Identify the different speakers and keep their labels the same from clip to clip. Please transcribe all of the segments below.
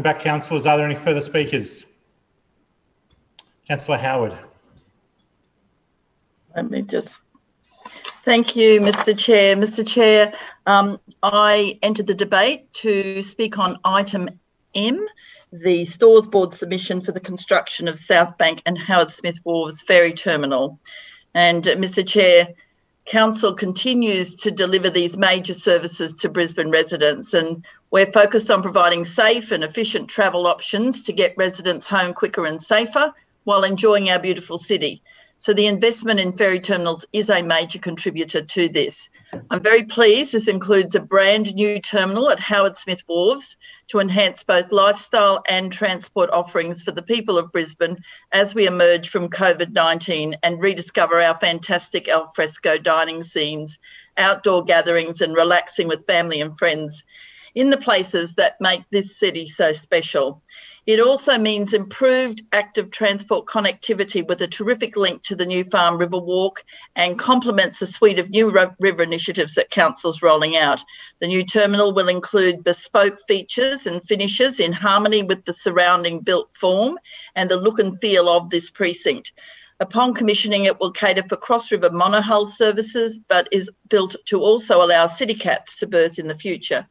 Speaker 1: Back, councillors. Are there any further speakers? Councillor Howard.
Speaker 2: Let me just. Thank you, Mr. Chair. Mr. Chair, um, I entered the debate to speak on item M, the Stores Board submission for the construction of South Bank and Howard Smith Wharves Ferry Terminal. And uh, Mr. Chair, Council continues to deliver these major services to Brisbane residents, and we're focused on providing safe and efficient travel options to get residents home quicker and safer while enjoying our beautiful city. So the investment in ferry terminals is a major contributor to this. I'm very pleased this includes a brand new terminal at Howard Smith Wharves to enhance both lifestyle and transport offerings for the people of Brisbane as we emerge from COVID 19 and rediscover our fantastic alfresco dining scenes, outdoor gatherings, and relaxing with family and friends in the places that make this city so special. It also means improved active transport connectivity with a terrific link to the New Farm River Walk and complements a suite of new river initiatives that Council's rolling out. The new terminal will include bespoke features and finishes in harmony with the surrounding built form and the look and feel of this precinct. Upon commissioning, it will cater for cross river monohull services, but is built to also allow CityCats to berth in the future.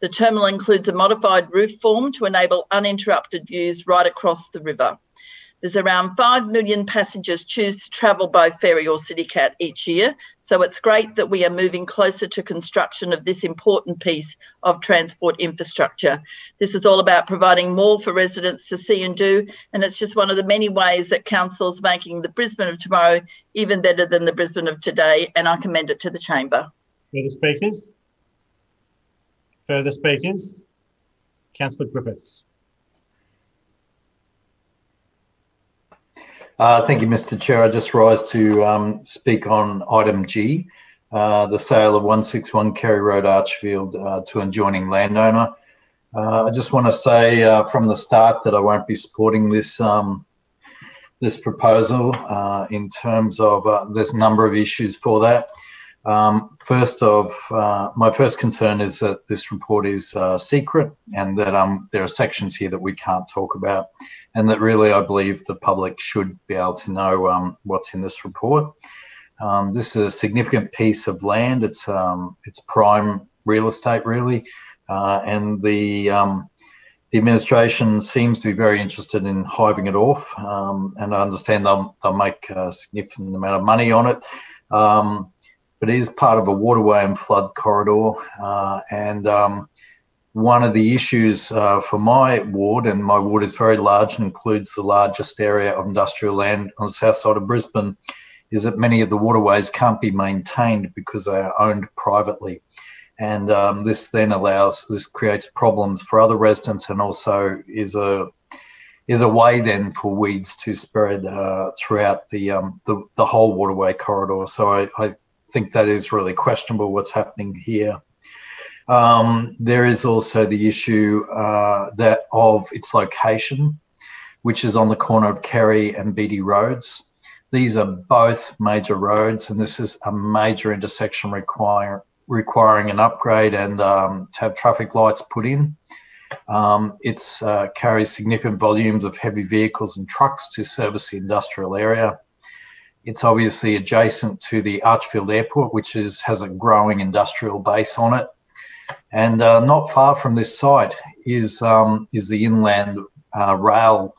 Speaker 2: The terminal includes a modified roof form to enable uninterrupted views right across the river. There's around 5 million passengers choose to travel by ferry or CityCat each year, so it's great that we are moving closer to construction of this important piece of transport infrastructure. This is all about providing more for residents to see and do, and it's just one of the many ways that Council's making the Brisbane of tomorrow even better than the Brisbane of today, and I commend it to the Chamber.
Speaker 1: Further speakers? Further speakers? Councillor Griffiths.
Speaker 3: Uh, thank you, Mr Chair. I just rise to um, speak on item G, uh, the sale of 161 Kerry Road, Archerfield uh, to an adjoining landowner. Uh, I just want to say uh, from the start that I won't be supporting this um, this proposal uh, in terms of there's a number of issues for that. Um, first of uh, my first concern is that this report is uh, secret and that um, there are sections here that we can't talk about and that really I believe the public should be able to know um, what's in this report. Um, this is a significant piece of land. It's um, it's prime real estate really, uh, and the um, the administration seems to be very interested in hiving it off, and I understand they'll, they'll make a significant amount of money on it. Um, but it is part of a waterway and flood corridor. Uh, and um, one of the issues uh, for my ward, and my ward is very large and includes the largest area of industrial land on the south side of Brisbane, is that many of the waterways can't be maintained because they are owned privately. And um, this then allows, this creates problems for other residents and also is a is a way then for weeds to spread uh, throughout the, um, the, the whole waterway corridor. So I, I think that is really questionable what's happening here. Um, there is also the issue uh, that of its location, which is on the corner of Kerry and Beatty roads. These are both major roads, and this is a major intersection require, requiring an upgrade and um, to have traffic lights put in. Um, it uh, carries significant volumes of heavy vehicles and trucks to service the industrial area. It's obviously adjacent to the Archerfield Airport, which is, has a growing industrial base on it. And uh, not far from this site is, um, is the inland uh, rail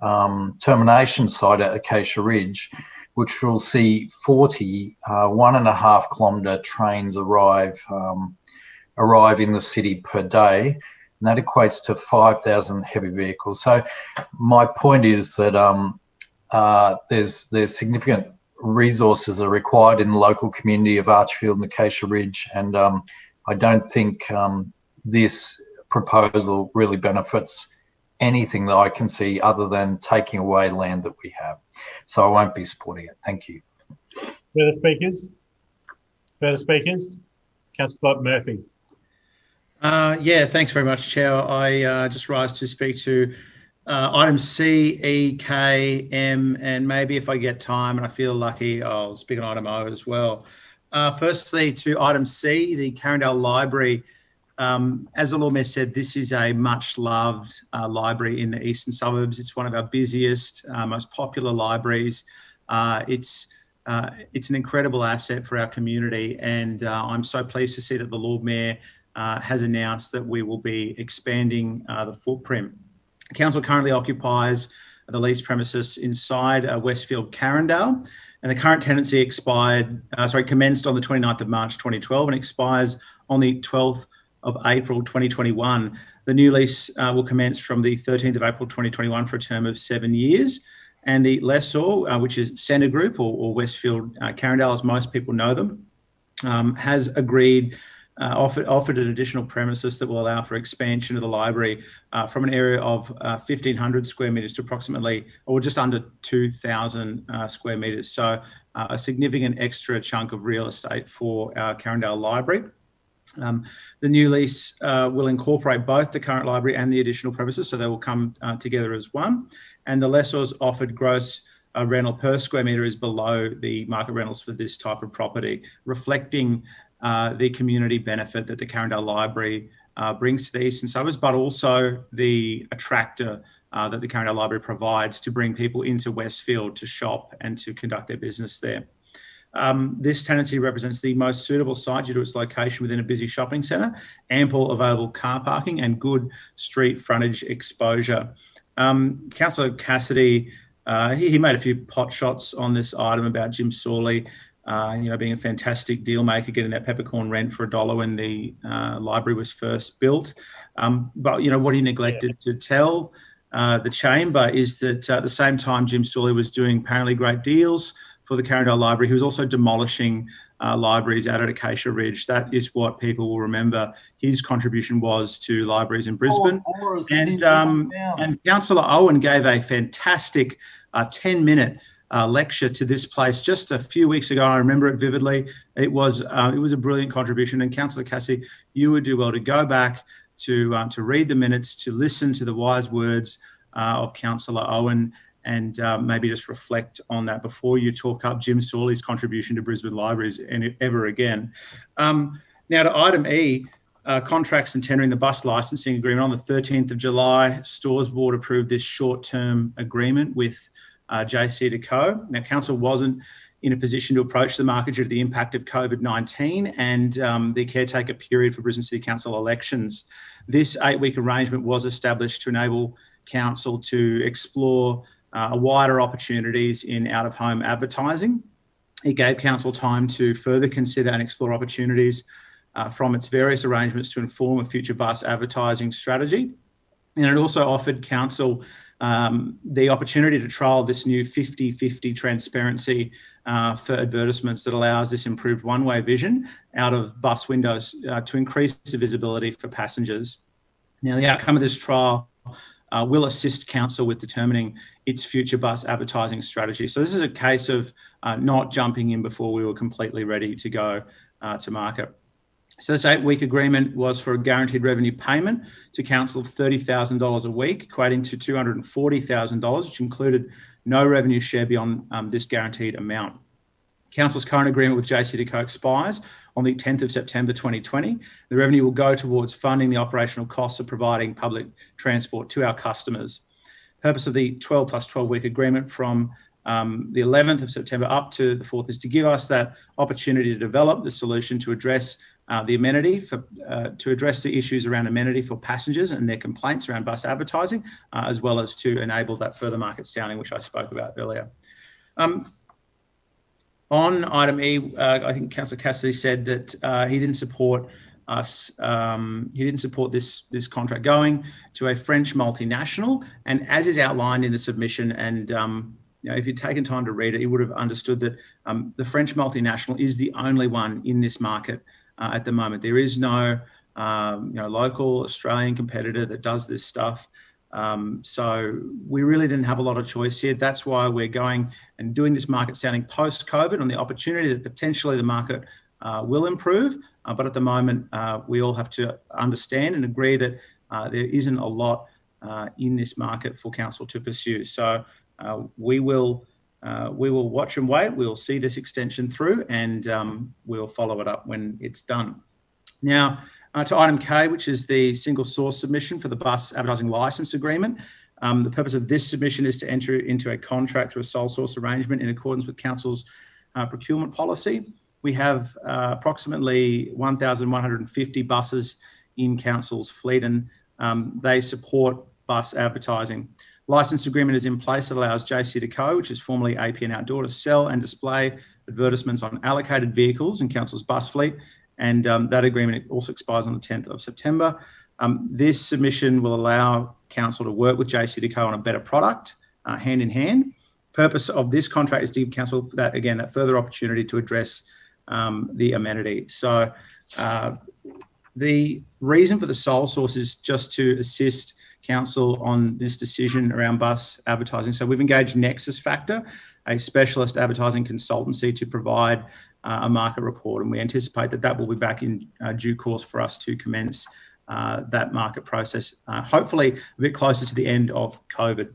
Speaker 3: um, termination site at Acacia Ridge, which will see 40 uh, one and a half kilometre trains arrive, um, arrive in the city per day. And that equates to 5,000 heavy vehicles. So my point is that um, uh, there's there's significant resources are required in the local community of Archerfield and Acacia Ridge, and um, I don't think um, this proposal really benefits anything that I can see other than taking away land that we have. So I won't be supporting it. Thank you.
Speaker 1: Further speakers? Further speakers? Councillor Murphy.
Speaker 4: Uh, yeah, thanks very much, Chair. I uh, just rise to speak to uh, item C, E, K, M, and maybe if I get time and I feel lucky, I'll speak on item O as well. Uh, firstly, to item C, the Carindale Library Um, as the Lord Mayor said, this is a much loved uh, library in the eastern suburbs. It's one of our busiest, uh, most popular libraries. Uh, it's uh, it's an incredible asset for our community, and uh, I'm so pleased to see that the Lord Mayor uh, has announced that we will be expanding the footprint. Council currently occupies the leased premises inside Westfield Carindale, and the current tenancy expired, sorry, commenced on the 29th of March 2012 and expires on the 12th of April 2021. The new lease uh, will commence from the 13th of April 2021 for a term of seven years. And the lessor, uh, which is Scentre Group or, or Westfield uh, Carindale, as most people know them, um, has agreed, uh, offered, offered an additional premises that will allow for expansion of the library uh, from an area of 1,500 uh, square metres to approximately, or just under 2,000 uh, square metres. So a significant extra chunk of real estate for our Carindale Library. Um, the new lease uh, will incorporate both the current library and the additional premises, so they will come uh, together as one. And the lessor's offered gross uh, rental per square metre is below the market rentals for this type of property, reflecting uh, the community benefit that the Carindale Library uh, brings to the eastern suburbs, but also the attractor uh, that the Carindale Library provides to bring people into Westfield to shop and to conduct their business there. Um, this tenancy represents the most suitable site due to its location within a busy shopping centre, ample available car parking, and good street frontage exposure. Um, Councillor Cassidy, uh, he, he, made a few pot shots on this item about Jim Soorley, uh, you know, being a fantastic deal maker, getting that peppercorn rent for a dollar when the uh, library was first built. Um, but you know what he neglected yeah. to tell uh, the chamber is that at the same time Jim Soorley was doing apparently great deals for the Carindale Library. He was also demolishing uh, libraries out at Acacia Ridge. That is what people will remember his contribution was to libraries in Brisbane. Oh, and, um, and Councillor Owen gave a fantastic uh, 10 minute uh, lecture to this place just a few weeks ago. I remember it vividly. It was uh, it was a brilliant contribution. And Councillor Cassie, you would do well to go back to uh, to read the minutes, to listen to the wise words uh, of Councillor Owen, and uh, maybe just reflect on that before you talk up Jim Soorley's contribution to Brisbane libraries and ever again. Um, now to item E, uh, contracts and tendering the bus licensing agreement on the 13th of July, Stores Board approved this short-term agreement with uh, JCDecaux. Now, council wasn't in a position to approach the market due to the impact of COVID-19 and um, the caretaker period for Brisbane City Council elections. This eight-week arrangement was established to enable council to explore uh, wider opportunities in out of home advertising. It gave Council time to further consider and explore opportunities uh, from its various arrangements to inform a future bus advertising strategy. And it also offered Council um, the opportunity to trial this new 50 50 transparency uh, for advertisements that allows this improved one way vision out of bus windows uh, to increase the visibility for passengers. Now, the outcome of this trial uh, will assist council with determining its future bus advertising strategy. So this is a case of uh, not jumping in before we were completely ready to go uh, to market. So this eight-week agreement was for a guaranteed revenue payment to council of $30,000 a week, equating to $240,000, which included no revenue share beyond um, this guaranteed amount. Council's current agreement with JCDecaux expires on the 10th of September 2020. The revenue will go towards funding the operational costs of providing public transport to our customers. Purpose of the 12 plus 12 week agreement from um, the 11th of September up to the 4th is to give us that opportunity to develop the solution to address uh, the amenity for uh, to address the issues around amenity for passengers and their complaints around bus advertising, uh, as well as to enable that further market sounding, which I spoke about earlier. Um, on item E, uh, I think Councillor Cassidy said that uh, he didn't support us. Um, he didn't support this this contract going to a French multinational, and as is outlined in the submission, and um, you know, if you'd taken time to read it, you would have understood that um, the French multinational is the only one in this market uh, at the moment. There is no um, you know local Australian competitor that does this stuff. Um, so we really didn't have a lot of choice here. That's why we're going and doing this market sounding post COVID on the opportunity that potentially the market uh, will improve. Uh, but at the moment, uh, we all have to understand and agree that uh, there isn't a lot uh, in this market for council to pursue. So uh, we will. We will watch and wait. We'll see this extension through, and um, we'll follow it up when it's done. Now, Uh, to item K, which is the single source submission for the bus advertising license agreement. Um, the purpose of this submission is to enter into a contract through a sole source arrangement in accordance with Council's uh, procurement policy. We have uh, approximately 1,150 buses in Council's fleet and um, they support bus advertising. License agreement is in place. that allows JCDecaux, which is formerly APN Outdoor, to sell and display advertisements on allocated vehicles in Council's bus fleet. And um, that agreement also expires on the 10th of September. Um, this submission will allow Council to work with JCDecaux on a better product, uh, hand in hand. Purpose of this contract is to give Council that again that further opportunity to address um, the amenity. So uh, the reason for the sole source is just to assist council on this decision around bus advertising. So we've engaged Nexus Factor, a specialist advertising consultancy, to provide uh, a market report, and we anticipate that that will be back in uh, due course for us to commence uh, that market process, uh, hopefully a bit closer to the end of COVID.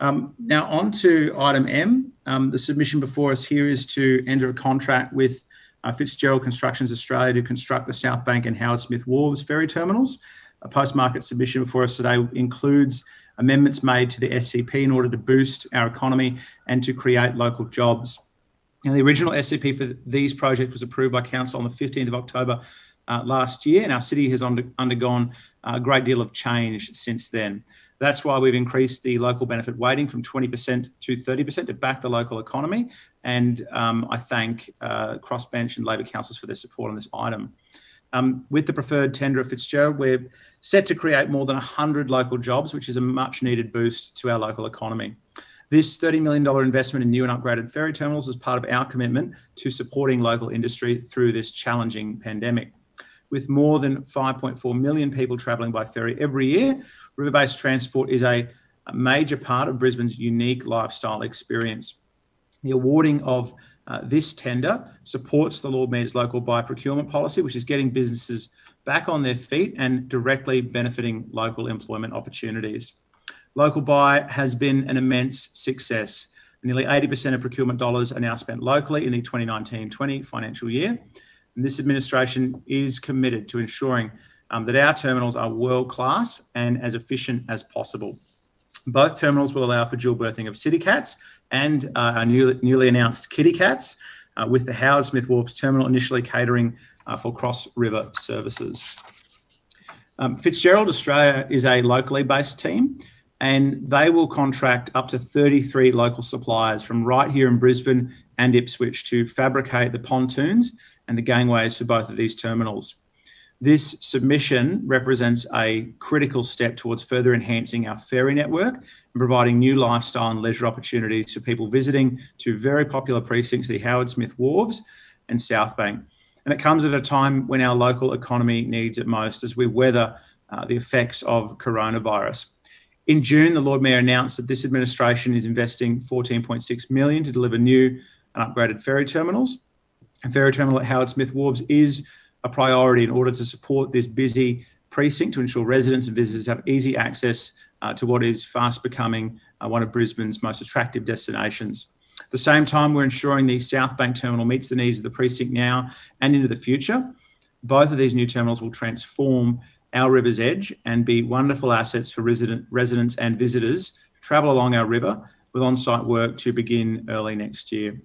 Speaker 4: Um, now, on to item M. Um, the submission before us here is to enter a contract with uh, Fitzgerald Constructions Australia to construct the South Bank and Howard Smith Wharves ferry terminals. A post-market submission before us today includes amendments made to the SCP in order to boost our economy and to create local jobs. Now, the original SCP for these projects was approved by Council on the 15th of October uh, last year, and our city has under, undergone a great deal of change since then. That's why we've increased the local benefit weighting from 20% to 30% to back the local economy. And um, I thank uh, Crossbench and Labor councils for their support on this item. Um, with the preferred tender of Fitzgerald, we're set to create more than 100 local jobs, which is a much needed boost to our local economy. This $30 million investment in new and upgraded ferry terminals is part of our commitment to supporting local industry through this challenging pandemic. With more than 5.4 million people travelling by ferry every year, river based transport is a, a, major part of Brisbane's unique lifestyle experience. The awarding of uh, this tender supports the Lord Mayor's local buy procurement policy, which is getting businesses back on their feet and directly benefiting local employment opportunities. Local buy has been an immense success. Nearly 80% of procurement dollars are now spent locally in the 2019 20 financial year. And this administration is committed to ensuring um, that our terminals are world class and as efficient as possible. Both terminals will allow for dual berthing of CityCats and uh, our newly, newly, announced KittyCats, uh, with the Howard Smith Wharves terminal initially catering uh, for cross river services. Um, Fitzgerald Australia is a locally based team and they will contract up to 33 local suppliers from right here in Brisbane and Ipswich to fabricate the pontoons and the gangways for both of these terminals. This submission represents a critical step towards further enhancing our ferry network providing new lifestyle and leisure opportunities for people visiting two very popular precincts, the Howard Smith Wharves and South Bank. And it comes at a time when our local economy needs it most as we weather uh, the effects of coronavirus. In June, the Lord Mayor announced that this administration is investing 14.6 million to deliver new and upgraded ferry terminals. A ferry terminal at Howard Smith Wharves is a priority in order to support this busy precinct to ensure residents and visitors have easy access to what is fast becoming uh, one of Brisbane's most attractive destinations. At the same time, we're ensuring the South Bank terminal meets the needs of the precinct now and into the future. Both of these new terminals will transform our river's edge and be wonderful assets for resident, residents and visitors travel along our river with on-site work to begin early next year.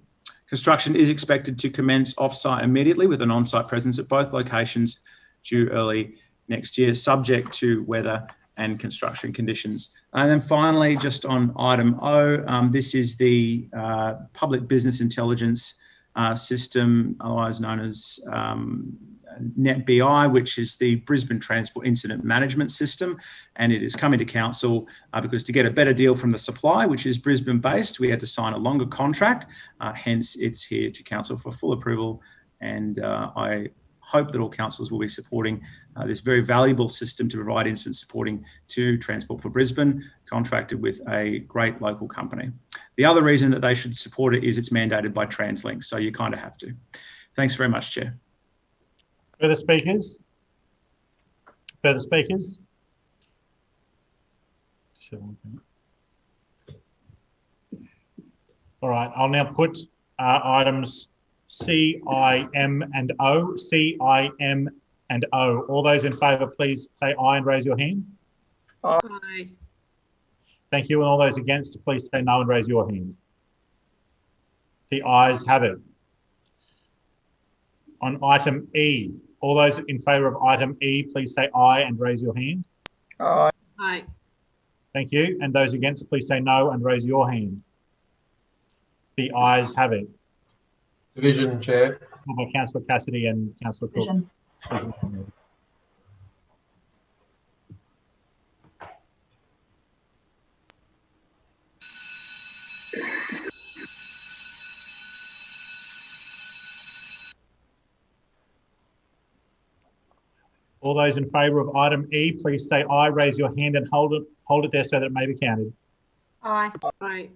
Speaker 4: Construction is expected to commence off-site immediately with an on-site presence at both locations due early next year, subject to weather and construction conditions. And then finally, just on item O, um, this is the uh, public business intelligence uh, system, otherwise known as um, NetBI, which is the Brisbane Transport Incident Management System, and it is coming to council uh, because to get a better deal from the supply, which is Brisbane based, we had to sign a longer contract. Uh, hence, it's here to council for full approval, and uh, I hope that all councils will be supporting uh, this very valuable system to provide instant supporting to Transport for Brisbane, contracted with a great local company. The other reason that they should support it is it's mandated by TransLink, so you kind of have to. Thanks very much, Chair.
Speaker 1: Further speakers? Further speakers? All right, I'll now put uh, items C, I, M, and O. C, I, M, and O. All those in favour, please say aye and raise your hand.
Speaker 5: Aye.
Speaker 1: Thank you. And all those against, please say no and raise your hand. The ayes have it. On item E, all those in favour of item E, please say aye and raise your hand.
Speaker 5: Aye. Aye.
Speaker 1: Thank you. And those against, please say no and raise your hand. The ayes have it.
Speaker 6: Division, Chair.
Speaker 1: Moved By Councillor Cassidy and Councillor Cook.
Speaker 2: Vision.
Speaker 1: All those in favour of item E, please say aye, raise your hand and hold it, hold it there so that it may be counted.
Speaker 5: Aye. Aye.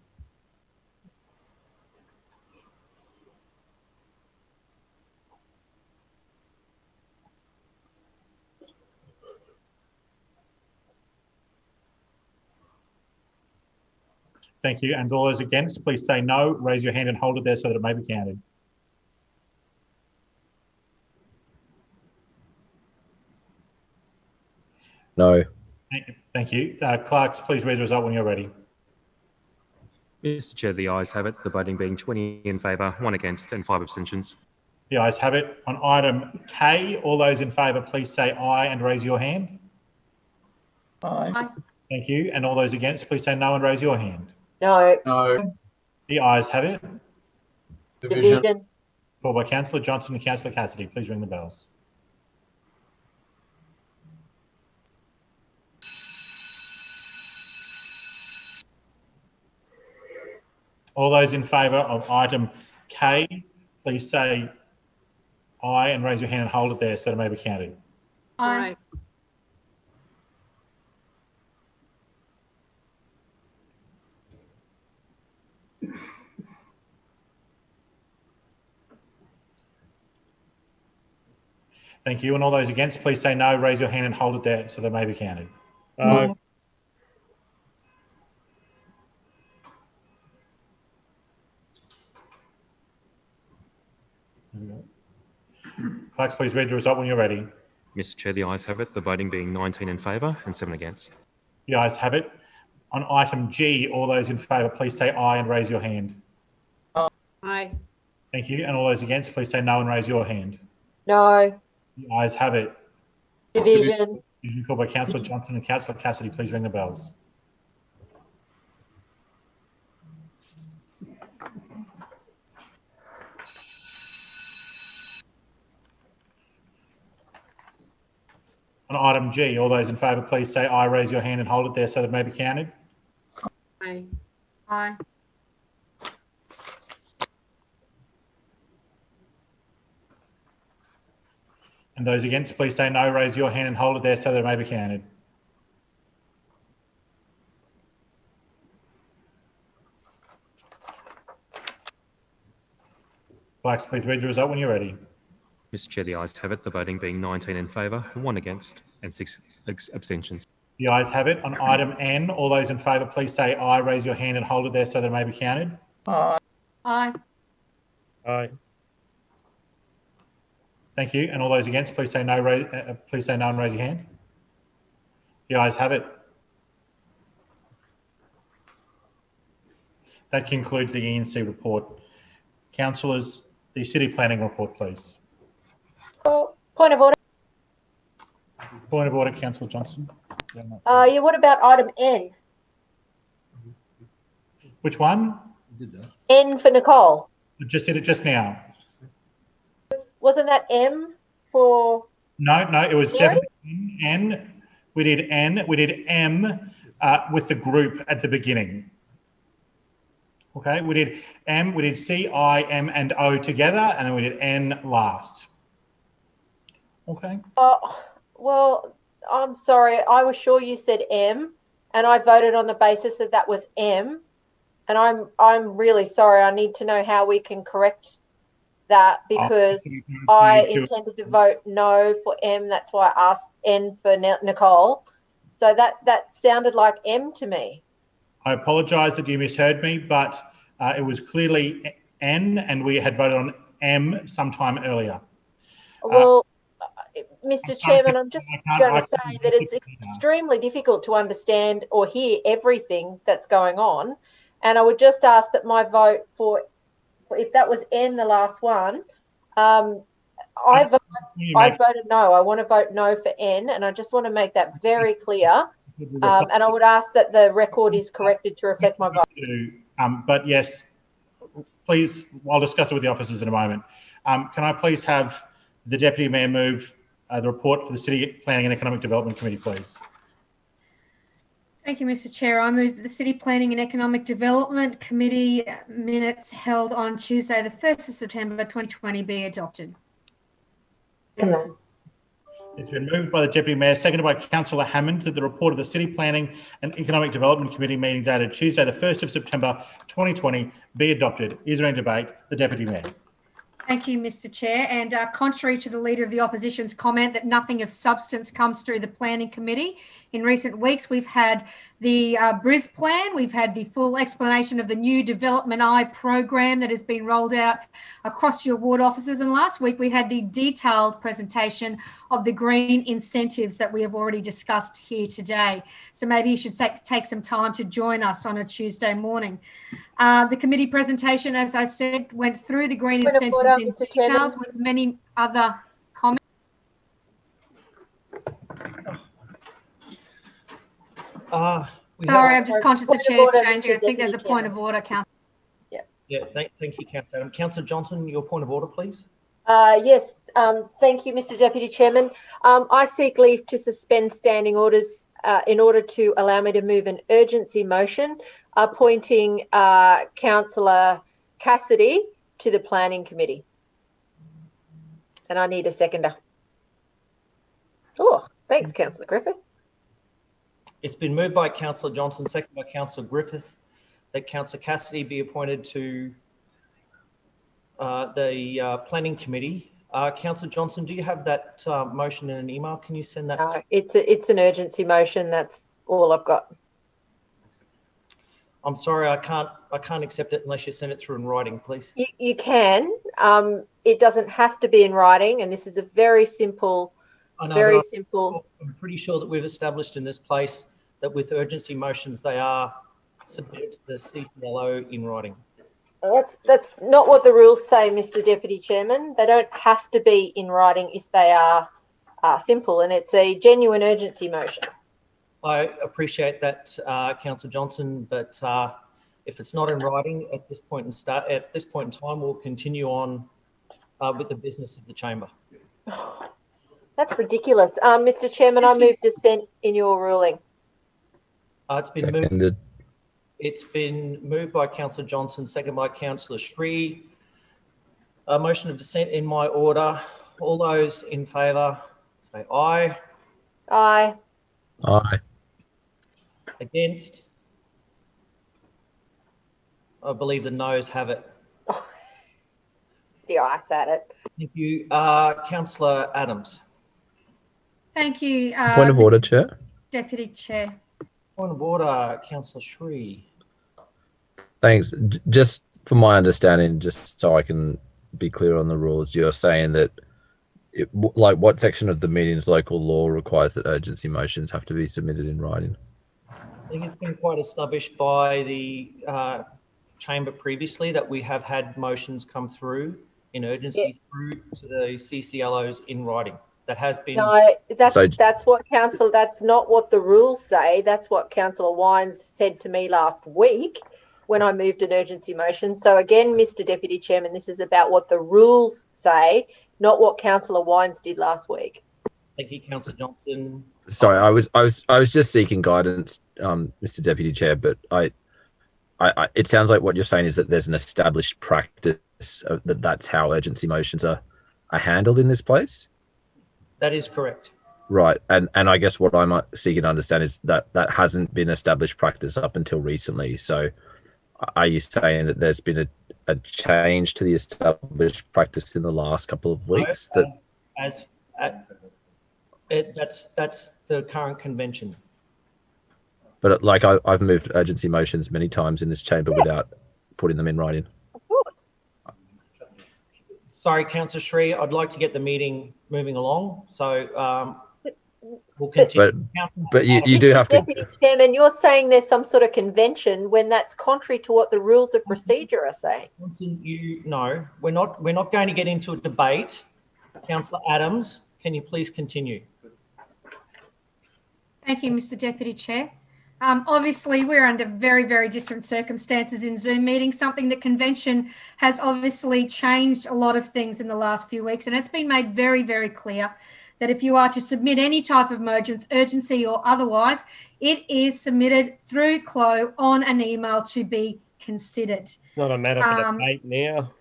Speaker 1: Thank you. And all those against, please say no, raise your hand and hold it there so that it may be counted.
Speaker 7: No.
Speaker 1: Thank you. Thank you. Uh, Clerks, please read the result when you're ready.
Speaker 8: Mr Chair, the ayes have it, the voting being 20 in favour, one against and five abstentions.
Speaker 1: The ayes have it. On item K, all those in favour, please say aye and raise your hand.
Speaker 2: Aye.
Speaker 1: Thank you. And all those against, please say no and raise your hand.
Speaker 9: No.
Speaker 6: No.
Speaker 1: The ayes have it.
Speaker 6: Division.
Speaker 9: Division.
Speaker 1: Called by Councillor Johnston and Councillor Cassidy. Please ring the bells. All those in favour of item K, please say aye and raise your hand and hold it there so it may be counted.
Speaker 5: Aye.
Speaker 1: Thank you. And all those against, please say no, raise your hand and hold it there so they may be counted.
Speaker 2: No.
Speaker 1: Clerks, please read the result when you're ready.
Speaker 8: Mr Chair, the ayes have it, the voting being 19 in favour and seven against.
Speaker 1: The ayes have it. On item G, all those in favour, please say aye and raise your hand.
Speaker 5: Aye.
Speaker 1: Thank you. And all those against, please say no and raise your hand.
Speaker 9: No.
Speaker 1: The ayes have it.
Speaker 9: Division.
Speaker 1: Usually called by Councillor Johnston and Councillor Cassidy. Please ring the bells. On item G, all those in favour, please say aye, raise your hand and hold it there so that it may be counted.
Speaker 5: Aye. Aye.
Speaker 1: And those against, please say no, raise your hand and hold it there so that it may be counted. Blacks, please read the result when you're ready.
Speaker 8: Mr Chair, the ayes have it, the voting being 19 in favour, one against and six abstentions.
Speaker 1: The ayes have it. On item N, all those in favour, please say aye, raise your hand and hold it there so that it may be counted.
Speaker 2: Aye.
Speaker 5: Aye.
Speaker 1: Aye. Thank you. And all those against, please say no, raise, uh, uh, please say no and raise your hand. The ayes have it. That concludes the ENC report. Councillors, the city planning report, please.
Speaker 9: Oh, point of order.
Speaker 1: Point of order, Councillor Johnston.
Speaker 9: Uh, yeah, what about item N?
Speaker 1: Which one?
Speaker 9: N for Nicole.
Speaker 1: I just did it just now.
Speaker 9: Wasn't that M for,
Speaker 1: No, no, it was
Speaker 9: Sorry?
Speaker 1: definitely N. We did N. We did M uh, with the group at the beginning. Okay, we did M, we did C, I, M, and O together, and then we did N last. Okay,
Speaker 9: oh, well, I'm sorry. I was sure you said M and I voted on the basis that that was M. And I'm, I'm really sorry. I need to know how we can correct that because I intended to vote no for M. That's why I asked N for Nicole. So that, that sounded like M to me.
Speaker 1: I apologise that you misheard me, but uh, it was clearly N, and we had voted on M sometime earlier.
Speaker 9: Well, Mr. Chairman, I'm just going to say that it's extremely difficult to understand or hear everything that's going on. And I would just ask that my vote for if that was N, the last one, um, I, vo-
Speaker 1: You
Speaker 9: I voted no. I want to vote no for N, and I just want to make that very clear. Um, and I would ask that the record is corrected to reflect my vote.
Speaker 1: um, but yes, please, I'll discuss it with the officers in a moment. Um, can I please have the deputy mayor move uh, the report for the City Planning and Economic Development Committee, please?
Speaker 7: Thank you, Mr. Chair. I move that the City Planning and Economic Development Committee minutes held on Tuesday, the 1st of September 2020 be adopted.
Speaker 1: It's been moved by the deputy mayor, seconded by councillor Hammond, that the report of the City Planning and Economic Development Committee meeting dated Tuesday, the 1st of September 2020 be adopted. Is there any debate? The deputy mayor.
Speaker 7: Thank you, Mr. Chair. And uh, contrary to the Leader of the Opposition's comment that nothing of substance comes through the Planning Committee, in recent weeks we've had the uh, BRIS plan, we've had the full explanation of the new Development Eye program that has been rolled out across your ward offices. And last week we had the detailed presentation of the green incentives that we have already discussed here today. So maybe you should take, take some time to join us on a Tuesday morning. Uh, the committee presentation, as I said, went through the green incentives
Speaker 9: order,
Speaker 7: in
Speaker 9: Mr. Chairman.
Speaker 7: with many other comments.
Speaker 10: Uh,
Speaker 7: Sorry, I'm just conscious the
Speaker 9: Point of
Speaker 7: chair's changing. I think there's a point of order, Councillor.
Speaker 10: Yeah, thank, thank you, Councillor Adam. Councillor Johnston, your point of order, please.
Speaker 9: Uh, yes, um, thank you, Mr. Deputy Chairman. Um, I seek leave to suspend standing orders uh, in order to allow me to move an urgency motion appointing uh, Councillor Cassidy to the Planning Committee. And I need a seconder. Oh, thanks, Councillor Griffith.
Speaker 10: It's been moved by Councillor Johnston, seconded by Councillor Griffith, that Councillor Cassidy be appointed to uh, the uh, Planning Committee. Uh, Councillor Johnston, do you have that uh, motion in an email? Can you send that?
Speaker 9: No, it's a, it's an urgency motion. That's all I've got.
Speaker 10: I'm sorry, I can't, I can't accept it unless you send it through in writing, please.
Speaker 9: You, you can. Um, it doesn't have to be in writing, and this is a very simple,
Speaker 10: I know,
Speaker 9: very simple.
Speaker 10: I'm pretty sure that we've established in this place that with urgency motions, they are submitted to the CCLO in writing.
Speaker 9: That's that's not what the rules say, Mr. Deputy Chairman. They don't have to be in writing if they are uh, simple, and it's a genuine urgency motion.
Speaker 10: I appreciate that, uh, Councillor Johnston, but uh, if it's not in writing at this point in start, at this point in time, we'll continue on uh, with the business of the chamber.
Speaker 9: That's ridiculous, um, Mr. Chairman. I
Speaker 7: Thank you.
Speaker 9: move dissent in your ruling.
Speaker 10: Uh, it's been moved, it's been moved by Councillor Johnston, second by Councillor Sri. A motion of dissent in my order. All those in favour, say aye.
Speaker 9: Aye.
Speaker 11: Aye.
Speaker 10: Against? I believe the noes have it.
Speaker 9: The ayes at it.
Speaker 10: Thank you. Uh, Councillor Adams.
Speaker 7: Thank you. uh,
Speaker 11: Point of order, Chair.
Speaker 7: Deputy Chair.
Speaker 10: Point of order, Councillor Sri.
Speaker 11: Thanks. J- Just for my understanding, just so I can be clear on the rules, you're saying that, it, like, what section of the meeting's local law requires that urgency motions have to be submitted in writing?
Speaker 10: I think it's been quite established by the uh, chamber previously that we have had motions come through in urgency through to the CCLOs in writing. That has been,
Speaker 9: No, that's
Speaker 11: So-
Speaker 9: that's what council. That's not what the rules say. That's what Councillor Wines said to me last week when I moved an urgency motion. So again, Mr. Deputy Chairman, this is about what the rules say, not what Councillor Wines did last week.
Speaker 10: thank you, Councillor Johnston.
Speaker 11: Sorry, I was, I was, I was just seeking guidance, um, Mr. Deputy Chair, but I, I, I, it sounds like what you're saying is that there's an established practice of, that that's how urgency motions are, are handled in this place.
Speaker 10: That is correct.
Speaker 11: Right, and and I guess what I'm seeking to understand is that that hasn't been established practice up until recently. So, are you saying that there's been a, a change to the established practice in the last couple of weeks?
Speaker 10: No,
Speaker 11: That
Speaker 10: uh, As, at- it, that's, that's the current convention.
Speaker 11: But like I, I've moved urgency motions many times in this chamber without putting them in writing.
Speaker 9: Of course.
Speaker 10: sorry, councillor Sri, I'd like to get the meeting moving along, so um, we'll continue.
Speaker 11: But but you, you do
Speaker 9: Mr.
Speaker 11: have to.
Speaker 9: Deputy Chairman, you're saying there's some sort of convention when that's contrary to what the rules of procedure are saying.
Speaker 10: You, no, we're not, we're not going to get into a debate. Councillor Adams, can you please continue?
Speaker 7: Thank you, Mr Deputy Chair. Um, obviously, we're under very, very different circumstances in Zoom meetings, something that convention has obviously changed a lot of things in the last few weeks. And it's been made very, very clear that if you are to submit any type of emergency, urgency or otherwise, it is submitted through CLO on an email to be considered.
Speaker 12: Not a matter for
Speaker 7: Um,
Speaker 12: debate now.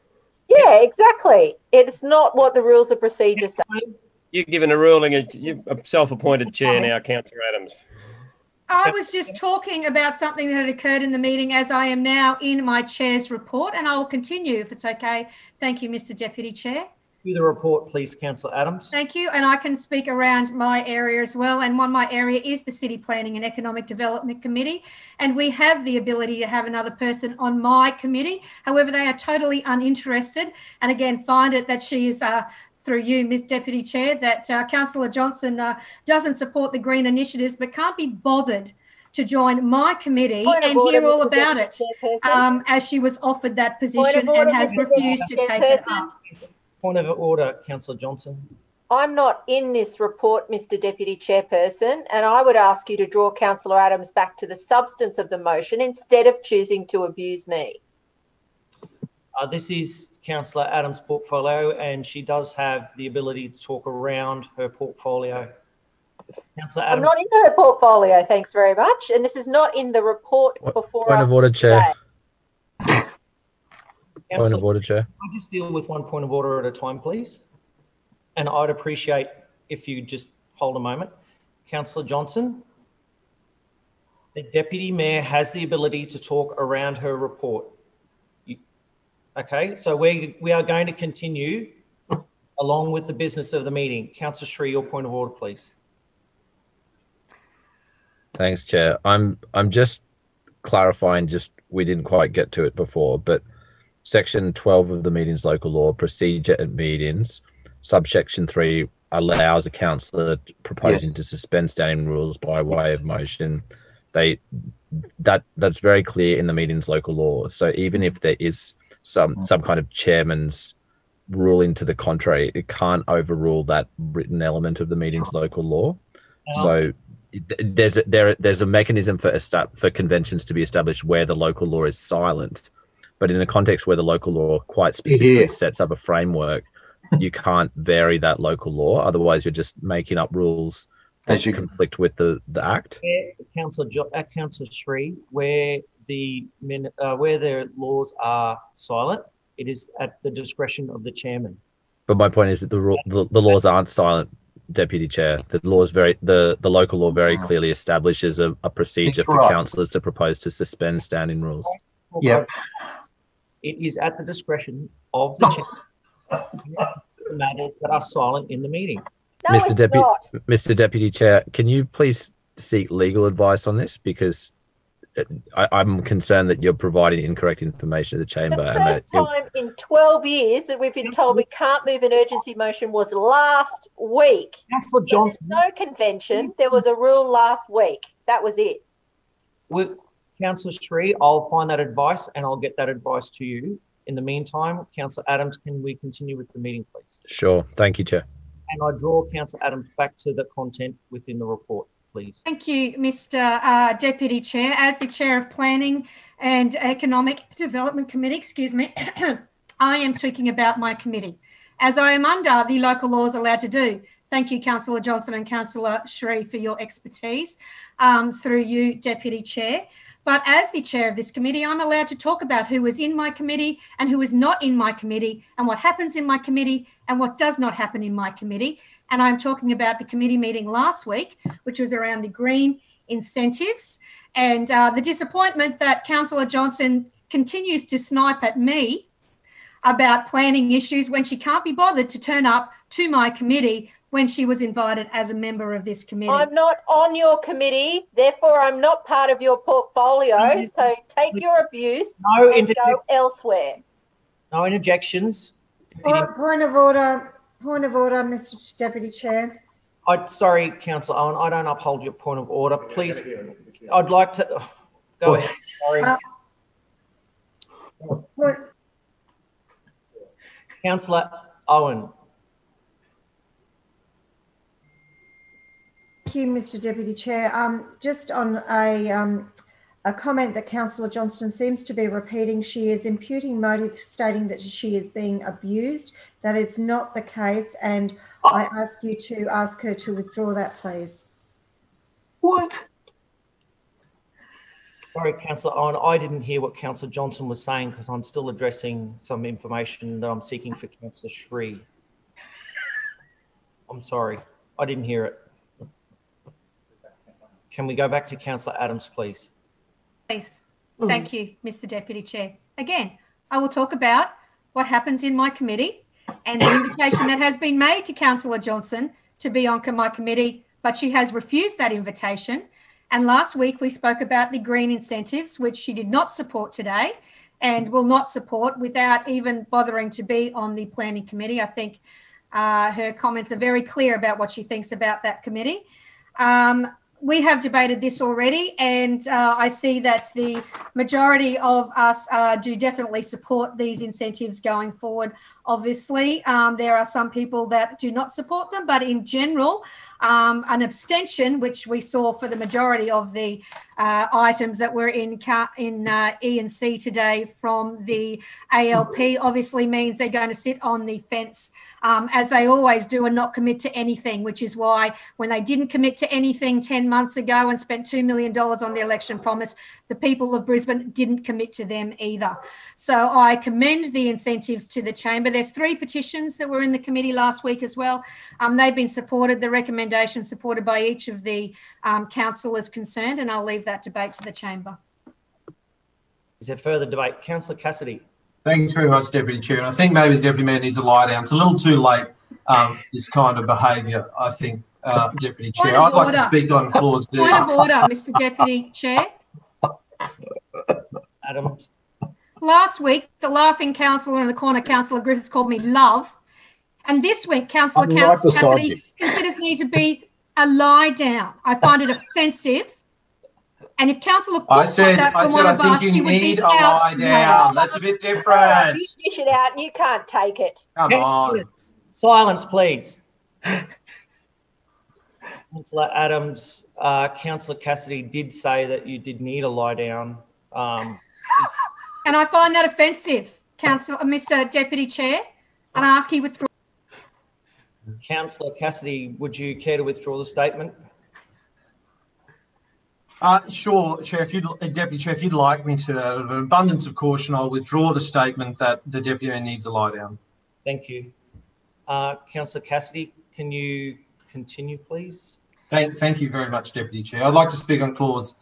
Speaker 9: Yeah, exactly. It's not what the rules of procedure say.
Speaker 12: You're given a ruling, you're a self-appointed chair now, Councillor Adams.
Speaker 7: I was just talking about something that had occurred in the meeting as I am now in my chair's report, and I will continue if it's okay. Thank you, Mr Deputy Chair.
Speaker 10: Do the report, please, councillor Adams.
Speaker 7: Thank you. And I can speak around my area as well. And one my area is the City Planning and Economic Development Committee. And we have the ability to have another person on my committee. However, they are totally uninterested. And again, find it that she is uh, through you, Ms Deputy Chair, that uh, Councillor Johnston uh, doesn't support the green initiatives but can't be bothered to join my committee
Speaker 9: Point of
Speaker 7: and
Speaker 9: order,
Speaker 7: hear all
Speaker 9: Mr.
Speaker 7: about it
Speaker 9: Deputy Chairperson.
Speaker 7: um, as she was offered that
Speaker 9: Point of
Speaker 7: position
Speaker 9: order,
Speaker 7: and has
Speaker 9: Mr.
Speaker 7: refused to take it
Speaker 9: Chairperson.
Speaker 7: up.
Speaker 10: Point of order, councillor Johnston.
Speaker 9: I'm not in this report, Mr Deputy Chairperson, and I would ask you to draw councillor Adams back to the substance of the motion instead of choosing to abuse me.
Speaker 10: Uh, this is councillor Adams' portfolio, and she does have the ability to talk around her portfolio. Councillor Adams.
Speaker 9: I'm not in her portfolio, thanks very much, and this is not in the report before
Speaker 11: Point
Speaker 9: us.
Speaker 11: of order, Chair.
Speaker 9: today.
Speaker 11: Point of
Speaker 10: councillor,
Speaker 11: order, Chair.
Speaker 10: I just deal with one point of order at a time, please? And I'd appreciate if you just hold a moment. Councillor Johnston, the deputy mayor has the ability to talk around her report. Okay, so we, we are going to continue along with the business of the meeting. Councillor Sri, your point of order, please.
Speaker 11: Thanks, Chair. I'm I'm just clarifying. Just we didn't quite get to it before, but section twelve of the meetings local law procedure at meetings, subsection three allows a councillor proposing
Speaker 3: Yes.
Speaker 11: to suspend standing rules by way of motion. They that that's very clear in the meetings local law. So even if there is some some kind of chairman's ruling to the contrary, it can't overrule that written element of the meetings local law. So there's a, there there's a mechanism for for conventions to be established where the local law is silent, but in a context where the local law quite specifically sets up a framework, you can't vary that local law. Otherwise, you're just making up rules that
Speaker 3: As you-
Speaker 11: conflict with the the act.
Speaker 10: Where, Councillor, Jo- uh, Councillor where the min, uh, where the laws are silent, it is at the discretion of the chairman.
Speaker 11: But my point is that the the, the laws aren't silent, Deputy Chair. The law is very the the local law very clearly establishes a, a procedure
Speaker 3: That's
Speaker 11: for councillors to propose to suspend standing rules.
Speaker 3: Yep.
Speaker 10: It is at the discretion of the chairman. the matters that are silent in the meeting.
Speaker 9: No,
Speaker 11: Mr. Deputy. Mr. Deputy Chair, can you please seek legal advice on this? Because it- I, I'm concerned that you're providing incorrect information to the
Speaker 9: The
Speaker 11: chamber, and that
Speaker 9: first
Speaker 11: it-
Speaker 9: time in 12 years that we've been told we can't move an urgency motion was last week.
Speaker 10: Councillor
Speaker 9: There's
Speaker 10: Johnston,
Speaker 9: no convention. There was a rule last week. That was it.
Speaker 10: with Councillor Sri, I'll find that advice and I'll get that advice to you. In the meantime, Councillor Adams, can we continue with the meeting, please?
Speaker 11: sure. Thank you, Chair.
Speaker 10: And I draw Councillor Adams back to the content within the report, please.
Speaker 7: Thank you, Mr. Uh, Deputy Chair. As the Chair of Planning and Economic Development Committee, excuse me, I am speaking about my committee, as I am under the local laws allowed to do. Thank you, Councillor Johnston and Councillor Sri, for your expertise um, through you, Deputy Chair. But as the chair of this committee, I'm allowed to talk about who is in my committee and who is not in my committee, and what happens in my committee and what does not happen in my committee. And I'm talking about the committee meeting last week, which was around the green incentives and uh, the disappointment that Councillor Johnston continues to snipe at me about planning issues when she can't be bothered to turn up to my committee when she was invited as a member of this committee.
Speaker 9: I'm not on your committee, therefore I'm not part of your portfolio. So take your abuse
Speaker 10: No
Speaker 9: and go elsewhere.
Speaker 10: No interjections.
Speaker 13: Point point of order, point of order, Mr. Deputy Chair.
Speaker 10: I, sorry, councillor Owen, I don't uphold your point of order. Please, I'd like to, go ahead, sorry.
Speaker 13: Uh, Point-
Speaker 10: Councillor Owen,
Speaker 13: Thank you, Mr. Deputy Chair. Um, just on a, um, a comment that Councillor Johnston seems to be repeating, she is imputing motive stating that she is being abused. That is not the case, and I ask you to ask her to withdraw that, please.
Speaker 10: What? Sorry, councillor Owen, I didn't hear what councillor Johnston was saying because I'm still addressing some information that I'm seeking for councillor Sri. I'm sorry, I didn't hear it. Can we go back to councillor Adams, please?
Speaker 7: Please. Thank you, Mr. Deputy Chair. Again, I will talk about what happens in my committee and the invitation that has been made to Councillor Johnston to be on my committee, but she has refused that invitation. And last week we spoke about the green incentives, which she did not support today and will not support without even bothering to be on the planning committee. I think uh, her comments are very clear about what she thinks about that committee. Um, we have debated this already, and uh, I see that the majority of us uh, do definitely support these incentives going forward. Obviously, um, there are some people that do not support them, but in general, um, an abstention, which we saw for the majority of the uh, items that were in in uh, E and C today from the ALP, obviously means they're going to sit on the fence um, as they always do and not commit to anything, which is why when they didn't commit to anything 10 months ago and spent $2 million on the election promise, the people of Brisbane didn't commit to them either. So I commend the incentives to the chamber. There's three petitions that were in the committee last week as well. Um, they've been supported, the recommendation supported by each of the um, councillors concerned, and I'll leave that debate to the chamber.
Speaker 10: Is there further debate? Councillor Cassidy.
Speaker 6: Thanks very much, Deputy Chair. And I think maybe the Deputy Mayor needs to lie down. It's a little too late um, this kind of behaviour, I think, uh, Deputy
Speaker 7: Point
Speaker 6: Chair.
Speaker 7: of
Speaker 6: I'd like to speak on clause D.
Speaker 7: Point of order, Mr. Deputy Chair.
Speaker 10: Adams.
Speaker 7: Last week, the laughing councillor in the corner, Councillor Griffiths, called me love. And this week, Councillor
Speaker 11: right
Speaker 7: Cassidy
Speaker 11: you.
Speaker 7: considers me to be a lie down. I find it offensive. And if Councillor Cook
Speaker 6: I
Speaker 7: got
Speaker 6: said,
Speaker 7: that
Speaker 6: I
Speaker 7: from
Speaker 6: said,
Speaker 7: one
Speaker 6: I
Speaker 7: of us,
Speaker 6: think
Speaker 7: she
Speaker 6: you
Speaker 7: would be
Speaker 6: need a lie
Speaker 7: outraged.
Speaker 6: down. That's a bit different.
Speaker 9: You dish it out and you can't take it.
Speaker 6: Come on.
Speaker 10: Silence, please. Councillor Adams, uh, Councillor Cassidy did say that you did need a lie down. Um,
Speaker 7: And I find that offensive, Councillor, uh, Mr. Deputy Chair. And I ask he withdraw.
Speaker 10: Councillor Cassidy, would you care to withdraw the statement?
Speaker 6: Uh, sure, Chair. If you'd, uh, Deputy Chair, if you'd like me to, out of an abundance of caution, I'll withdraw the statement that the Deputy needs a lie down.
Speaker 10: Thank you. Uh, Councillor Cassidy, can you continue, please?
Speaker 6: Thank, thank you very much, Deputy Chair. I'd like to speak on clause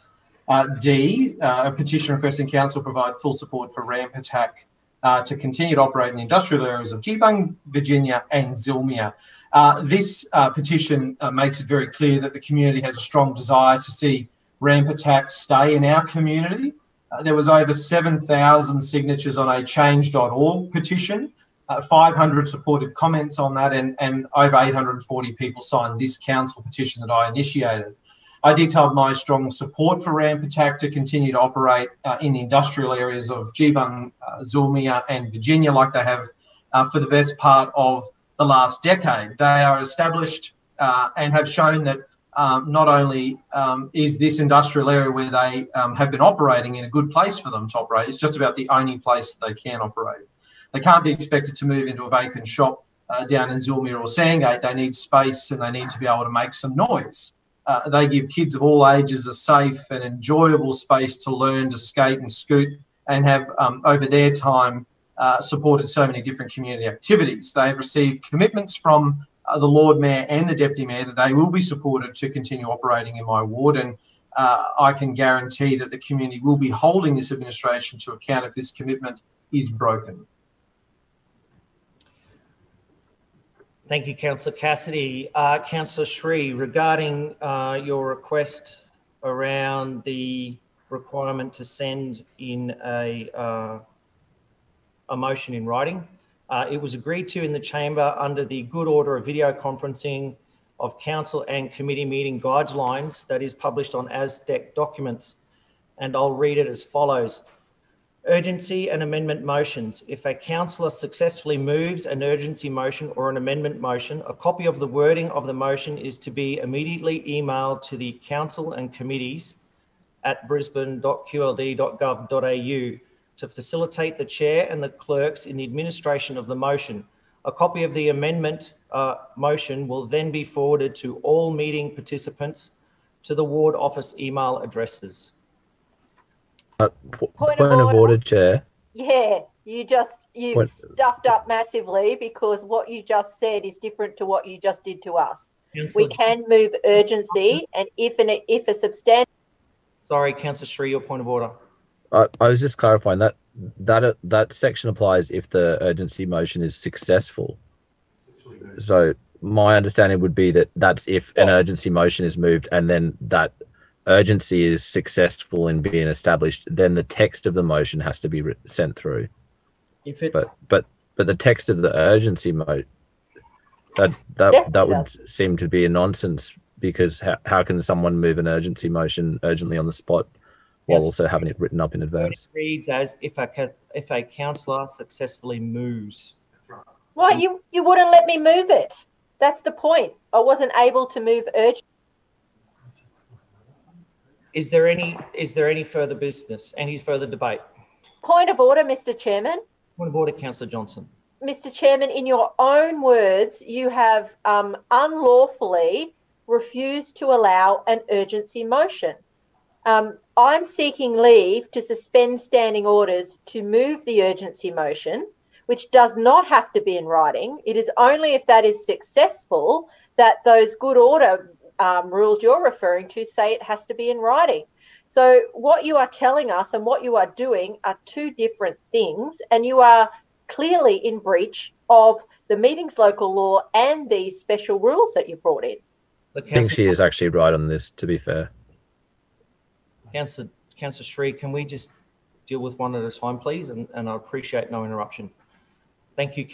Speaker 6: uh, D, uh, a petition requesting council provide full support for ramp attack uh, to continue to operate in the industrial areas of Geebung, Virginia, and Zillmere. Uh, this uh, petition uh, makes it very clear that the community has a strong desire to see ramp attacks stay in our community. Uh, there was over 7,000 signatures on a change.org petition, uh, 500 supportive comments on that, and, and over 840 people signed this council petition that I initiated. I detailed my strong support for Ramp Attack to continue to operate uh, in the industrial areas of Geebung, uh, Zillmere, and Virginia, like they have uh, for the best part of the last decade. They are established uh, and have shown that um, not only um, is this industrial area where they um, have been operating in a good place for them to operate, it's just about the only place they can operate. They can't be expected to move into a vacant shop uh, down in Zillmere or Sandgate. They need space and they need to be able to make some noise. Uh, they give kids of all ages a safe and enjoyable space to learn to skate and scoot and have, um, over their time, uh, supported so many different community activities. They have received commitments from uh, the Lord Mayor and the Deputy Mayor that they will be supported to continue operating in my ward. And uh, I can guarantee that the community will be holding this administration to account if this commitment is broken.
Speaker 10: Thank you, Councillor Cassidy. Uh, Councillor Sri, regarding uh, your request around the requirement to send in a, uh, a motion in writing, Uh, it was agreed to in the chamber under the good order of video conferencing of council and committee meeting guidelines that is published on ASDEC documents. And I'll read it as follows. Urgency and amendment motions. If a councillor successfully moves an urgency motion or an amendment motion, a copy of the wording of the motion is to be immediately emailed to the council and committees at brisbane.qld.gov.au to facilitate the chair and the clerks in the administration of the motion. A copy of the amendment uh, motion will then be forwarded to all meeting participants to the ward office email addresses.
Speaker 11: Uh,
Speaker 9: Point
Speaker 11: point,
Speaker 9: of
Speaker 11: of
Speaker 9: order.
Speaker 11: order, Chair.
Speaker 9: Yeah, you just you
Speaker 11: What-
Speaker 9: stuffed up massively because what you just said is different to what you just did to us.
Speaker 10: Councillor,
Speaker 9: We can move urgency, and if an if a substantial
Speaker 10: sorry, Councillor Sri, your point of order.
Speaker 11: I, I was just clarifying that that that section applies if the urgency motion is successful. So my understanding would be that that's if an urgency motion is moved and then that urgency is successful in being established, then the text of the motion has to be sent through.
Speaker 10: If it's
Speaker 11: But but but the text of the urgency mo that that
Speaker 9: Definitely
Speaker 11: that would seem to be a nonsense because how, how can someone move an urgency motion urgently on the spot while also having it written up in
Speaker 10: it
Speaker 11: advance?
Speaker 10: reads as if a ca- if a councillor successfully moves.
Speaker 9: why you you wouldn't let me move it. That's the point. I wasn't able to move urgent.
Speaker 10: Is there any is there any further business? Any further debate?
Speaker 9: Point of order, Mr. Chairman.
Speaker 10: Point of order, Councillor Johnston.
Speaker 9: Mr. Chairman, in your own words, you have um, unlawfully refused to allow an urgency motion. Um, I'm seeking leave to suspend standing orders to move the urgency motion, which does not have to be in writing. It is only if that is successful that those good order um, rules you're referring to say it has to be in writing. So, what you are telling us and what you are doing are two different things, and you are clearly in breach of the meetings local law and these special rules that you brought in.
Speaker 11: I think she is actually right on this, to be fair.
Speaker 10: Councillor, Councillor Sri, can we just deal with one at a time, please? And, and I appreciate no interruption. Thank you,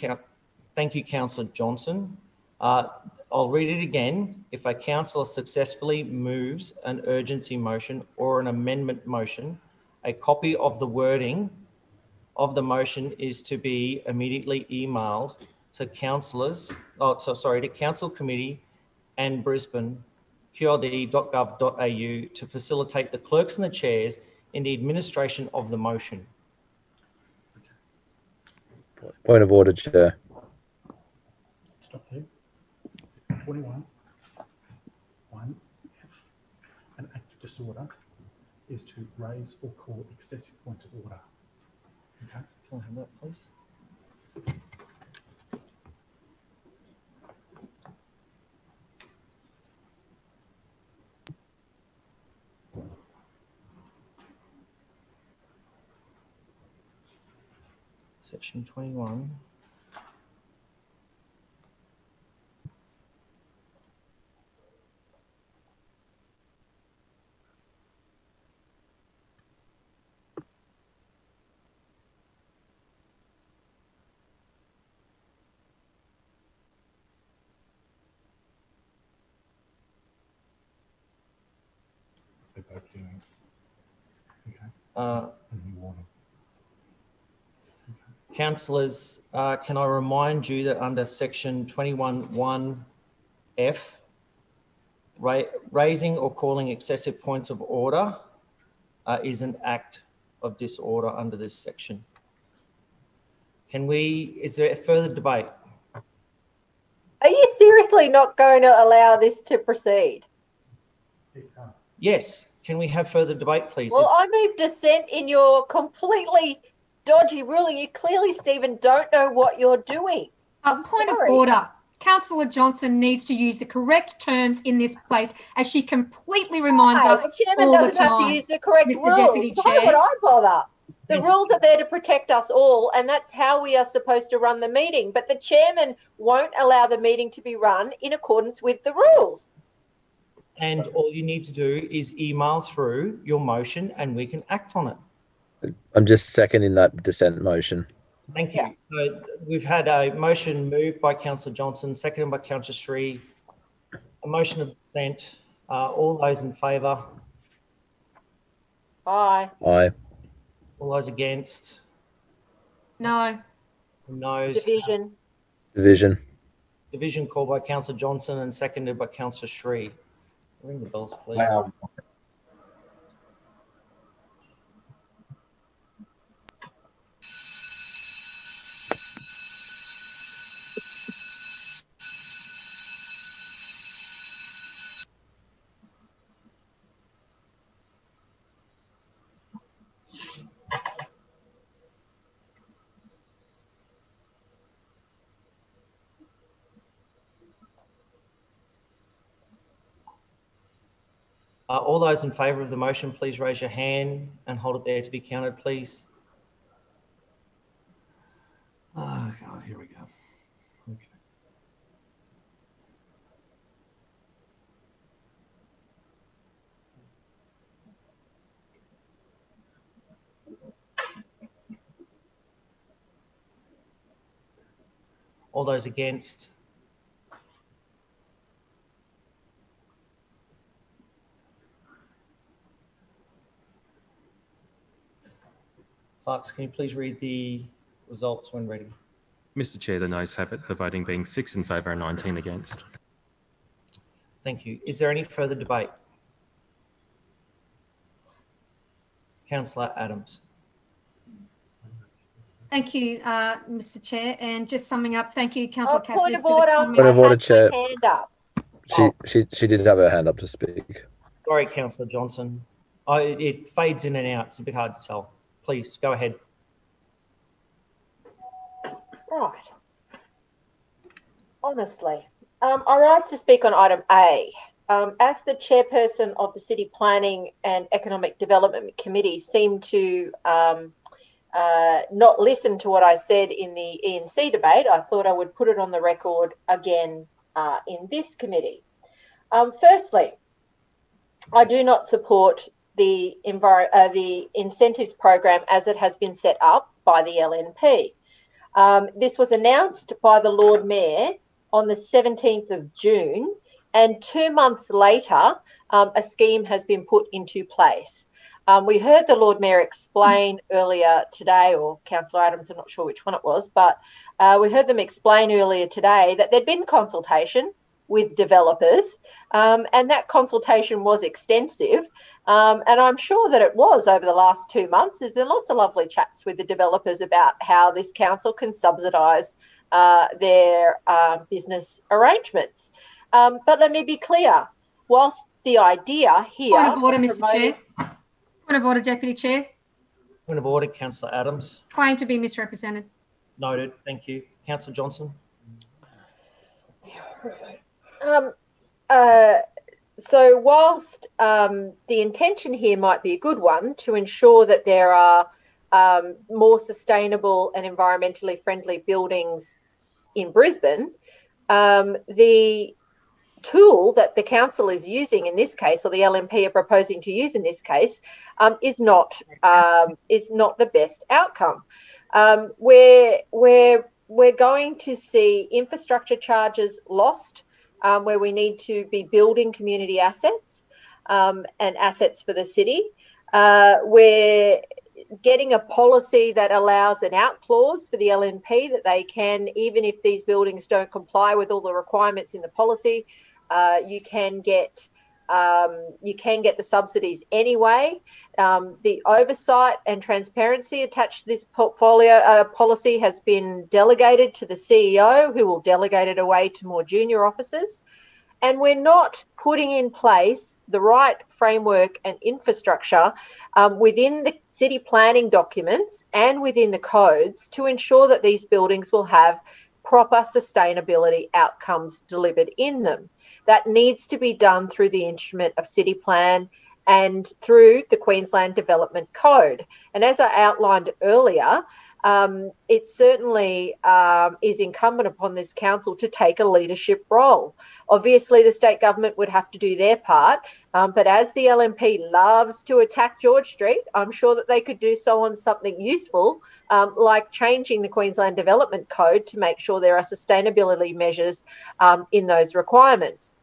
Speaker 10: Thank you, Councillor Johnston. Uh, I'll read it again. If a councillor successfully moves an urgency motion or an amendment motion, a copy of the wording of the motion is to be immediately emailed to councillors, oh, so sorry, to council committee and Brisbane, qld.gov.au to facilitate the clerks and the chairs in the administration of the motion.
Speaker 11: Point of order, Chair.
Speaker 14: Stop there. 21. 1. An act of disorder is to raise or call excessive point of order. Okay?
Speaker 10: Can I have that, please? Section 21.
Speaker 14: They're both doing. Okay.
Speaker 10: Uh,
Speaker 14: And you warn them.
Speaker 10: Councillors, uh, can I remind you that under section 21.1F, ra- raising or calling excessive points of order uh, is an act of disorder under this section. Can we, is there a further debate?
Speaker 9: Are you seriously not going to allow this to proceed?
Speaker 10: Yes, can we have further debate, please?
Speaker 9: Well,
Speaker 10: Is-
Speaker 9: I move dissent in your completely dodgy ruling. You clearly, Stephen, don't know what you're doing.
Speaker 7: A point
Speaker 9: sorry.
Speaker 7: of order. Councillor Johnston needs to use the correct terms in this place, as she completely reminds
Speaker 9: Why?
Speaker 7: us
Speaker 9: the chairman
Speaker 7: all the
Speaker 9: doesn't have to use the correct
Speaker 7: Mr.
Speaker 9: rules.
Speaker 7: Deputy
Speaker 9: Why
Speaker 7: Chair.
Speaker 9: would I bother? The
Speaker 10: Yes.
Speaker 9: rules are there to protect us all, and that's how we are supposed to run the meeting. But the chairman won't allow the meeting to be run in accordance with the rules.
Speaker 10: And all you need to do is email through your motion and we can act on it.
Speaker 11: I'm just seconding that dissent motion.
Speaker 10: Thank you. So we've had a motion moved by Councillor Johnston, seconded by Councillor Sri. A motion of dissent. Uh, all those in favour?
Speaker 9: Aye.
Speaker 11: Aye.
Speaker 10: All those against?
Speaker 7: No.
Speaker 10: Noes?
Speaker 9: Division.
Speaker 11: Division.
Speaker 10: Division called by Councillor Johnston and seconded by Councillor Sri. Ring the bells, please.
Speaker 6: Wow.
Speaker 10: Uh, all those in favour of the motion, please raise your hand and hold it there to be counted, please.
Speaker 14: Oh, God, here we go. Okay.
Speaker 10: All those against? Clerks, can you please read the results when ready?
Speaker 8: Mr Chair, the noes have it, the voting being six in favour and 19 against.
Speaker 10: Thank you. Is there any further debate? Councillor Adams.
Speaker 7: Thank you, uh, Mr Chair. And just summing up, thank you, Councillor
Speaker 9: Oh,
Speaker 7: Cassidy.
Speaker 9: point of order.
Speaker 11: Point of order, Chair.
Speaker 9: Hand up.
Speaker 11: She she she did have her hand up to speak.
Speaker 10: Sorry, Councillor Johnston. I, it fades in and out. It's a bit hard to tell. Please go ahead.
Speaker 9: Right. Honestly, um, I rise to speak on item A. Um, as the chairperson of the City Planning and Economic Development Committee seemed to um, uh, not listen to what I said in the ENC debate, I thought I would put it on the record again uh, in this committee. Um, firstly, I do not support the, envir- uh, the incentives program as it has been set up by the LNP. Um, this was announced by the Lord Mayor on the 17th of June, and two months later, um, a scheme has been put into place. Um, we heard the Lord Mayor explain earlier today, or Councillor Adams, I'm not sure which one it was, but uh, we heard them explain earlier today that there'd been consultation with developers, um, and that consultation was extensive. Um, and I'm sure that it was over the last two months. There's been lots of lovely chats with the developers about how this council can subsidise uh, their uh, business arrangements. Um, but let me be clear whilst the idea here.
Speaker 7: Point of order, Mr Chair. Point of order, Deputy Chair.
Speaker 10: Point of order, Councillor Adams.
Speaker 7: Claim to be misrepresented.
Speaker 10: Noted. Thank you. Councillor Johnston.
Speaker 9: Um, uh, so, whilst um, the intention here might be a good one to ensure that there are um, more sustainable and environmentally friendly buildings in Brisbane, um, the tool that the council is using in this case, or the LNP are proposing to use in this case, um, is not um, is not the best outcome. We're we're we're going to see infrastructure charges lost um, where we need to be building community assets um, and assets for the city. Uh, we're getting a policy that allows an out clause for the LNP that they can, even if these buildings don't comply with all the requirements in the policy, uh, you can get um, you can get the subsidies anyway. Um, the oversight and transparency attached to this portfolio uh, policy has been delegated to the CEO, who will delegate it away to more junior officers. And we're not putting in place the right framework and infrastructure um, within the city planning documents and within the codes to ensure that these buildings will have proper sustainability outcomes delivered in them. That needs to be done through the instrument of city plan and through the Queensland Development Code. And as I outlined earlier, um, it certainly um, is incumbent upon this council to take a leadership role. Obviously, the state government would have to do their part, um, but as the LNP loves to attack George Street, I'm sure that they could do so on something useful, um, like changing the Queensland Development Code to make sure there are sustainability measures um, in those requirements.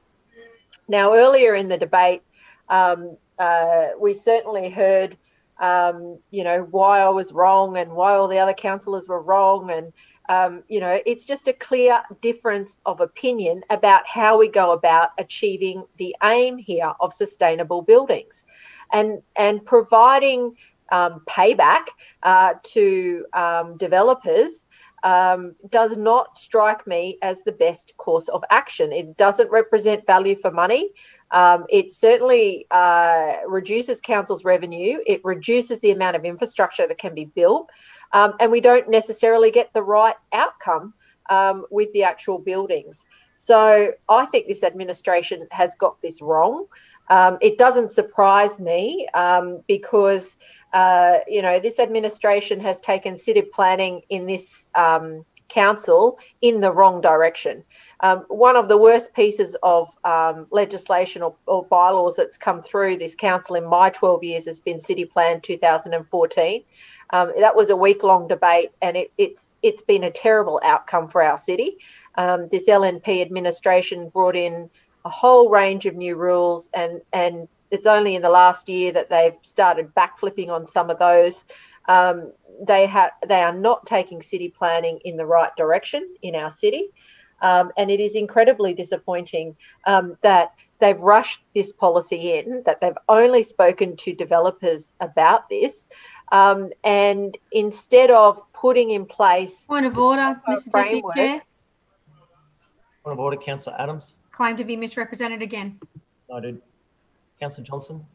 Speaker 9: Now, earlier in the debate, um, uh, we certainly heard um, you know, why I was wrong and why all the other councillors were wrong. And, um, you know, it's just a clear difference of opinion about how we go about achieving the aim here of sustainable buildings and, and providing um, payback uh, to um, developers. Um, does not strike me as the best course of action. It doesn't represent value for money. Um, it certainly uh, reduces council's revenue. It reduces the amount of infrastructure that can be built, um, and we don't necessarily get the right outcome um, with the actual buildings. So I think this administration has got this wrong. Um, it doesn't surprise me um, because uh, you know this administration has taken city planning in this um, council in the wrong direction. Um, one of the worst pieces of um, legislation or, or, bylaws that's come through this council in my 12 years has been City Plan 2014. Um, that was a week-long debate, and it, it's it's been a terrible outcome for our city. Um, this LNP administration brought in a whole range of new rules, and and it's only in the last year that they've started backflipping on some of those. Um, they have they are not taking city planning in the right direction in our city. Um, and it is incredibly disappointing um, that they've rushed this policy in, that they've only spoken to developers about this. Um, and instead of putting in place
Speaker 7: point of order, Mr. Deputy Chair.
Speaker 10: Point of order, Councillor Adams.
Speaker 7: Claim to be misrepresented again.
Speaker 10: Noted. Councillor Johnston.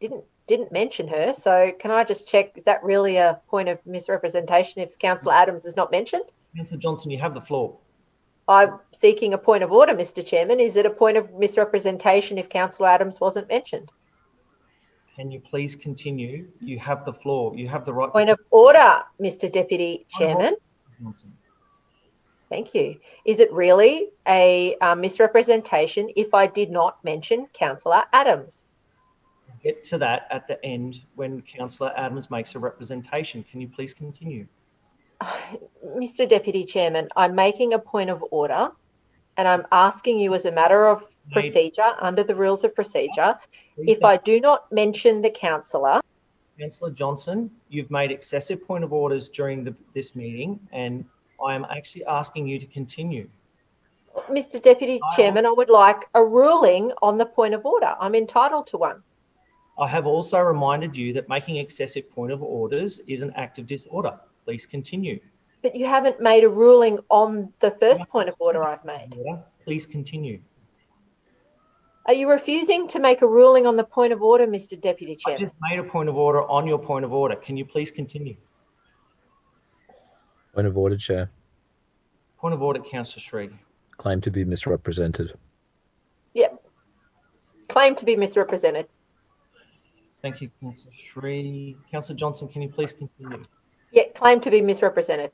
Speaker 9: Didn't didn't mention her, so can I just check? Is that really a point of misrepresentation if Councillor Adams is not mentioned?
Speaker 10: Councillor Johnston, you have the floor.
Speaker 9: I'm seeking a point of order, Mr. Chairman. Is it a point of misrepresentation if Councillor Adams wasn't mentioned?
Speaker 10: Can you please continue? You have the floor. You have the right.
Speaker 9: Point of order, Mr. Deputy Chairman. Thank you. Is it really a uh, misrepresentation if I did not mention Councillor Adams?
Speaker 10: Get to that at the end when Councillor Adams makes a representation. Can you please continue?
Speaker 9: Mr. Deputy Chairman, I'm making a point of order and I'm asking you as a matter of procedure under the rules of procedure if I do not mention the councillor.
Speaker 10: Councillor Johnston, you've made excessive point of orders during the, this meeting and I am actually asking you to continue.
Speaker 9: Mr. Deputy Chairman, I would like a ruling on the point of order. I'm entitled to one.
Speaker 10: I have also reminded you that making excessive point of orders is an act of disorder. Please continue.
Speaker 9: But you haven't made a ruling on the first point of order I've made.
Speaker 10: Please continue.
Speaker 9: Are you refusing to make a ruling on the point of order, Mr. Deputy Chair?
Speaker 10: I just made a point of order on your point of order. Can you please continue?
Speaker 11: Point of order, Chair.
Speaker 10: Point of order, Councillor Sri.
Speaker 11: Claim to be misrepresented.
Speaker 9: Yep. Claim to be misrepresented.
Speaker 10: Thank you, Councillor Sri. Councillor Johnston, can you please continue?
Speaker 9: Yeah, claim to be misrepresented.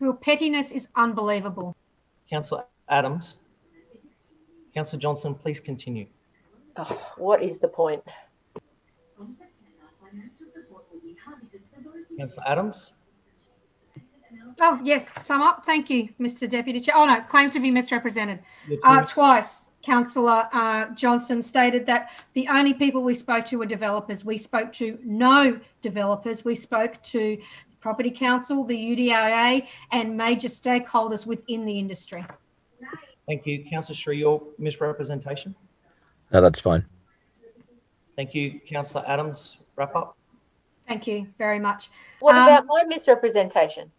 Speaker 7: Your pettiness is unbelievable.
Speaker 10: Councillor Adams. Councillor Johnston, please continue.
Speaker 9: Oh, what is the point?
Speaker 10: Councillor Adams.
Speaker 7: Oh, yes, sum up. Thank you, Mr. Deputy Chair. Oh, no, claims to be misrepresented. Uh, twice, Councillor uh, Johnston stated that the only people we spoke to were developers. We spoke to no developers. We spoke to the Property Council, the UDIA, and major stakeholders within the industry.
Speaker 10: Thank you. Councillor Sri, your misrepresentation?
Speaker 11: No, that's fine.
Speaker 10: Thank you. Councillor Adams, wrap up.
Speaker 7: Thank you very much.
Speaker 9: What
Speaker 7: Um,
Speaker 9: about my misrepresentation?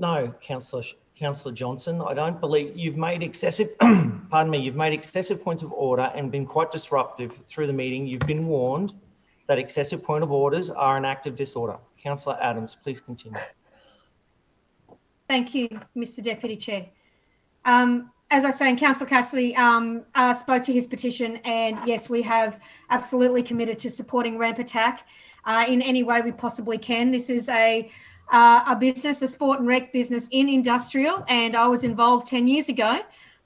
Speaker 10: No, Councillor Councillor Johnston, I don't believe you've made excessive. pardon me. You've made excessive points of order and been quite disruptive through the meeting. You've been warned that excessive point of orders are an act of disorder. Councillor Adams, please continue.
Speaker 7: Thank you, Mr. Deputy Chair. Um, as I was saying, Councillor Cassidy um, uh, spoke to his petition, and yes, we have absolutely committed to supporting Ramp Attack uh, in any way we possibly can. This is a uh, a business, a sport and rec business in industrial, and I was involved ten years ago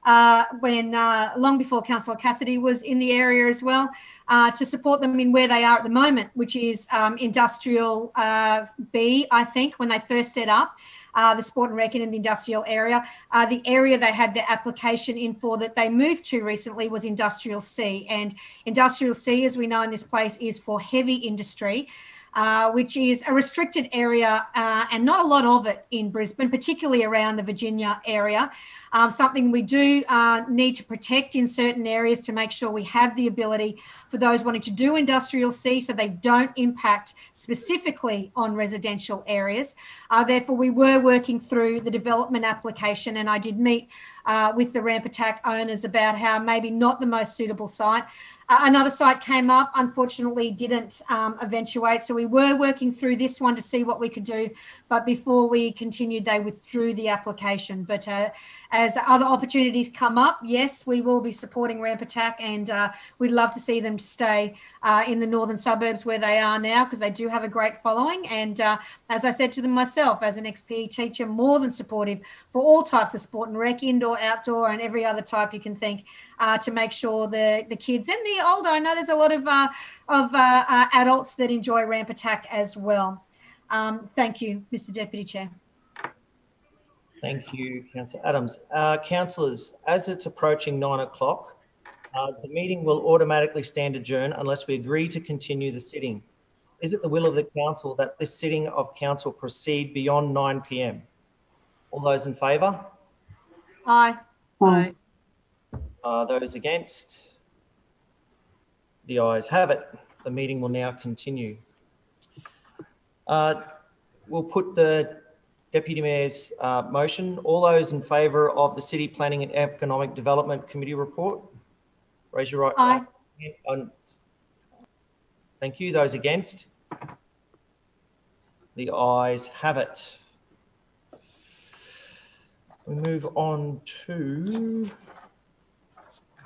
Speaker 7: uh, when uh, long before Councillor Cassidy was in the area as well, uh, to support them in where they are at the moment, which is um, industrial uh, B, I think, when they first set up. Uh, the sport and rec in the industrial area. Uh, the area they had their application in for that they moved to recently was industrial C. And industrial C, as we know in this place, is for heavy industry. Uh, which is a restricted area uh, and not a lot of it in Brisbane, particularly around the Virginia area. Um, something we do uh, need to protect in certain areas to make sure we have the ability for those wanting to do industrial C so they don't impact specifically on residential areas. Uh, therefore, we were working through the development application and I did meet uh, with the ramp attack owners about how maybe not the most suitable site. Uh, another site came up, unfortunately, didn't um, eventuate. So we were working through this one to see what we could do. But before we continued, they withdrew the application. But uh, as other opportunities come up, yes, we will be supporting Ramp Attack and uh, we'd love to see them stay uh, in the northern suburbs where they are now because they do have a great following. And uh, as I said to them myself, as an XP teacher, more than supportive for all types of sport and rec, indoor, outdoor, and every other type you can think uh, to make sure the, the kids and the older, I know there's a lot of, of uh, uh, adults that enjoy Ramp Attack as well. Um, thank you, Mr. Deputy Chair.
Speaker 10: Thank you, Councillor Adams. Uh, councillors, as it's approaching nine o'clock, uh, the meeting will automatically stand adjourned unless we agree to continue the sitting. Is it the will of the council that this sitting of council proceed beyond 9 p.m.? All those in favour?
Speaker 7: Aye.
Speaker 5: Aye.
Speaker 10: Uh, those against? The ayes have it. The meeting will now continue. Uh, we'll put the Deputy Mayor's uh, motion. All those in favour of the City Planning and Economic Development Committee report, raise your right.
Speaker 7: Aye.
Speaker 10: hand. Thank you. Those against? The ayes have it. We move on to,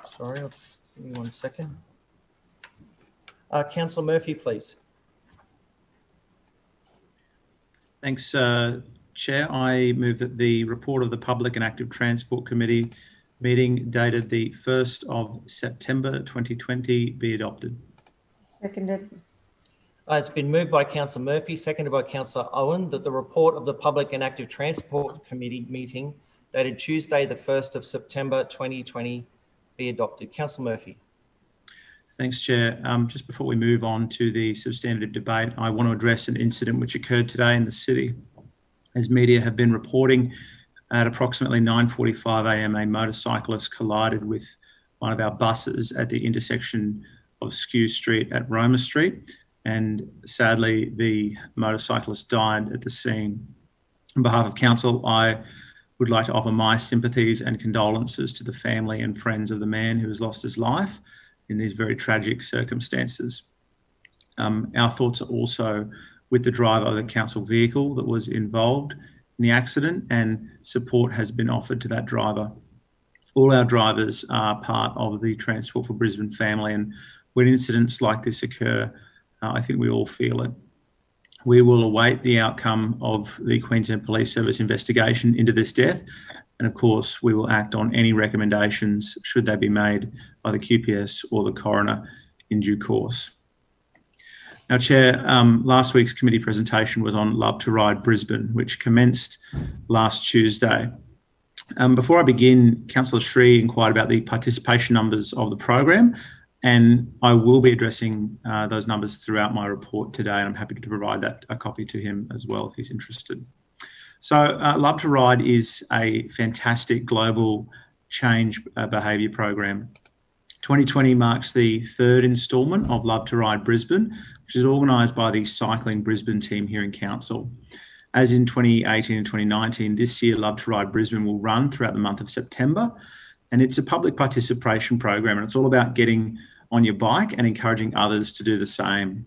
Speaker 10: sorry, give me one second. Uh, Councillor Murphy, please.
Speaker 4: Thanks, uh, Chair. I move that the report of the Public and Active Transport Committee meeting dated the 1st of September 2020 be adopted.
Speaker 13: Seconded.
Speaker 10: Uh, it's been moved by Councillor Murphy, seconded by Councillor Owen, that the report of the Public and Active Transport Committee meeting dated Tuesday, the 1st of September 2020 be adopted. Councillor Murphy.
Speaker 4: Thanks, Chair. Um, just before we move on to the substantive debate, I want to address an incident which occurred today in the city. As media have been reporting, at approximately 9:45 a.m., a motorcyclist collided with one of our buses at the intersection of Skew Street at Roma Street, and sadly, the motorcyclist died at the scene. On behalf of council, I would like to offer my sympathies and condolences to the family and friends of the man who has lost his life in these very tragic circumstances. Um, our thoughts are also with the driver of the council vehicle that was involved in the accident, and support has been offered to that driver. All our drivers are part of the Transport for Brisbane family, and when incidents like this occur, uh, I think we all feel it. We will await the outcome of the Queensland Police Service investigation into this death. And of course, we will act on any recommendations should they be made by the QPS or the coroner in due course. Now, Chair, um, last week's committee presentation was on Love to Ride Brisbane, which commenced last Tuesday. Um, before I begin, Councillor Sri inquired about the participation numbers of the program, and I will be addressing uh, those numbers throughout my report today. And I'm happy to provide that a copy to him as well if he's interested. So, uh, Love to Ride is a fantastic global change uh, behaviour program. 2020 marks the third instalment of Love to Ride Brisbane, which is organised by the Cycling Brisbane team here in Council. As in 2018 and 2019, this year Love to Ride Brisbane will run throughout the month of September. And it's a public participation program, and it's all about getting on your bike and encouraging others to do the same.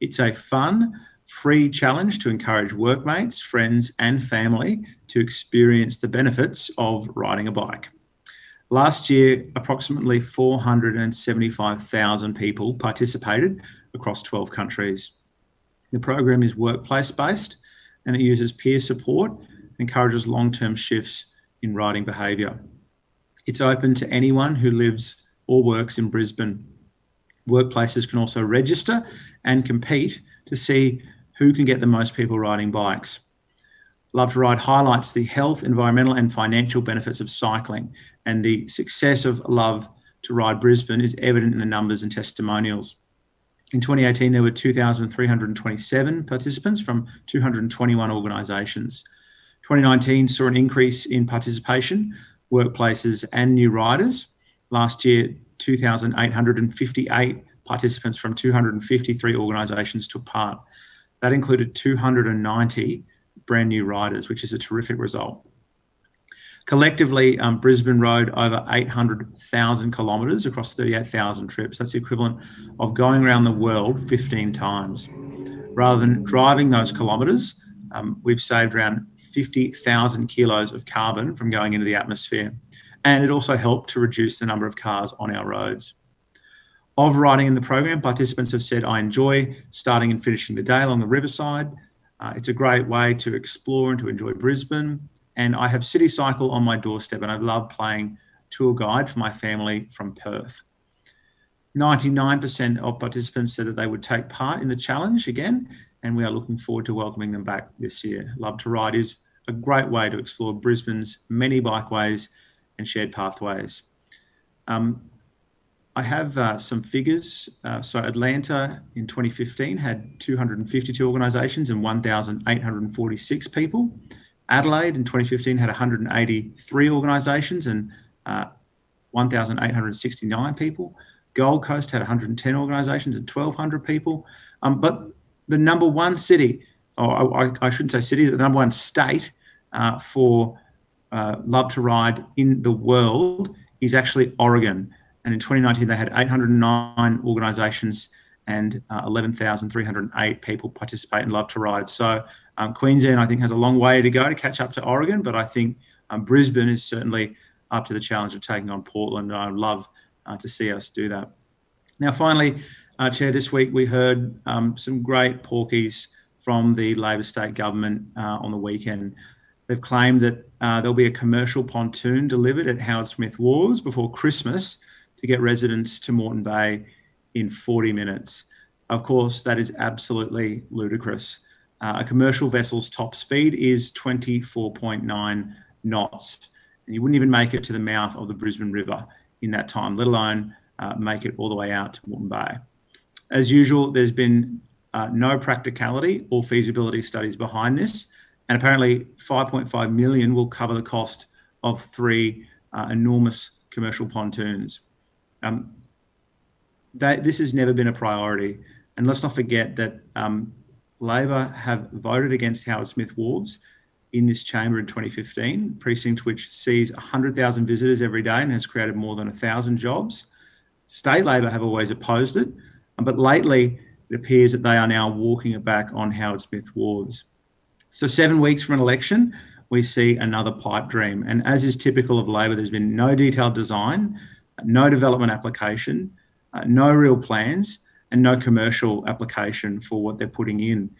Speaker 4: It's a fun, free challenge to encourage workmates, friends, and family to experience the benefits of riding a bike. Last year, approximately 475,000 people participated across 12 countries. The program is workplace based and it uses peer support, encourages long term shifts in riding behaviour. It's open to anyone who lives or works in Brisbane. Workplaces can also register and compete to see who can get the most people riding bikes. Love to Ride highlights the health, environmental, and financial benefits of cycling, and the success of Love to Ride Brisbane is evident in the numbers and testimonials. In 2018, there were 2,327 participants from 221 organisations. 2019 saw an increase in participation, workplaces, and new riders. Last year, 2,858 participants from 253 organisations took part. That included 290 brand new riders, which is a terrific result. Collectively, um, Brisbane rode over 800,000 kilometres across 38,000 trips. That's the equivalent of going around the world 15 times. Rather than driving those kilometres, um, we've saved around 50,000 kilos of carbon from going into the atmosphere. And it also helped to reduce the number of cars on our roads. Of riding in the program, participants have said, I enjoy starting and finishing the day along the riverside. Uh, it's a great way to explore and to enjoy Brisbane. And I have City Cycle on my doorstep, and I love playing tour guide for my family from Perth. 99% of participants said that they would take part in the challenge again, and we are looking forward to welcoming them back this year. Love to Ride is a great way to explore Brisbane's many bikeways and shared pathways. Um, I have uh, some figures. Uh, so Atlanta in 2015 had 252 organisations and 1,846 people. Adelaide in 2015 had 183 organisations and uh, 1,869 people. Gold Coast had 110 organisations and 1,200 people. Um, but the number one city, or I, I, shouldn't say city, the number one state uh, for uh, Love to Ride in the world is actually Oregon. And in 2019, they had 809 organisations and uh, 11,308 people participate in Love to Ride. So um, Queensland, I think, has a long way to go to catch up to Oregon, but I think um, Brisbane is certainly up to the challenge of taking on Portland. I would love uh, to see us do that. Now, finally, uh, Chair, this week we heard um, some great porkies from the Labor state government uh, on the weekend. They've claimed that uh, there'll be a commercial pontoon delivered at Howard Smith Wharves before Christmas to get residents to Moreton Bay in 40 minutes. Of course, that is absolutely ludicrous. Uh, a commercial vessel's top speed is 24.9 knots. And you wouldn't even make it to the mouth of the Brisbane River in that time, let alone uh, make it all the way out to Moreton Bay. As usual, there's been uh, no practicality or feasibility studies behind this, and apparently 5.5 million will cover the cost of three uh, enormous commercial pontoons. Um, that, this has never been a priority. And let's not forget that um, Labor have voted against Howard Smith Wharves in this chamber in 2015, precinct which sees 100,000 visitors every day and has created more than 1,000 jobs. State Labor have always opposed it, but lately it appears that they are now walking it back on Howard Smith Wharves. So, seven weeks from an election, we see another pipe dream. And as is typical of Labor, there's been no detailed design no development application, uh, no real plans, and no commercial application for what they're putting in.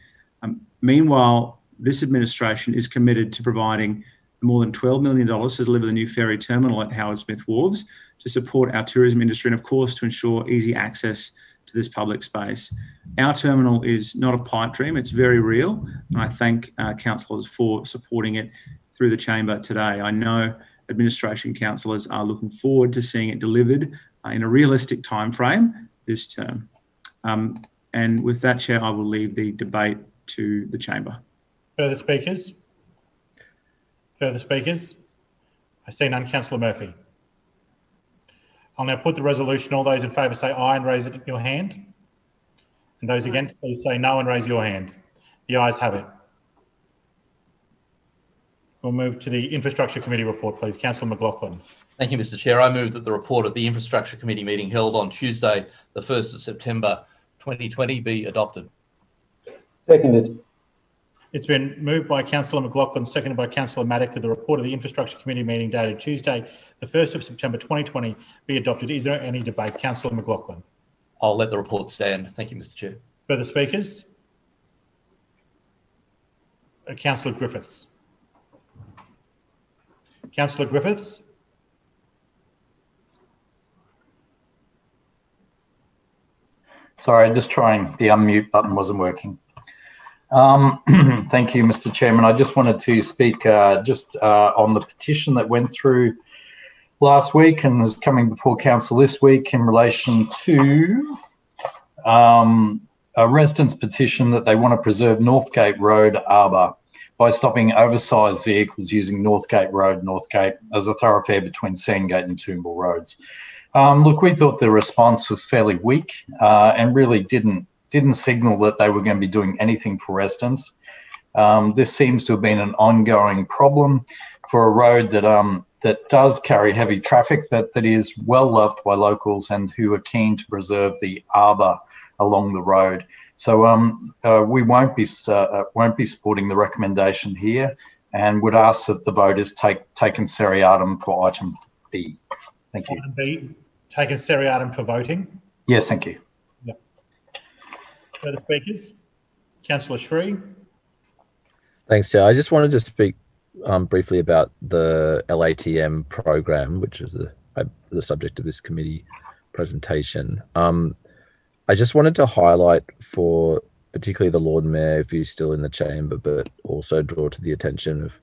Speaker 4: Um, meanwhile, this administration is committed to providing more than $12 million to deliver the new ferry terminal at Howard Smith Wharves to support our tourism industry and, of course, to ensure easy access to this public space. Our terminal is not a pipe dream, it's very real. And I thank uh, councillors for supporting it through the chamber today. I know administration councillors are looking forward to seeing it delivered uh, in a realistic time frame this term. Um, and with that, Chair, I will leave the debate to the chamber.
Speaker 1: Further speakers? Further speakers? I see none. Councillor Murphy. I'll now put the resolution. All those in favour say aye and raise your hand. And those against, please say no and raise your hand. The ayes have it. We'll move to the Infrastructure Committee report, please. Councillor McLaughlin.
Speaker 15: Thank you, Mr Chair. I move that the report of the Infrastructure Committee meeting held on Tuesday, the 1st of September 2020 be adopted.
Speaker 16: Seconded.
Speaker 1: It's been moved by councillor McLaughlin, seconded by councillor Matic that the report of the Infrastructure Committee meeting dated Tuesday, the 1st of September 2020 be adopted. Is there any debate? Councillor McLaughlin.
Speaker 15: I'll let the report stand. Thank you, Mr Chair.
Speaker 1: Further speakers? Uh, councillor Griffiths. Councillor Griffiths?
Speaker 3: Sorry, just trying, the unmute button wasn't working. Um, thank you, Mr. Chairman. I just wanted to speak uh, just uh, on the petition that went through last week and is coming before council this week in relation to um, a resident's petition that they want to preserve Northgate Road Arbour by stopping oversized vehicles using Northgate Road, Northgate as a thoroughfare between Sandgate and Toombul Roads. Um, look, we thought the response was fairly weak uh, and really didn't didn't signal that they were going to be doing anything for residents. Um, this seems to have been an ongoing problem for a road that um, that does carry heavy traffic, but that is well loved by locals and who are keen to preserve the arbour along the road. So um, uh, we won't be uh, won't be supporting the recommendation here, and would ask that the voters take taken seriatim for item B. Thank you.
Speaker 1: Item taken seriatim for voting.
Speaker 3: Yes, thank you.
Speaker 1: Yep. Further speakers? Councillor Sri.
Speaker 11: Thanks, Chair. I just wanted to speak um, briefly about the LATM program, which is the, the subject of this committee presentation. Um, I just wanted to highlight for particularly the Lord Mayor, if he's still in the chamber, but also draw to the attention of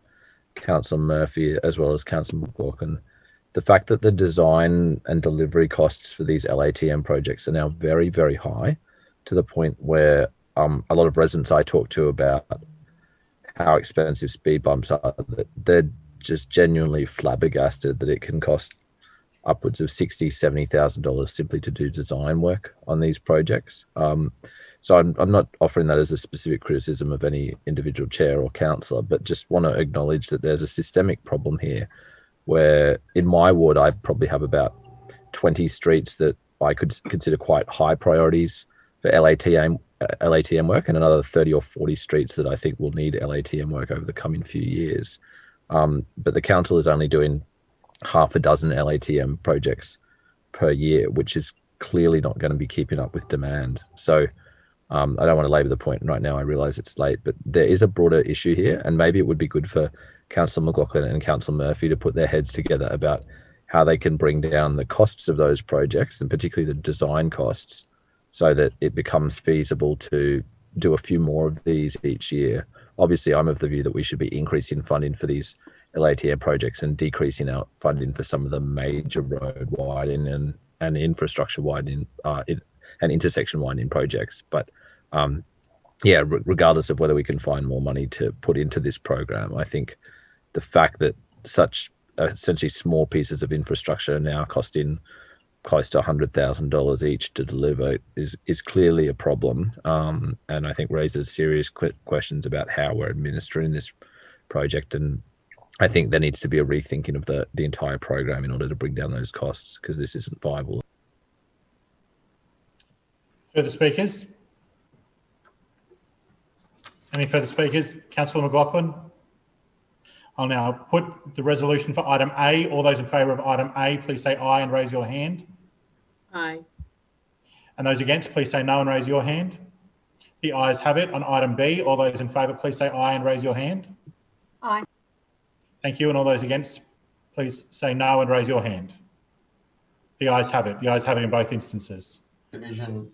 Speaker 11: Councillor Murphy as well as Councillor McLaughlin, the fact that the design and delivery costs for these LATM projects are now very, very high to the point where um, a lot of residents I talk to about how expensive speed bumps are, they're just genuinely flabbergasted that it can cost upwards of sixty, seventy thousand dollars simply to do design work on these projects. Um, so I'm, I'm not offering that as a specific criticism of any individual chair or councillor, but just want to acknowledge that there's a systemic problem here, where in my ward I probably have about twenty streets that I could consider quite high priorities for LATM uh, LATM work, and another thirty or forty streets that I think will need LATM work over the coming few years. Um, but the council is only doing half a dozen LATM projects per year, which is clearly not going to be keeping up with demand. So um, I don't want to labour the point right now. I realise it's late, but there is a broader issue here, and maybe it would be good for Councillor McLaughlin and Councillor Murphy to put their heads together about how they can bring down the costs of those projects, and particularly the design costs, so that it becomes feasible to do a few more of these each year. Obviously, I'm of the view that we should be increasing funding for these LATM projects and decreasing our funding for some of the major road widening and, and infrastructure widening uh, and intersection widening projects. But um, yeah, re- regardless of whether we can find more money to put into this program, I think the fact that such uh, essentially small pieces of infrastructure are now costing close to $100,000 each to deliver is is clearly a problem um, and I think raises serious qu- questions about how we're administering this project and I think there needs to be a rethinking of the the entire program in order to bring down those costs because this isn't viable.
Speaker 1: Further speakers? Any further speakers? Councillor McLaughlin? I'll now put the resolution for item A. All those in favour of item A, please say aye and raise your hand.
Speaker 5: Aye.
Speaker 1: And those against, please say no and raise your hand. The ayes have it on item B. All those in favour, please say aye and raise your hand.
Speaker 7: Aye.
Speaker 1: Thank you. And all those against, please say no and raise your hand. The ayes have it. The ayes have it in both instances.
Speaker 6: Division.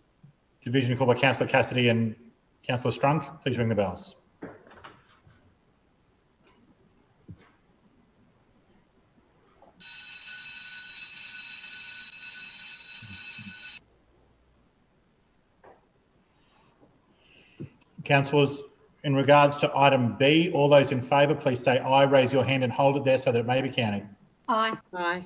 Speaker 1: Division called by Councillor Cassidy and Councillor Strunk. Please ring the bells. Councillors, in regards to item B, all those in favour, please say aye, raise your hand and hold it there so that it may be counted.
Speaker 7: Aye.
Speaker 5: Aye.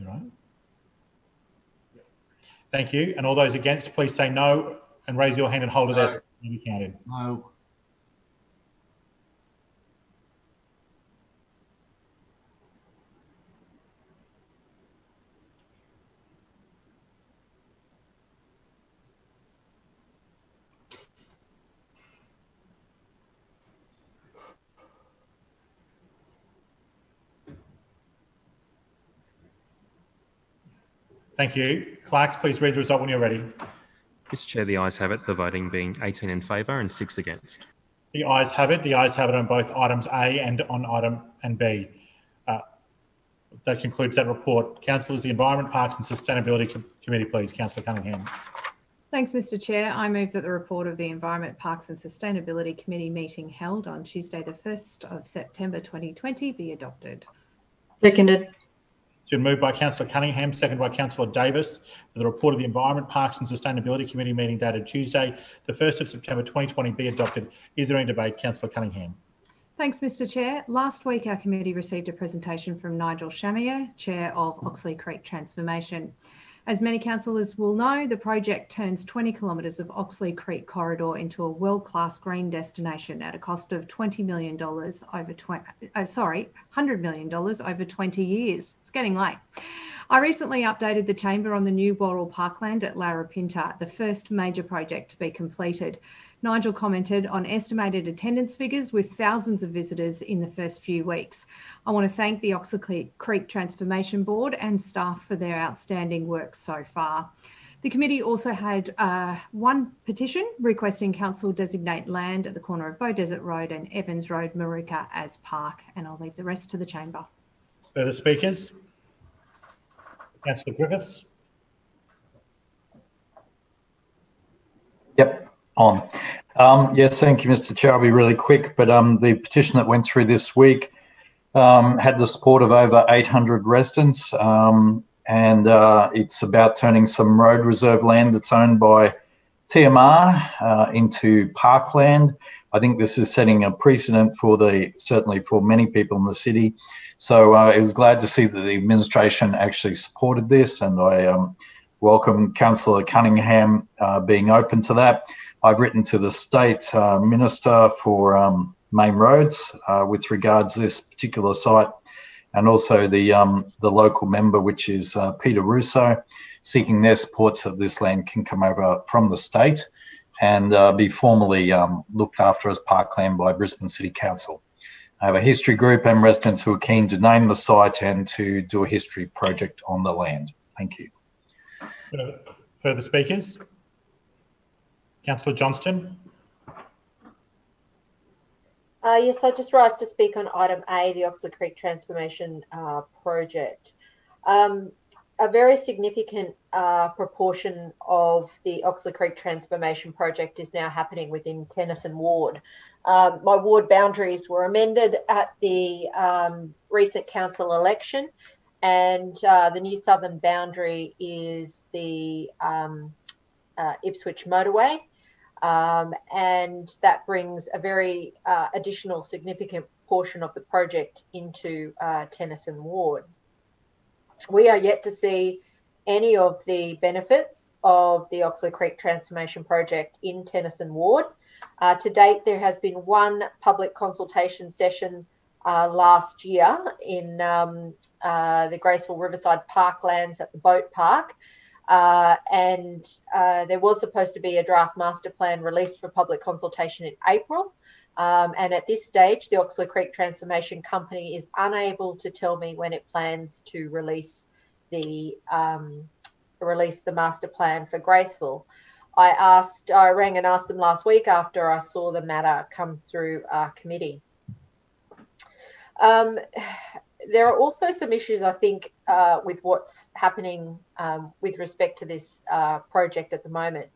Speaker 1: You right? Thank you. And all those against, please say no and raise your hand and hold it there. So counted.
Speaker 14: No.
Speaker 1: Thank you. Clerks, please read the result when you're ready.
Speaker 8: Mr Chair, the ayes have it, the voting being 18 in favour and six against.
Speaker 1: The ayes have it. The ayes have it on both items A and on item and B. Uh, that concludes that report. Councillors, the Environment, Parks and Sustainability Com- Committee, please. Councillor Cunningham.
Speaker 16: Thanks, Mr Chair. I move that the report of the Environment, Parks and Sustainability Committee meeting held on Tuesday, the 1st of September 2020 be adopted.
Speaker 2: Seconded.
Speaker 1: It's been moved by Councillor Cunningham, seconded by Councillor Davis, the report of the Environment, Parks and Sustainability Committee meeting dated Tuesday, the 1st of September 2020 be adopted. Is there any debate? Councillor Cunningham.
Speaker 16: Thanks, Mr Chair. Last week, our committee received a presentation from Nigel Chamier, Chair of Oxley Creek Transformation. As many councillors will know, the project turns 20 kilometres of Oxley Creek corridor into a world-class green destination at a cost of $20 million over 20, oh, uh, sorry, $100 million over 20 years. It's getting late. I recently updated the chamber on the new Warril Parkland at Larapinta, the first major project to be completed. Nigel commented on estimated attendance figures with thousands of visitors in the first few weeks. I want to thank the Oxley Creek Transformation Board and staff for their outstanding work so far. The committee also had uh, one petition requesting council designate land at the corner of Beaudesert Road and Evans Road, Moorooka as park, and I'll leave the rest to the chamber.
Speaker 1: Further speakers? Councillor Griffiths.
Speaker 3: Yep, on. Um, yes, thank you, Mr. Chair. I'll be really quick, but um, the petition that went through this week um, had the support of over 800 residents, um, and uh, it's about turning some road reserve land that's owned by TMR uh, into parkland. I think this is setting a precedent for the certainly for many people in the city. So uh, I was glad to see that the administration actually supported this, and I um, welcome Councillor Cunningham uh, being open to that. I've written to the state uh, minister for um, main roads uh, with regards to this particular site, and also the um, the local member, which is uh, Peter Russo, seeking their support so that this land can come over from the state and uh, be formally um, looked after as parkland by Brisbane City Council. I have a history group and residents who are keen to name the site and to do a history project on the land. Thank you.
Speaker 1: Further speakers? Councillor Johnston.
Speaker 9: Uh, yes, I just rise to speak on item A, the Oxley Creek Transformation uh, Project. Um, a very significant uh, proportion of the Oxley Creek Transformation Project is now happening within Tennyson Ward. Um, my ward boundaries were amended at the um, recent council election, and uh, the new southern boundary is the um, uh, Ipswich motorway. Um, and that brings a very uh, additional significant portion of the project into uh, Tennyson Ward. We are yet to see any of the benefits of the Oxley Creek Transformation Project in Tennyson Ward. Uh, to date, there has been one public consultation session uh, last year in um, uh, the Graceville Riverside Parklands at the boat park. Uh, and uh, there was supposed to be a draft master plan released for public consultation in April. Um, and at this stage, the Oxley Creek Transformation Company is unable to tell me when it plans to release the um, release the master plan for Graceville. I asked, I rang and asked them last week after I saw the matter come through our committee. Um, there are also some issues, I think, uh, with what's happening um, with respect to this uh, project at the moment.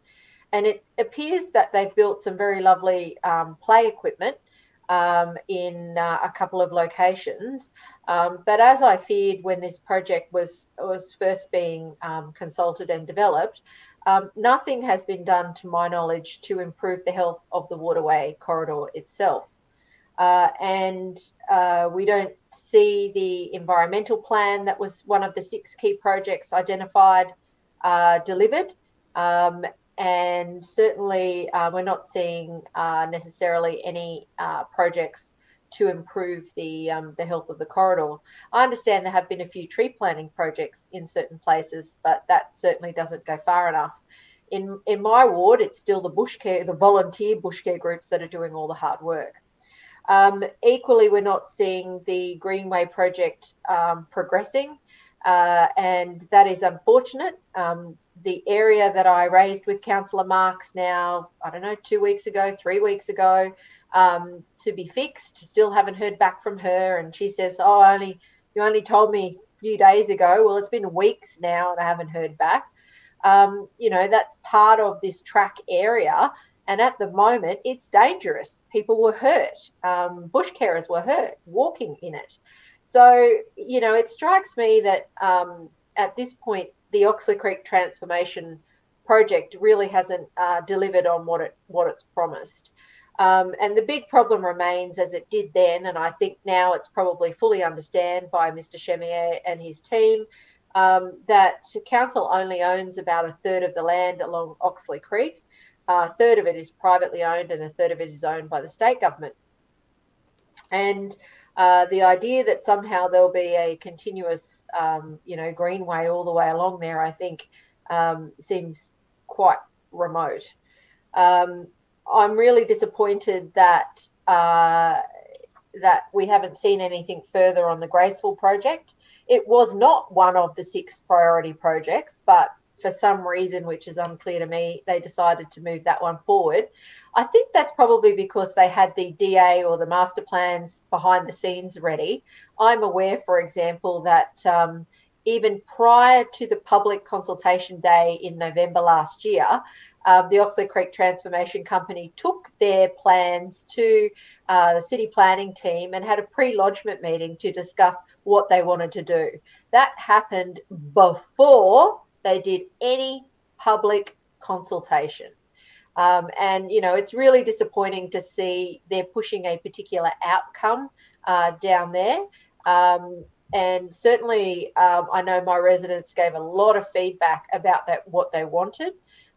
Speaker 9: And it appears that they've built some very lovely um, play equipment um, in uh, a couple of locations. Um, but as I feared when this project was, was first being um, consulted and developed, um, nothing has been done, to my knowledge, to improve the health of the waterway corridor itself. Uh, and uh, we don't see the environmental plan that was one of the six key projects identified uh, delivered. Um, and certainly, uh, we're not seeing uh, necessarily any uh, projects to improve the um, the health of the corridor. I understand there have been a few tree planting projects in certain places, but that certainly doesn't go far enough. In in my ward, it's still the bush care, the volunteer bush care groups that are doing all the hard work. Um, equally, we're not seeing the Greenway project um, progressing, uh, and that is unfortunate. Um, the area that I raised with Councillor Marx now, I don't know, two weeks ago, three weeks ago, um, to be fixed. Still haven't heard back from her, and she says, "Oh, only you only told me a few days ago." Well, it's been weeks now, and I haven't heard back. Um, you know, that's part of this track area. And at the moment, it's dangerous. People were hurt. Um, bush carers were hurt walking in it. So, you know, it strikes me that um, at this point, the Oxley Creek transformation project really hasn't uh, delivered on what it what it's promised. Um, and the big problem remains as it did then, and I think now it's probably fully understood by Mr. Chamier and his team um, that council only owns about a third of the land along Oxley Creek. A third of it is privately owned, and a third of it is owned by the state government. And uh, the idea that somehow there'll be a continuous, um, you know, greenway all the way along there, I think, um, seems quite remote. Um, I'm really disappointed that uh, that we haven't seen anything further on the Graceville project. It was not one of the six priority projects, but for some reason, which is unclear to me, they decided to move that one forward. I think that's probably because they had the DA or the master plans behind the scenes ready. I'm aware, for example, that um, even prior to the public consultation day in November last year, um, the Oxley Creek Transformation Company took their plans to uh, the city planning team and had a pre lodgement meeting to discuss what they wanted to do. That happened before they did any public consultation. Um, and, you know, it's really disappointing to see they're pushing a particular outcome uh, down there. Um, and certainly, um, I know my residents gave a lot of feedback about that, what they wanted.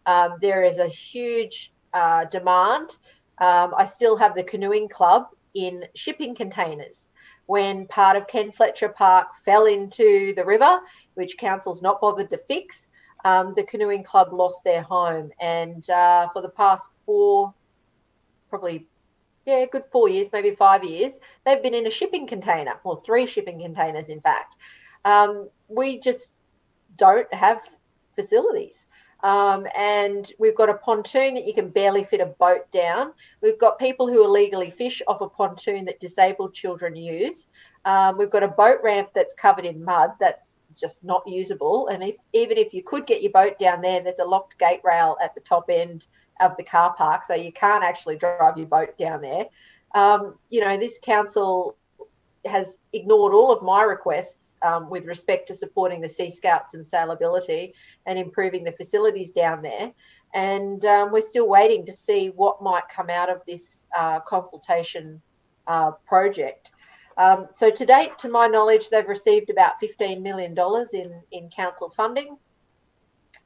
Speaker 9: Um, there is a huge uh, demand. Um, I still have the canoeing club in shipping containers. When part of Ken Fletcher Park fell into the river, which council's not bothered to fix, um, the canoeing club lost their home. And uh, for the past four, probably, yeah, good four years, maybe five years, they've been in a shipping container, or three shipping containers, in fact. Um, we just don't have facilities. Um, and we've got a pontoon that you can barely fit a boat down. We've got people who illegally fish off a pontoon that disabled children use. Um, we've got a boat ramp that's covered in mud that's just not usable. And if even if you could get your boat down there, there's a locked gate rail at the top end of the car park, so you can't actually drive your boat down there. Um, you know, this council has ignored all of my requests um, with respect to supporting the Sea Scouts and sailability and improving the facilities down there. And um, we're still waiting to see what might come out of this uh, consultation uh, project. Um, so, to date, to my knowledge, they've received about $15 million in, in council funding.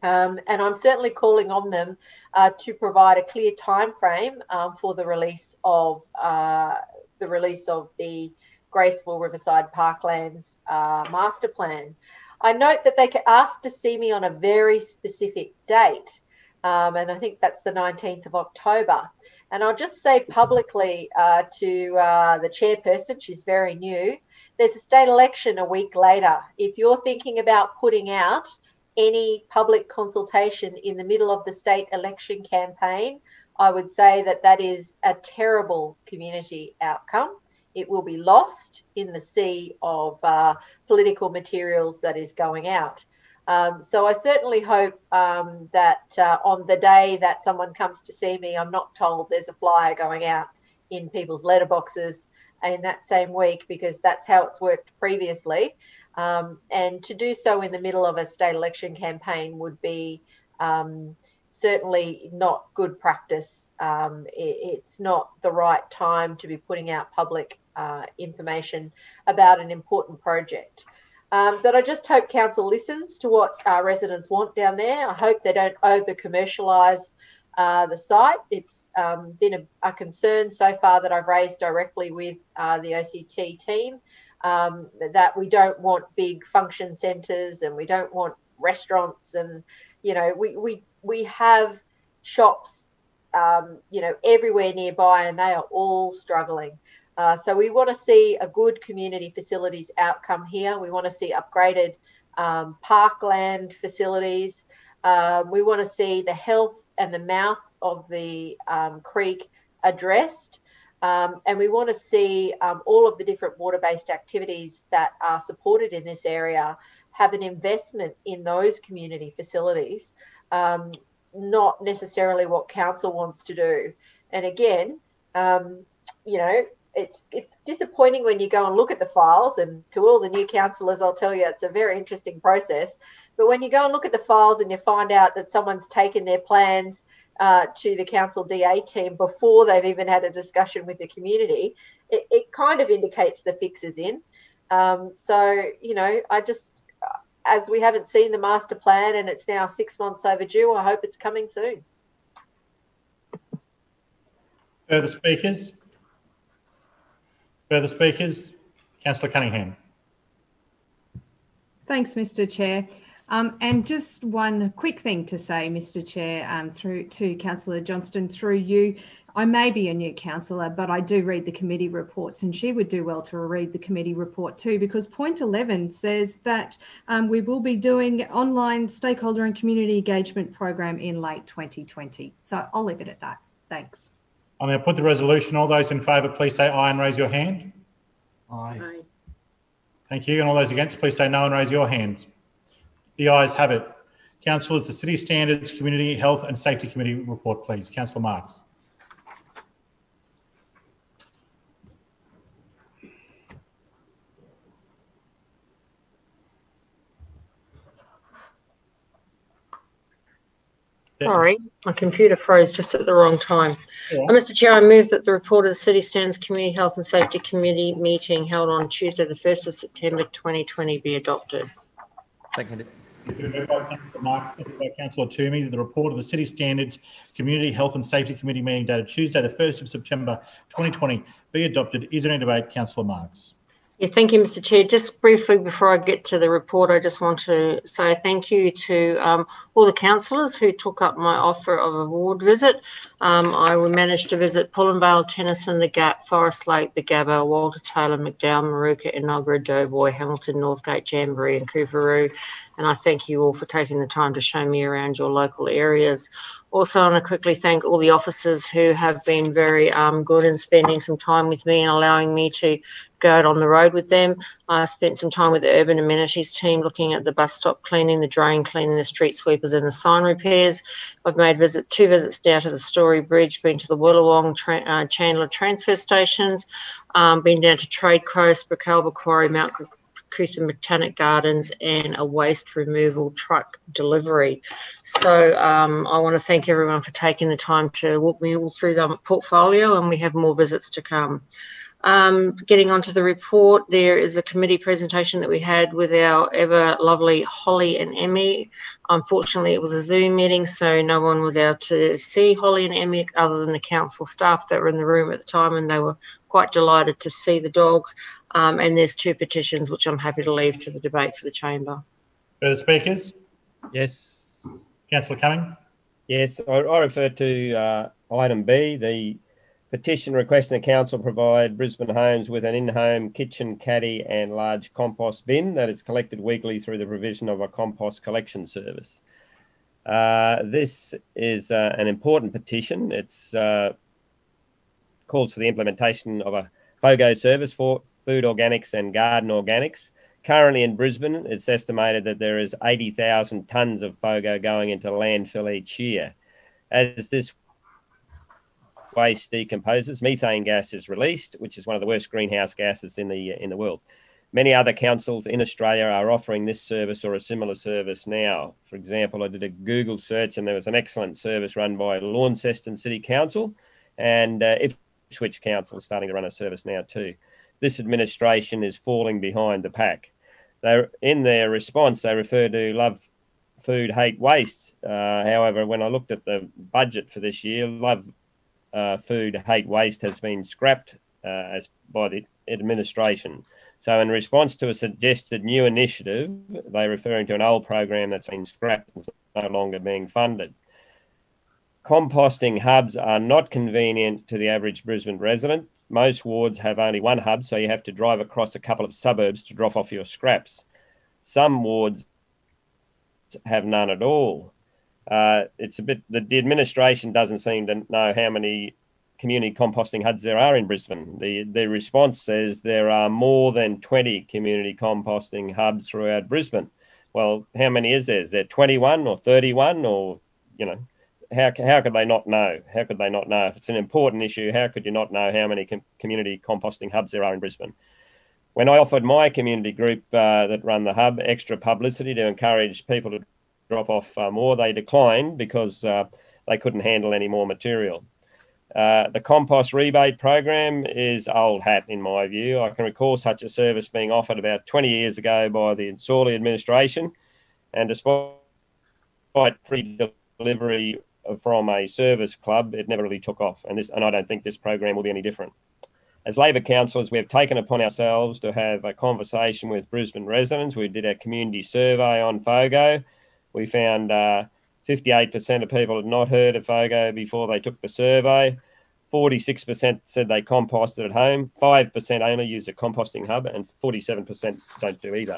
Speaker 9: Um, and I'm certainly calling on them uh, to provide a clear time frame um, for the release of uh, the release of the Graceville Riverside Parklands uh, master plan. I note that they asked to see me on a very specific date, um, and I think that's the 19th of October. And I'll just say publicly uh, to uh, the chairperson, she's very new, there's a state election a week later. If you're thinking about putting out any public consultation in the middle of the state election campaign, I would say that that is a terrible community outcome it will be lost in the sea of uh, political materials that is going out. Um, so I certainly hope um, that uh, on the day that someone comes to see me, I'm not told there's a flyer going out in people's letterboxes in that same week because that's how it's worked previously. Um, and to do so in the middle of a state election campaign would be um, certainly not good practice. Um, it, it's not the right time to be putting out public uh, information about an important project. um, that I just hope council listens to what uh, residents want down there. I hope they don't over commercialise uh, the site. It's um, been a, a, concern so far that I've raised directly with uh, the OCT team um, that we don't want big function centres and we don't want restaurants and you know we we we have shops um, you know everywhere nearby and they are all struggling. Uh, so we want to see a good community facilities outcome here. We want to see upgraded um, parkland facilities. Um, we want to see the health and the mouth of the um, creek addressed. Um, and we want to see um, all of the different water based activities that are supported in this area have an investment in those community facilities, um, not necessarily what council wants to do. And again, you know, it's it's disappointing when you go and look at the files and to all the new councillors i'll tell you it's a very interesting process. But when you go and look at the files and you find out that someone's taken their plans uh, to the council da team before they've even had a discussion with the community it, it kind of indicates the fix is in. Um, so you know i just as we haven't seen the master plan and it's now six months overdue i hope it's coming soon.
Speaker 1: Further speakers Further speakers? Councillor Cunningham.
Speaker 16: Thanks, Mr Chair. Um, and just one quick thing to say, Mr Chair, um, through to Councillor Johnston, through you. I may be a new councillor, but I do read the committee reports, and she would do well to read the committee report too, because point 11 says that um, we will be doing online stakeholder and community engagement program in late 2020. So I'll leave it at that. Thanks.
Speaker 1: I'm going to put the resolution. All those in favour, please say aye and raise your hand.
Speaker 14: Aye.
Speaker 5: Aye.
Speaker 1: Thank you. And all those against, please say no and raise your hand. The ayes have it. Councillors, the City Standards Community Health and Safety Committee report, please. Councillor Marx.
Speaker 17: Sorry, my computer froze just at the wrong time.
Speaker 1: Yeah.
Speaker 17: Uh, Mr Chair, I move that the report of the City Standards Community Health and Safety Committee meeting held on Tuesday, the 1st of September 2020 be adopted.
Speaker 8: Seconded.
Speaker 1: Moved by Councillor Marx, seconded by Councillor Toomey, the report of the City Standards Community Health and Safety Committee meeting dated Tuesday, the 1st of September 2020 be adopted. Is there any debate? Councillor Marx.
Speaker 17: Yeah, thank you, Mr. Chair. Just briefly before I get to the report, I just want to say thank you to um, all the councillors who took up my offer of a ward visit. Um, I managed to visit Pullenvale, Tennyson, The Gap, Forest Lake, The Gabba, Walter Taylor, McDowall, Moorooka, Enoggera, Doboy, Hamilton, Northgate, Jamboree and Coorparoo. And I thank you all for taking the time to show me around your local areas. Also, I want to quickly thank all the officers who have been very um, good in spending some time with me and allowing me to go out on the road with them. I spent some time with the urban amenities team looking at the bus stop cleaning, the drain cleaning, the street sweepers, and the sign repairs. I've made visit two visits now to the Story Bridge, been to the Willawong tra- uh, Chandler transfer stations, um, been down to Trade Coast, Bracalba Quarry, Mount Coot-tha Botanic Gardens, and a waste removal truck delivery. So um, I want to thank everyone for taking the time to walk me all through the portfolio, and we have more visits to come. Um, getting onto the report, there is a committee presentation that we had with our ever lovely Holly and Emmy. Unfortunately, it was a Zoom meeting, so no one was able to see Holly and Emmy other than the council staff that were in the room at the time, and they were quite delighted to see the dogs. Um, and there's two petitions which I'm happy to leave to the debate for the chamber.
Speaker 1: Further speakers?
Speaker 8: Yes.
Speaker 1: Councillor Cumming?
Speaker 12: Yes, I, I refer to uh, item B, the petition requesting the council provide Brisbane homes with an in-home kitchen caddy and large compost bin that is collected weekly through the provision of a compost collection service. Uh, this is uh, an important petition. It's uh, calls for the implementation of a FOGO service for food organics and garden organics. Currently in Brisbane, it's estimated that there is 80,000 tonnes of FOGO going into landfill each year. As this waste decomposes, methane gas is released, which is one of the worst greenhouse gases in the in the world. Many other councils in Australia are offering this service or a similar service now. For example, I did a Google search and there was an excellent service run by Launceston City Council and uh, Ipswich Council is starting to run a service now too. This administration is falling behind the pack. They in their response they refer to love food, hate waste. Uh, however, when I looked at the budget for this year, love uh, food, hate waste has been scrapped uh, as by the administration. So, in response to a suggested new initiative, they're referring to an old program that's been scrapped and no longer being funded. Composting hubs are not convenient to the average Brisbane resident. Most wards have only one hub, so you have to drive across a couple of suburbs to drop off your scraps. Some wards have none at all. Uh, it's a bit the, the administration doesn't seem to know how many community composting hubs there are in Brisbane. The the response says there are more than 20 community composting hubs throughout Brisbane. Well, how many is there? Is there 21 or 31 or you know how, how could they not know? How could they not know? If it's an important issue, how could you not know how many com- community composting hubs there are in Brisbane? When I offered my community group uh, that run the hub extra publicity to encourage people to drop off uh, more, they declined because uh, they couldn't handle any more material. Uh, the compost rebate program is old hat in my view. I can recall such a service being offered about 20 years ago by the Soorley administration, and despite free delivery from a service club, it never really took off. And this, and I don't think this program will be any different. As Labor councillors, we have taken upon ourselves to have a conversation with Brisbane residents. We did a community survey on FOGO. We found uh, 58% of people had not heard of FOGO before they took the survey. 46% said they composted at home. 5% only use a composting hub, and 47% don't do either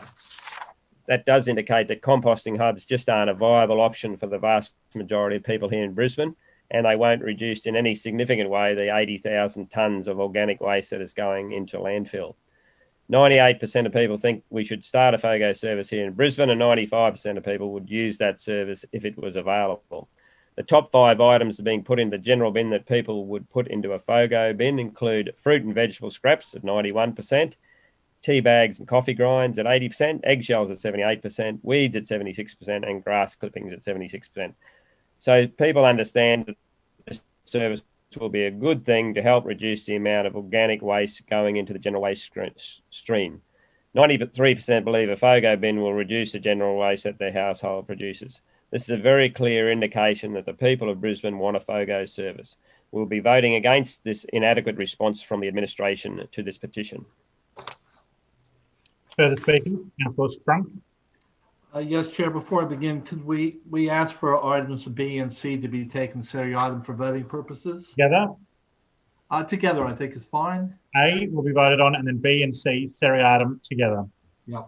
Speaker 12: that does indicate that composting hubs just aren't a viable option for the vast majority of people here in Brisbane, and they won't reduce in any significant way the 80,000 tonnes of organic waste that is going into landfill. 98% of people think we should start a FOGO service here in Brisbane, and 95% of people would use that service if it was available. The top five items being put in the general bin that people would put into a FOGO bin include fruit and vegetable scraps at 91%, tea bags and coffee grinds at 80%, eggshells at 78%, weeds at 76%, and grass clippings at 76%. So people understand that this service will be a good thing to help reduce the amount of organic waste going into the general waste stream. 93% believe a FOGO bin will reduce the general waste that their household produces. This is a very clear indication that the people of Brisbane want a FOGO service. We'll be voting against this inadequate response from the administration to this petition.
Speaker 1: Further speaking, Councillor Strunk.
Speaker 14: Uh, yes, Chair. Before I begin, could we we ask for items B and C to be taken seriatim for voting purposes?
Speaker 1: Together?
Speaker 14: Uh, together, I think is fine.
Speaker 1: A will be voted on, and then B and C seriatim together.
Speaker 14: Yeah.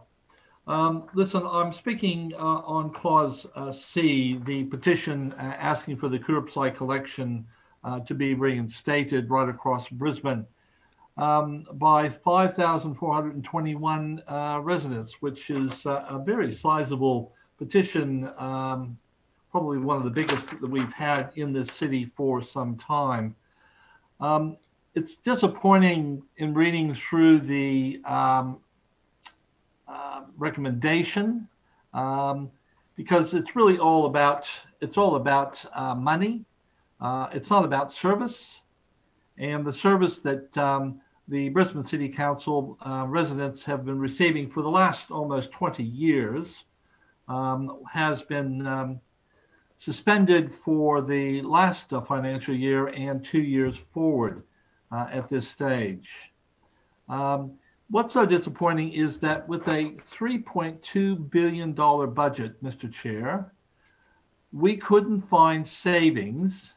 Speaker 14: Um, listen, I'm speaking uh, on clause uh, C, the petition uh, asking for the curbside collection uh, to be reinstated right across Brisbane um, by 5,421 uh, residents, which is uh, a very sizable petition, um, probably one of the biggest that we've had in this city for some time. Um, it's disappointing in reading through the um, uh, recommendation um, because it's really all about it's all about uh, money. Uh, it's not about service, and the service that um, the Brisbane City Council uh, residents have been receiving for the last almost 20 years um, has been um, suspended for the last uh, financial year and two years forward uh, at this stage. Um, what's so disappointing is that with a $3.2 billion budget, Mr. Chair, we couldn't find savings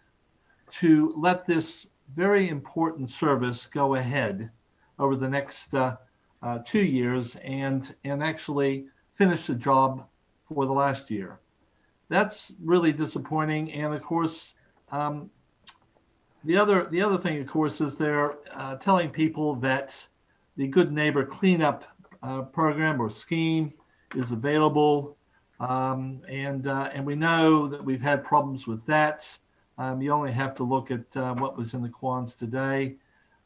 Speaker 14: to let this very important service go ahead over the next uh, uh, two years and and actually finish the job for the last year. That's really disappointing. And of course, um, the other the other thing, of course, is they're uh, telling people that the Good Neighbor Cleanup uh, program or scheme is available, um, and uh, and we know that we've had problems with that. Um, you only have to look at uh, what was in the Quans today.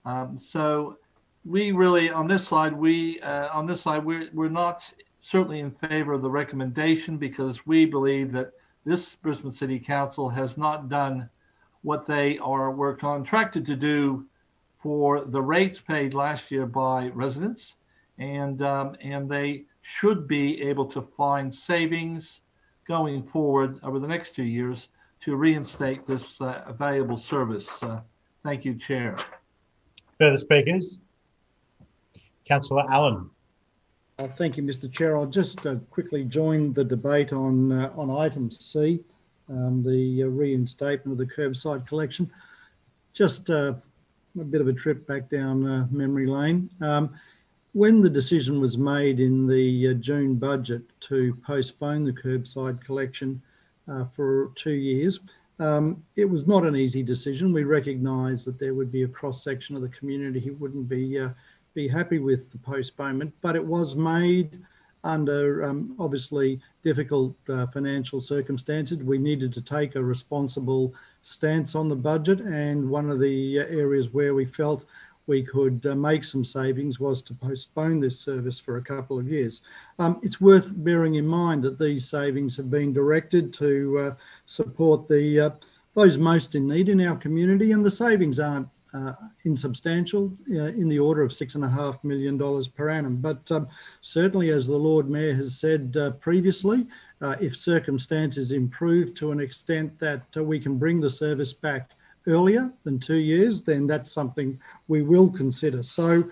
Speaker 14: Um, so we really, on this side, we uh, on this side, we're, we're not certainly in favor of the recommendation because we believe that this Brisbane City Council has not done what they are were contracted to do for the rates paid last year by residents and um, and they should be able to find savings going forward over the next two years to reinstate this uh, valuable service. Uh, thank you, Chair.
Speaker 1: Further speakers? Councillor Allan.
Speaker 18: Uh, Thank you, Mr Chair. I'll just uh, quickly join the debate on, uh, on item C, um, the uh, reinstatement of the curbside collection. Just uh, a bit of a trip back down uh, memory lane. Um, When the decision was made in the uh, June budget to postpone the curbside collection uh, for two years, um, it was not an easy decision. We recognised that there would be a cross section of the community who wouldn't be uh, be happy with the postponement, but it was made under um, obviously difficult uh, financial circumstances. We needed to take a responsible stance on the budget, and one of the uh, areas where we felt we could uh, make some savings was to postpone this service for a couple of years. Um, it's worth bearing in mind that these savings have been directed to uh, support the uh, those most in need in our community, and the savings aren't uh, insubstantial, uh, in the order of six and a half million dollars per annum. But um, certainly, as the Lord Mayor has said uh, previously, uh, if circumstances improve to an extent that uh, we can bring the service back earlier than two years, then that's something we will consider. So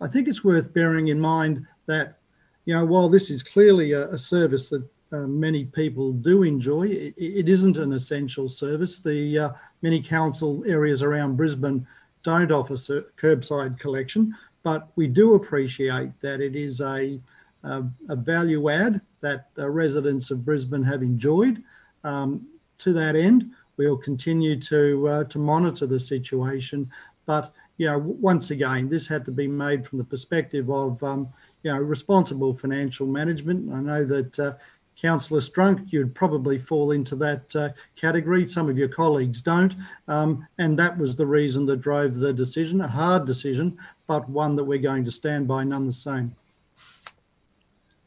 Speaker 18: I think it's worth bearing in mind that, you know, while this is clearly a, a service that uh, many people do enjoy. It, it isn't an essential service. The uh, many council areas around Brisbane don't offer curbside collection, but we do appreciate that it is a, a, a value add that uh, residents of Brisbane have enjoyed. Um, to that end, we'll continue to uh, to monitor the situation, but you know, once again, this had to be made from the perspective of um, you know responsible financial management. I know that uh, Councillor Strunk, you'd probably fall into that uh, category. Some of your colleagues don't. Um, and that was the reason that drove the decision, a hard decision, but one that we're going to stand by none the same.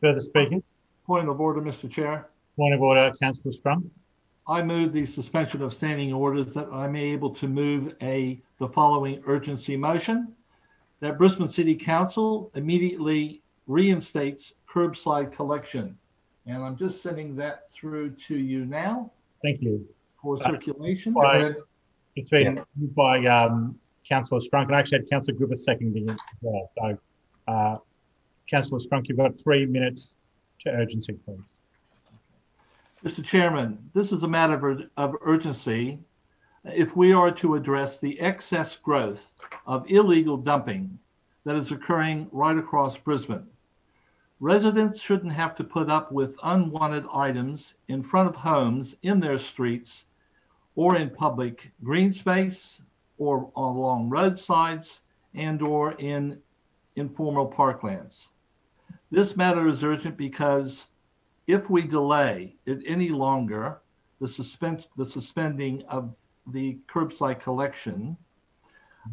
Speaker 1: Further speaking?
Speaker 14: Point of order, Mr Chair.
Speaker 1: Point of order, Councillor Strunk.
Speaker 14: I move the suspension of standing orders that I may able to move a the following urgency motion that Brisbane City Council immediately reinstates curbside collection. And I'm just sending that through to you now
Speaker 1: Thank you.
Speaker 14: for
Speaker 1: Uh,
Speaker 14: circulation.
Speaker 1: by- It's been moved by um, Councillor Strunk, and I actually had Councillor Griffith seconding it as well. So, uh, Councillor Strunk, you've got three minutes to urgency, please.
Speaker 14: Mr. Chairman, this is a matter of, urgency if we are to address the excess growth of illegal dumping that is occurring right across Brisbane. Residents shouldn't have to put up with unwanted items in front of homes in their streets or in public green space or along roadsides and or in informal parklands. This matter is urgent because if we delay it any longer, the suspend the suspending of the curbside collection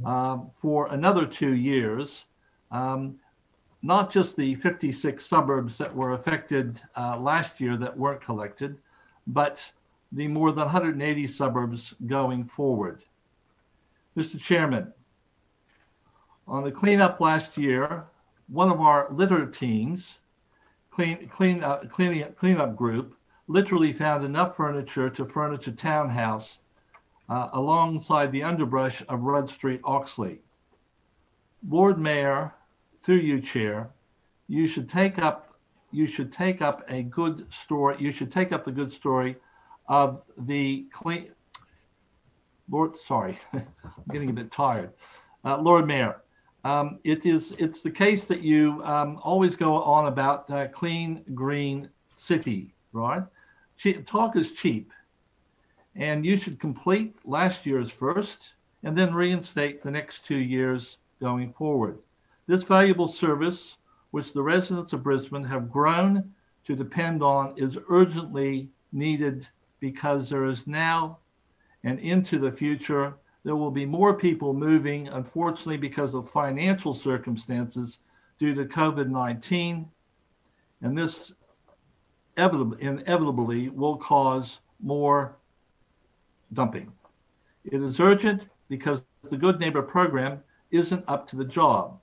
Speaker 14: um, for another two years, um, not just the 56 suburbs that were affected uh, last year that weren't collected, but the more than 180 suburbs going forward. Mr. Chairman, on the cleanup last year, one of our litter teams, clean, clean, uh, cleaning, cleanup group, literally found enough furniture to furnish a townhouse uh, alongside the underbrush of Rudd Street, Oxley. Lord Mayor, through you, Chair, you should take up you should take up a good story. You should take up the good story of the clean. Lord, sorry, I'm getting a bit tired. Uh, Lord Mayor, um, it is it's the case that you um, always go on about uh, clean green city, right? Che- talk is cheap, and you should complete last year's first, and then reinstate the next two years going forward. This valuable service, which the residents of Brisbane have grown to depend on, is urgently needed because there is now and into the future, there will be more people moving, unfortunately, because of financial circumstances due to COVID 19. And this inevitably, will cause more dumping. It is urgent because the Good Neighbor program isn't up to the job.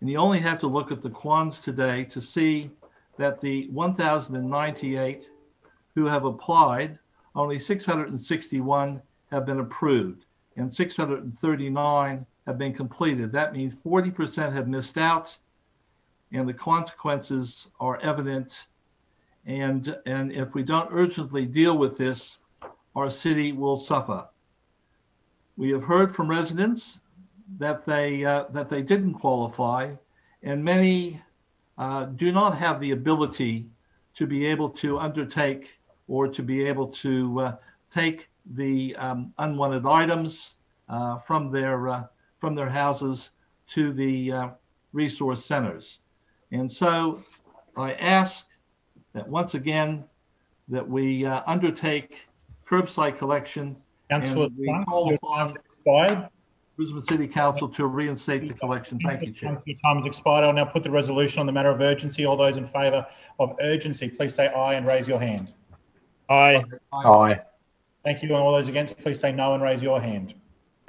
Speaker 14: And you only have to look at the quants today to see that the 1,098 who have applied, only 661 have been approved and 639 have been completed. That means 40% have missed out and the consequences are evident. And, and if we don't urgently deal with this, our city will suffer. We have heard from residents that they, uh, that they didn't qualify, and many uh, do not have the ability to be able to undertake or to be able to uh, take the um, unwanted items uh, from their uh, from their houses to the uh, resource centers. And so I ask that once again that we uh, undertake curbside collection
Speaker 1: Councillor
Speaker 14: and we
Speaker 1: Strunk,
Speaker 14: call upon
Speaker 1: expired.
Speaker 14: Brisbane City Council to reinstate the collection. Thank you, Chair.
Speaker 1: Your time has expired. I'll now put the resolution on the matter of urgency. All those in favour of urgency, please say aye and raise your hand.
Speaker 12: Aye.
Speaker 3: Aye.
Speaker 1: Thank you. And all those against, please say no and raise your hand.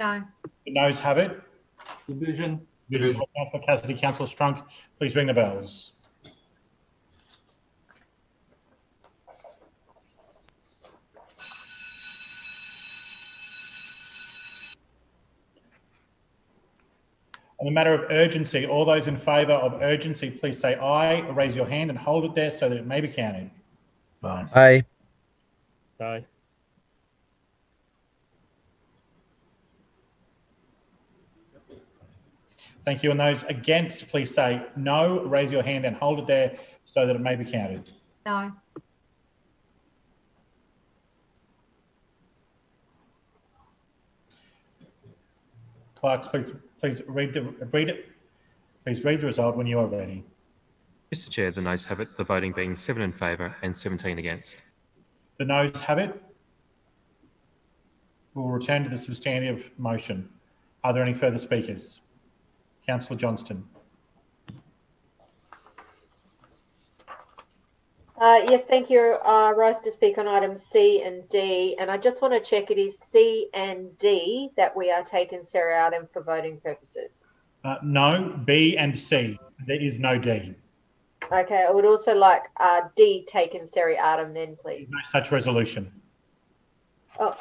Speaker 7: No.
Speaker 1: The noes have it.
Speaker 14: Division.
Speaker 1: Division. Councillor Cassidy, Councillor Strunk, please ring the bells. On the matter of urgency, all those in favour of urgency, please say aye, raise your hand and hold it there so that it may be counted.
Speaker 11: Aye.
Speaker 12: Aye.
Speaker 1: Thank you. And those against, please say no, raise your hand and hold it there so that it may be counted.
Speaker 7: No.
Speaker 1: Clerks, please, please read the, read it. Please read the result when you are ready.
Speaker 8: Mr Chair, the noes have it, the voting being seven in favour and 17 against.
Speaker 1: The noes have it. We'll return to the substantive motion. Are there any further speakers? Councillor Johnston.
Speaker 9: Uh, yes, thank you. Uh, rise to speak on items C and D. And I just want to check it is C and D that we are taking seriatim for voting purposes.
Speaker 1: Uh, no, B and C. There is no D.
Speaker 9: Okay, I would also like uh, D taken seriatim then, please.
Speaker 1: No such resolution.
Speaker 9: Oh,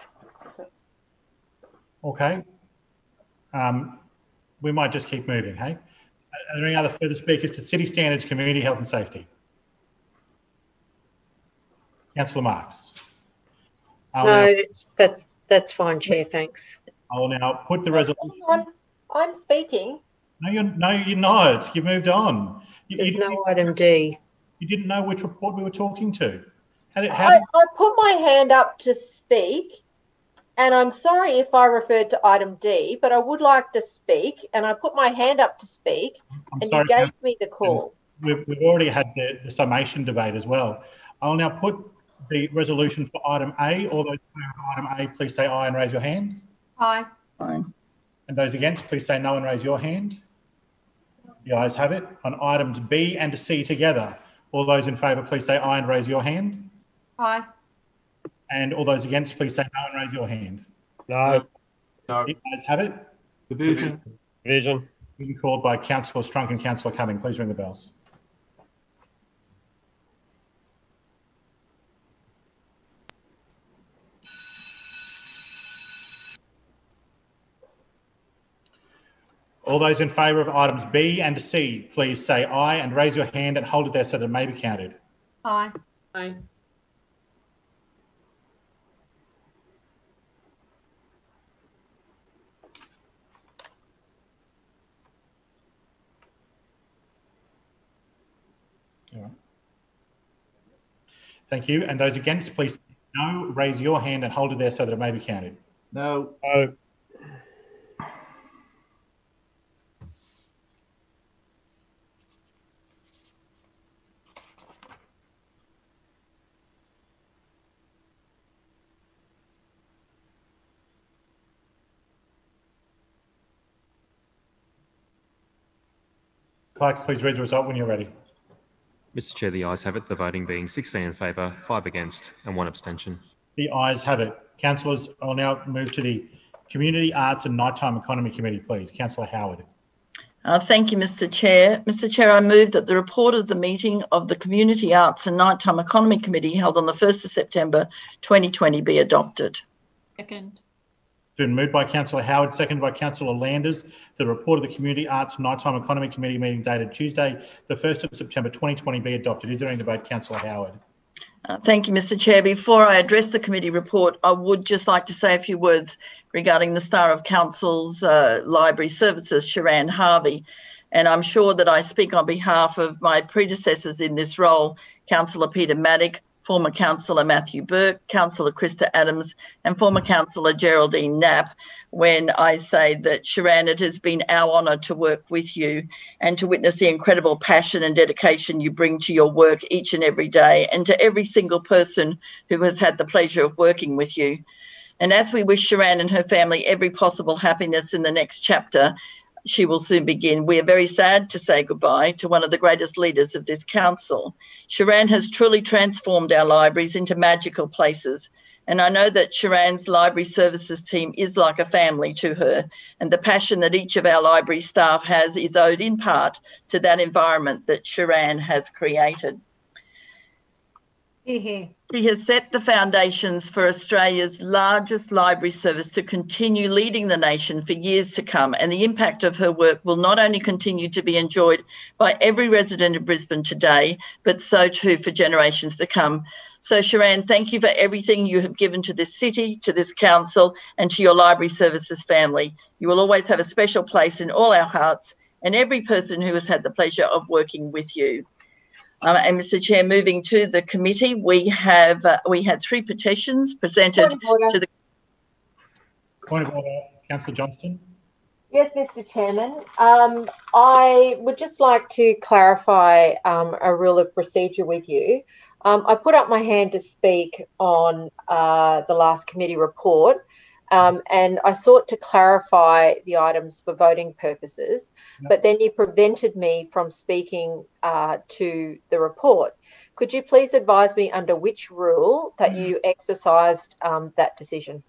Speaker 1: Okay. Um, we might just keep moving, hey? Are there any other further speakers to city standards, community health and safety? Councillor Marx. I will
Speaker 17: No,
Speaker 1: now-
Speaker 17: that's, that's, that's fine, Chair, thanks.
Speaker 1: I will now put the resolution.
Speaker 9: on. I'm speaking.
Speaker 1: No, you're, no, you're not. You've moved on. You,
Speaker 17: There's
Speaker 1: you,
Speaker 17: no item D.
Speaker 1: you didn't know which report we were talking to. How did, how
Speaker 9: I, I put my hand up to speak, and I'm sorry if I referred to item D, but I would like to speak, and I put my hand up to speak,
Speaker 1: I'm
Speaker 9: and
Speaker 1: sorry,
Speaker 9: you gave
Speaker 1: Councillor,
Speaker 9: me the call.
Speaker 1: we've, we've already had the, the summation debate as well. I'll now put the resolution for item A. All those in favour item A, please say aye and raise your hand.
Speaker 7: Aye.
Speaker 2: Aye.
Speaker 1: And those against, please say no and raise your hand. The ayes have it. On items B and C together, all those in favour, please say aye and raise your hand.
Speaker 7: Aye.
Speaker 1: And all those against, please say no and raise your hand.
Speaker 12: No.
Speaker 6: Uh, no.
Speaker 1: The ayes have it.
Speaker 14: Division.
Speaker 12: Division.
Speaker 1: Division called by Councillor Strunk and Councillor Cumming. Please ring the bells. All those in favour of items B and C, please say aye and raise your hand and hold it there so that it may be counted.
Speaker 7: Aye.
Speaker 5: Aye.
Speaker 1: Thank you. And those against, please no, raise your hand and hold it there so that it may be counted.
Speaker 14: No.
Speaker 12: No.
Speaker 1: Clerks, please read the result when you're ready.
Speaker 8: Mr Chair, the ayes have it, the voting being 16 in favour, 5 against and 1 abstention.
Speaker 1: The ayes have it. Councillors, I'll now move to the Community Arts and Nighttime Economy Committee, please. Councillor Howard.
Speaker 2: Uh, thank you, Mr. Chair. Mr. Chair, I move that the report of the meeting of the Community Arts and Nighttime Economy Committee held on the 1st of September 2020 be adopted.
Speaker 5: Second.
Speaker 1: Been moved by Councillor Howard, seconded by Councillor Landers. The report of the Community Arts Nighttime Economy Committee meeting dated Tuesday, the 1st of September 2020 be adopted. Is there any debate? Councillor Howard.
Speaker 2: Uh, thank you, Mr. Chair. Before I address the committee report, I would just like to say a few words regarding the Star of Council's uh, Library Services, Sharan Harvey. And I'm sure that I speak on behalf of my predecessors in this role, Councillor Peter Matic, former councillor Matthew Bourke, councillor Krista Adams, and former councillor Geraldine Knapp, when I say that Sharan, it has been our honour to work with you and to witness the incredible passion and dedication you bring to your work each and every day, and to every single person who has had the pleasure of working with you. And as we wish Sharan and her family every possible happiness in the next chapter, she will soon begin. We are very sad to say goodbye to one of the greatest leaders of this council. Sharan has truly transformed our libraries into magical places. And I know that Sharan's library services team is like a family to her. And the passion that each of our library staff has is owed in part to that environment that Sharan has created.
Speaker 7: Mm-hmm.
Speaker 2: She has set the foundations for Australia's largest library service to continue leading the nation for years to come. And the impact of her work will not only continue to be enjoyed by every resident of Brisbane today, but so too for generations to come. So, Sharan, thank you for everything you have given to this city, to this council, and to your library services family. You will always have a special place in all our hearts and every person who has had the pleasure of working with you. Um, and Mr. Chair, moving to the committee, we have uh, we had three petitions presented to the.
Speaker 1: Point of order, Councillor Johnston.
Speaker 9: Yes, Mr. Chairman. Um, I would just like to clarify um, a rule of procedure with you. Um, I put up my hand to speak on uh, the last committee report, um, and I sought to clarify the items for voting purposes, but then you prevented me from speaking uh, to the report. Could you please advise me under which rule that you exercised um, that decision?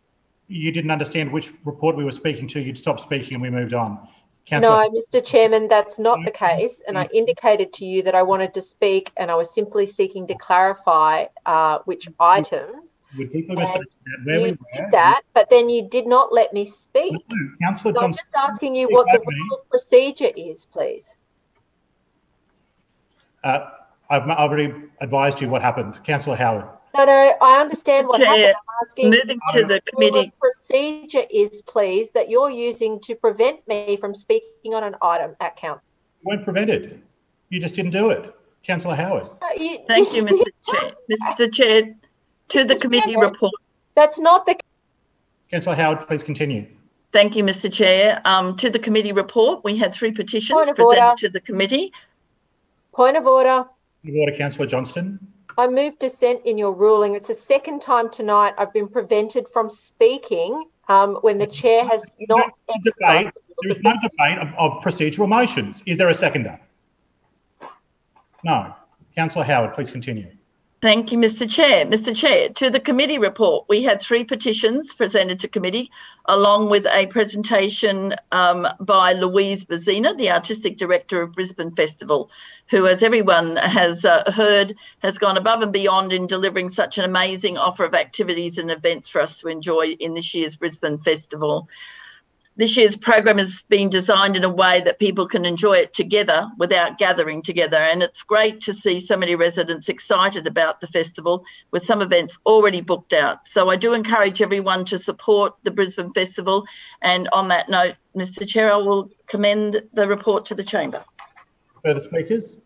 Speaker 1: You didn't understand which report we were speaking to. You'd stopped speaking and we moved on. Councillor,
Speaker 9: No, Mr. Chairman, that's not the case. And I indicated to you that I wanted to speak and I was simply seeking to clarify uh, which items.
Speaker 1: We're deeply mistaken about where we
Speaker 9: You
Speaker 1: were.
Speaker 9: did that, but then you did not let me speak.
Speaker 1: Councillor
Speaker 9: So I'm just asking you what the rule of procedure is, please.
Speaker 1: Uh, I've, I've already advised you what happened. Councillor Howard.
Speaker 9: No, no, I understand what
Speaker 2: Chair,
Speaker 9: happened. I'm asking
Speaker 2: moving to the
Speaker 9: rule of
Speaker 2: committee.
Speaker 9: Procedure is, please, that you're using to prevent me from speaking on an item at council.
Speaker 1: You weren't prevented. You just didn't do it. Councillor Howard.
Speaker 2: Thank you, Mr. Chair. Mr. Chair, to the committee report.
Speaker 9: That's not the.
Speaker 1: Councillor Howard, please continue.
Speaker 2: Thank you, Mr. Chair. Um, to the committee report, we had three petitions presented
Speaker 9: order.
Speaker 2: to the committee.
Speaker 9: Point of order.
Speaker 1: Point of order, Councillor Johnston.
Speaker 9: I move dissent in your ruling. It's the second time tonight I've been prevented from speaking um, when the chair has not
Speaker 1: Debate.
Speaker 9: exercised.
Speaker 1: There is no debate of, of procedural motions. Is there a seconder? No. Councillor Howard, please continue.
Speaker 2: Thank you, Mr. Chair. Mr. Chair, to the committee report, we had three petitions presented to committee, along with a presentation um, by Louise Bezzina, the Artistic Director of Brisbane Festival, who, as everyone has uh, heard, has gone above and beyond in delivering such an amazing offer of activities and events for us to enjoy in this year's Brisbane Festival. This year's program has been designed in a way that people can enjoy it together without gathering together. And it's great to see so many residents excited about the festival with some events already booked out. So I do encourage everyone to support the Brisbane Festival. And on that note, Mr. Chair, I will commend the report to the Chamber.
Speaker 1: Further speakers?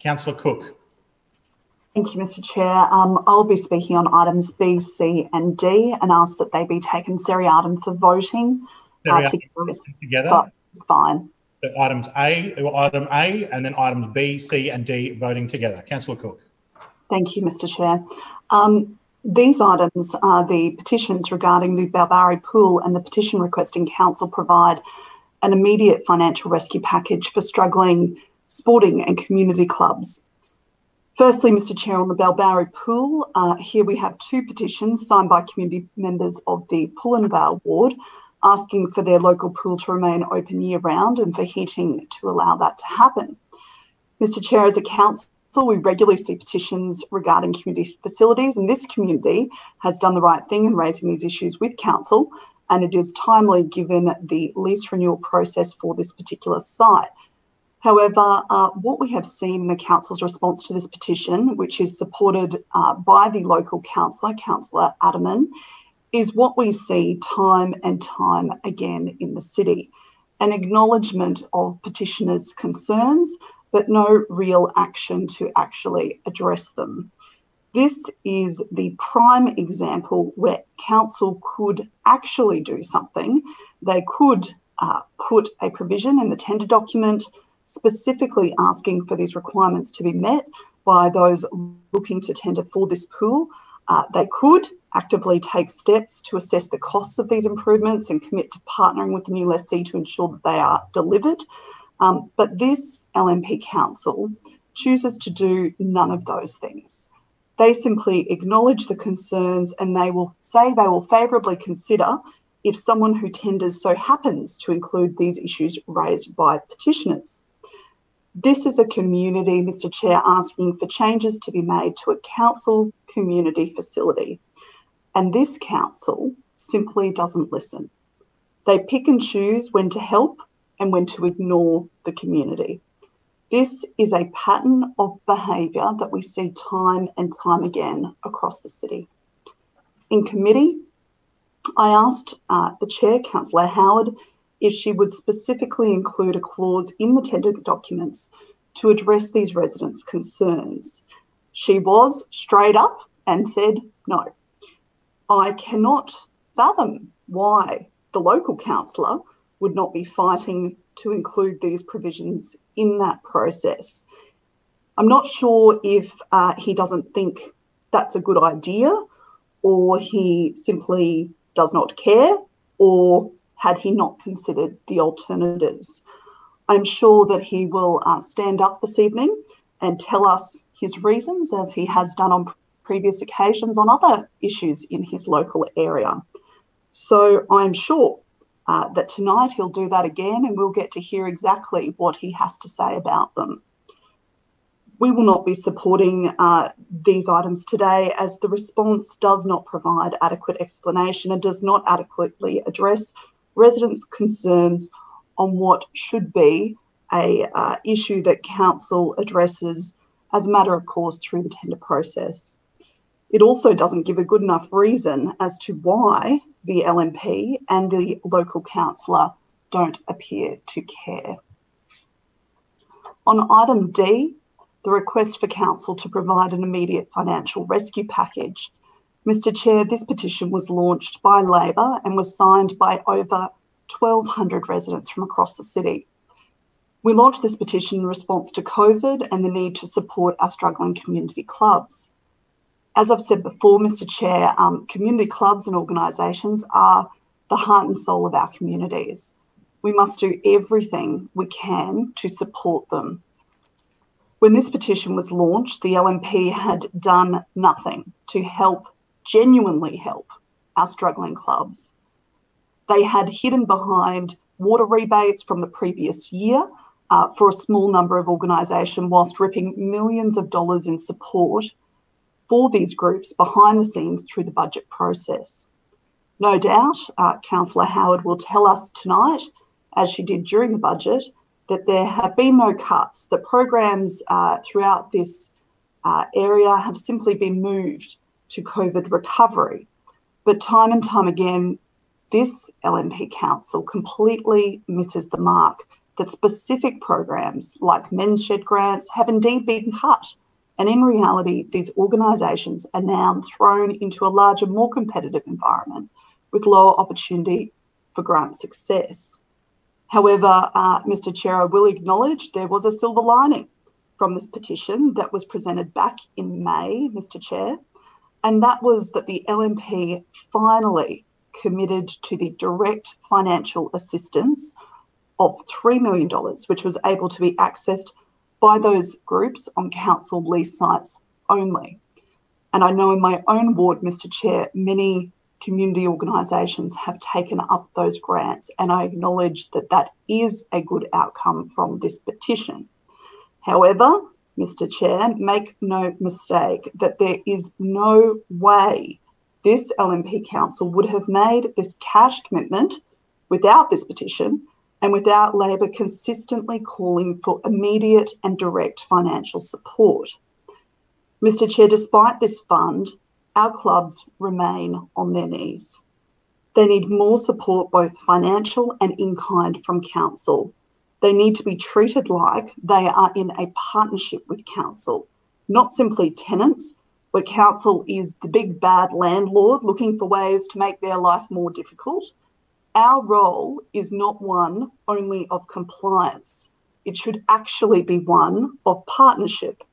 Speaker 1: Councillor Cook.
Speaker 19: Thank you, Mr. Chair. Um, I'll be speaking on items B, C, and D and ask that they be taken seriatim for voting. Uh, together is-
Speaker 1: Together.
Speaker 19: It's fine.
Speaker 1: So items A, item A, and then items B, C, and D voting together. Councillor Cook.
Speaker 19: Thank you, Mr. Chair. Um, these items are the petitions regarding the Bellbowrie pool and the petition requesting council provide an immediate financial rescue package for struggling sporting and community clubs. Firstly, Mr. Chair, on the Bellbowrie pool, uh, here we have two petitions signed by community members of the Pullenvale ward asking for their local pool to remain open year round and for heating to allow that to happen. Mr Chair, as a council, we regularly see petitions regarding community facilities, and this community has done the right thing in raising these issues with council, and it is timely given the lease renewal process for this particular site. However, uh, what we have seen in the council's response to this petition, which is supported uh, by the local councillor, Councillor Adermann, is what we see time and time again in the city an acknowledgement of petitioners' concerns, but no real action to actually address them. This is the prime example where council could actually do something. They could uh, put a provision in the tender document specifically asking for these requirements to be met by those looking to tender for this pool. Uh, they could actively take steps to assess the costs of these improvements and commit to partnering with the new lessee to ensure that they are delivered. Um, but this LNP Council chooses to do none of those things. They simply acknowledge the concerns and they will say they will favourably consider if someone who tenders so happens to include these issues raised by petitioners. This is a community, Mr Chair, asking for changes to be made to a council community facility. And this council simply doesn't listen. They pick and choose when to help and when to ignore the community. This is a pattern of behaviour that we see time and time again across the city. In committee, I asked uh, the chair, Councillor Howard, if she would specifically include a clause in the tender documents to address these residents' concerns. She was straight up and said no. I cannot fathom why the local councillor would not be fighting to include these provisions in that process. I'm not sure if uh, he doesn't think that's a good idea or he simply does not care or had he not considered the alternatives. I'm sure that he will uh, stand up this evening and tell us his reasons, as he has done on previous occasions on other issues in his local area. So I'm sure uh, that tonight he'll do that again and we'll get to hear exactly what he has to say about them. We will not be supporting uh, these items today as the response does not provide adequate explanation and does not adequately address residents' concerns on what should be a uh, issue that council addresses as a matter of course through the tender process. It also doesn't give a good enough reason as to why the LNP and the local councillor don't appear to care. On item D, the request for council to provide an immediate financial rescue package Mr Chair, this petition was launched by Labor and was signed by over 1,200 residents from across the city. We launched this petition in response to COVID and the need to support our struggling community clubs. As I've said before, Mr Chair, um, community clubs and organisations are the heart and soul of our communities. We must do everything we can to support them. When this petition was launched, the LNP had done nothing to help genuinely help our struggling clubs. They had hidden behind water rebates from the previous year uh, for a small number of organisations, whilst ripping millions of dollars in support for these groups behind the scenes through the budget process. No doubt, uh, Councillor Howard will tell us tonight, as she did during the budget, that there have been no cuts. The programs uh, throughout this uh, area have simply been moved to COVID recovery. But time and time again, this LNP Council completely misses the mark that specific programs like men's shed grants have indeed been cut. And in reality, these organisations are now thrown into a larger, more competitive environment with lower opportunity for grant success. However, uh, Mr Chair, I will acknowledge there was a silver lining from this petition that was presented back in May, Mr Chair, and that was that the LNP finally committed to the direct financial assistance of $3 million, which was able to be accessed by those groups on council lease sites only. And I know in my own ward, Mr. Chair, many community organisations have taken up those grants, and I acknowledge that that is a good outcome from this petition. However, Mr. Chair, make no mistake that there is no way this LNP Council would have made this cash commitment without this petition and without Labor consistently calling for immediate and direct financial support. Mr. Chair, despite this fund, our clubs remain on their knees. They need more support, both financial and in kind, from Council. They need to be treated like they are in a partnership with Council, not simply tenants, where Council is the big bad landlord looking for ways to make their life more difficult. Our role is not one only of compliance, it should actually be one of partnership.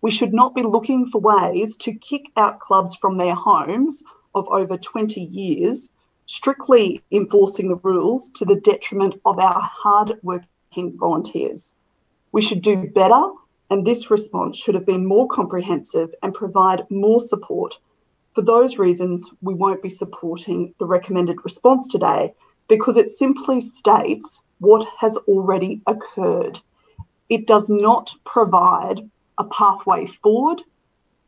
Speaker 19: We should not be looking for ways to kick out clubs from their homes of over 20 years, strictly enforcing the rules to the detriment of our hard working volunteers. We should do better, and this response should have been more comprehensive and provide more support. For those reasons, we won't be supporting the recommended response today because it simply states what has already occurred. It does not provide a pathway forward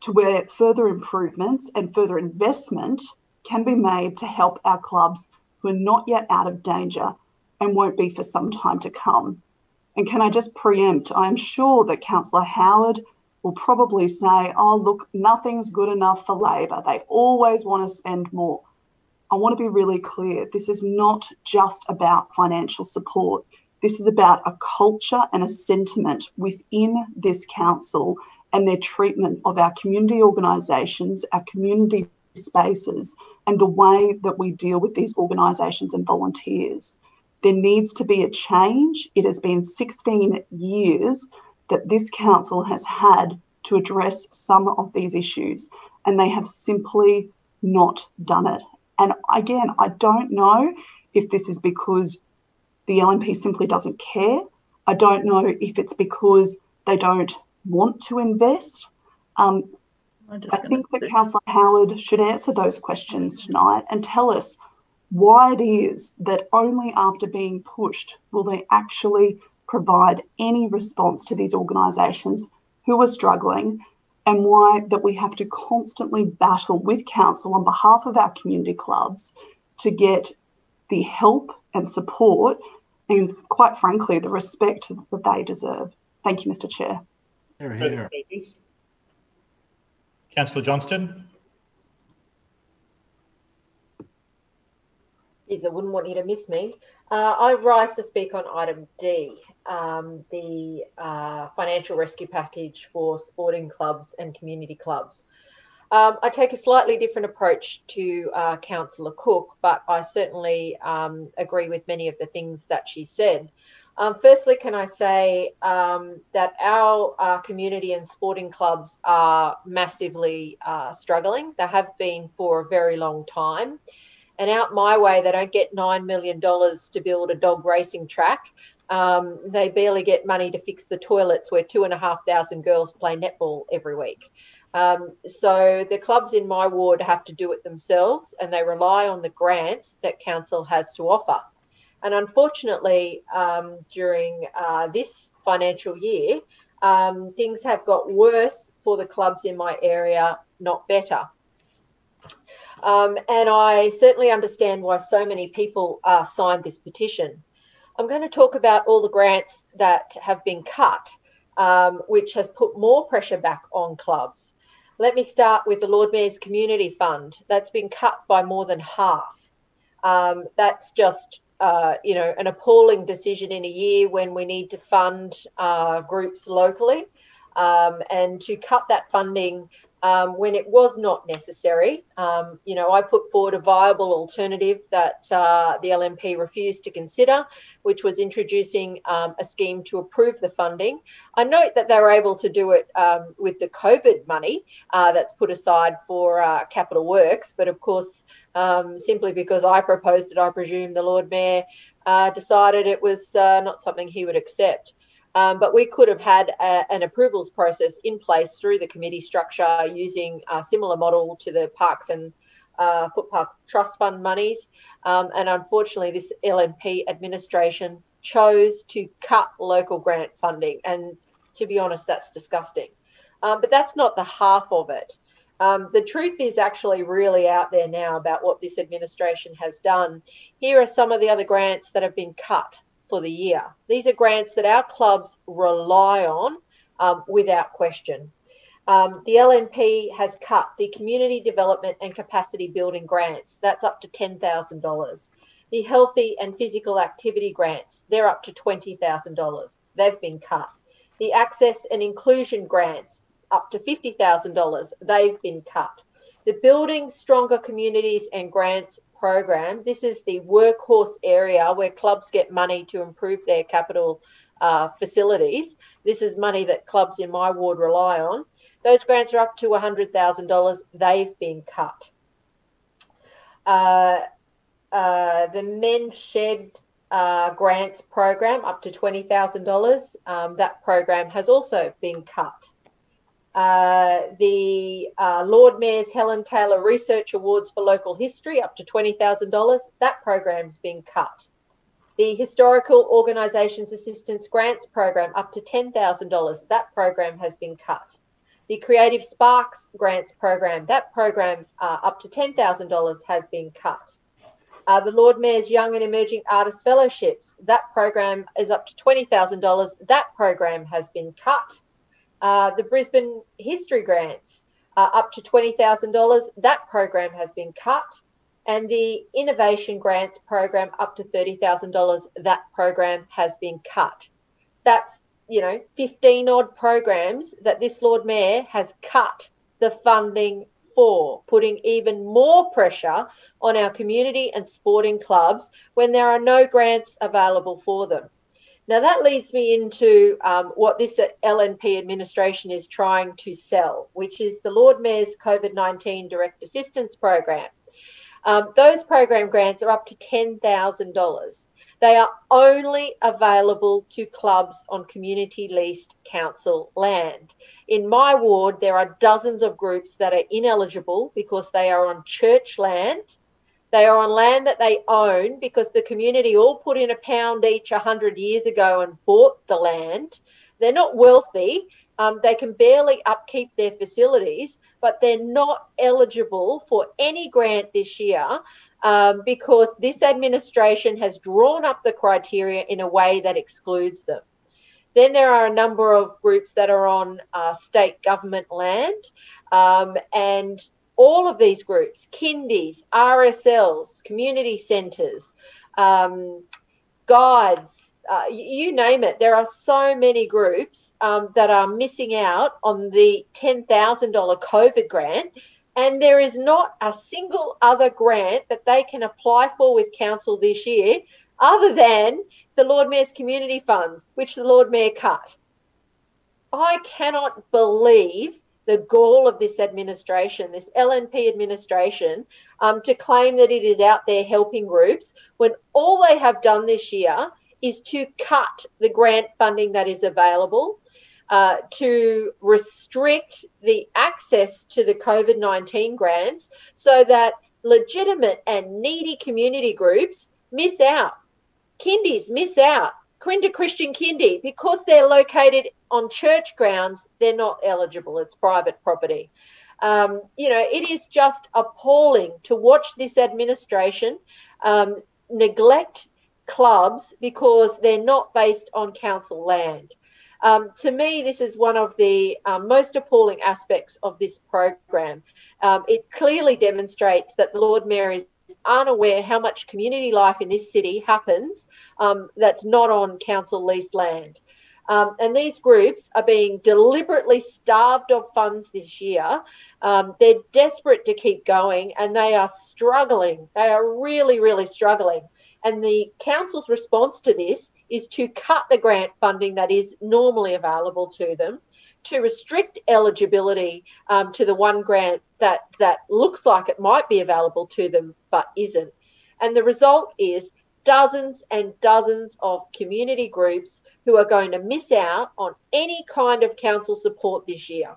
Speaker 19: to where further improvements and further investment can be made to help our clubs who are not yet out of danger and won't be for some time to come. And can I just preempt? I'm sure that Councillor Howard will probably say, oh, look, nothing's good enough for Labor. They always want to spend more. I want to be really clear this is not just about financial support. This is about a culture and a sentiment within this council and their treatment of our community organisations, our community spaces, and the way that we deal with these organisations and volunteers. There needs to be a change. It has been 16 years that this council has had to address some of these issues, and they have simply not done it. And again, I don't know if this is because the LNP simply doesn't care. I don't know if it's because they don't want to invest. Um, I think that Councillor Howard should answer those questions tonight and tell us why it is that only after being pushed will they actually provide any response to these organisations who are struggling and why that we have to constantly battle with council on behalf of our community clubs to get the help and support and quite frankly the respect that they deserve. Thank you, Mr Chair.
Speaker 1: Further speakers? Councillor Johnston.
Speaker 9: Geez, I wouldn't want you to miss me. Uh, I rise to speak on item D, um, the uh, financial rescue package for sporting clubs and community clubs. Um, I take a slightly different approach to uh, Councillor Cook, but I certainly um, agree with many of the things that she said. Um, firstly, can I say um, that our uh, community and sporting clubs are massively uh, struggling. They have been for a very long time. And out my way, they don't get $9 million to build a dog racing track. Um, they barely get money to fix the toilets where two and a half thousand girls play netball every week. Um, so the clubs in my ward have to do it themselves and they rely on the grants that council has to offer. And unfortunately, um, during uh, this financial year, um, things have got worse for the clubs in my area, not better. Um, and I certainly understand why so many people uh, signed this petition. I'm going to talk about all the grants that have been cut, um, which has put more pressure back on clubs. Let me start with the Lord Mayor's Community Fund. That's been cut by more than half. Um, that's just, uh, you know, an appalling decision in a year when we need to fund uh, groups locally. Um, and to cut that funding um, when it was not necessary. Um, you know, I put forward a viable alternative that uh, the LNP refused to consider, which was introducing um, a scheme to approve the funding. I note that they were able to do it um, with the COVID money uh, that's put aside for uh, capital works, but of course, um, simply because I proposed it, I presume the Lord Mayor uh, decided it was uh, not something he would accept. Um, but we could have had a, an approvals process in place through the committee structure using a similar model to the Parks and uh, footpath trust fund monies. Um, and unfortunately, this LNP administration chose to cut local grant funding. And to be honest, that's disgusting. Um, but that's not the half of it. Um, the truth is actually really out there now about what this administration has done. Here are some of the other grants that have been cut for the year. These are grants that our clubs rely on um, without question. Um, the LNP has cut the community development and capacity building grants. That's up to $10,000. The healthy and physical activity grants, they're up to $20,000. They've been cut. The access and inclusion grants, up to $50,000. They've been cut. The Building Stronger Communities and Grants program, this is the workhorse area where clubs get money to improve their capital uh, facilities. This is money that clubs in my ward rely on. Those grants are up to $100,000. They've been cut. Uh, uh, the Men Shed uh, grants program up to $20,000. Um, that program has also been cut. Uh, the uh, Lord Mayor's Helen Taylor Research Awards for Local History up to $20,000. That program's been cut. The Historical Organisations Assistance Grants Program up to $10,000. That program has been cut. The Creative Sparks Grants Program, that program uh, up to $10,000 has been cut. Uh, the Lord Mayor's Young and Emerging Artist Fellowships, that program is up to $20,000. That program has been cut. Uh, the Brisbane History Grants, uh, up to $20,000. That program has been cut. And the Innovation Grants program, up to $30,000. That program has been cut. That's, you know, 15 odd programs that this Lord Mayor has cut the funding for, putting even more pressure on our community and sporting clubs when there are no grants available for them. Now, that leads me into um, what this LNP administration is trying to sell, which is the Lord Mayor's COVID 19 Direct Assistance Program. Um, those program grants are up to $10,000. They are only available to clubs on community leased council land. In my ward, there are dozens of groups that are ineligible because they are on church land they are on land that they own because the community all put in a pound each 100 years ago and bought the land. They're not wealthy. Um, they can barely upkeep their facilities, but they're not eligible for any grant this year um, because this administration has drawn up the criteria in a way that excludes them. Then there are a number of groups that are on uh, state government land, um, and all of these groups, kindies, RSLs, community centres, um, guides, uh, you name it. There are so many groups um, that are missing out on the $10,000 COVID grant. And there is not a single other grant that they can apply for with council this year other than the Lord Mayor's community funds, which the Lord Mayor cut. I cannot believe the goal of this administration, this LNP administration, um, to claim that it is out there helping groups when all they have done this year is to cut the grant funding that is available, uh, to restrict the access to the COVID 19 grants so that legitimate and needy community groups miss out. Kindies miss out. Corinda Christian Kindy, because they're located on church grounds, they're not eligible. It's private property. Um, you know, it is just appalling to watch this administration um, neglect clubs because they're not based on council land. Um, to me, this is one of the um, most appalling aspects of this program. Um, it clearly demonstrates that the Lord Mayor is unaware how much community life in this city happens um, that's not on council leased land. Um, and these groups are being deliberately starved of funds this year. Um, they're desperate to keep going and they are struggling. They are really, really struggling. And the council's response to this is to cut the grant funding that is normally available to them to restrict eligibility um, to the one grant that that looks like it might be available to them but isn't. And the result is dozens and dozens of community groups who are going to miss out on any kind of council support this year.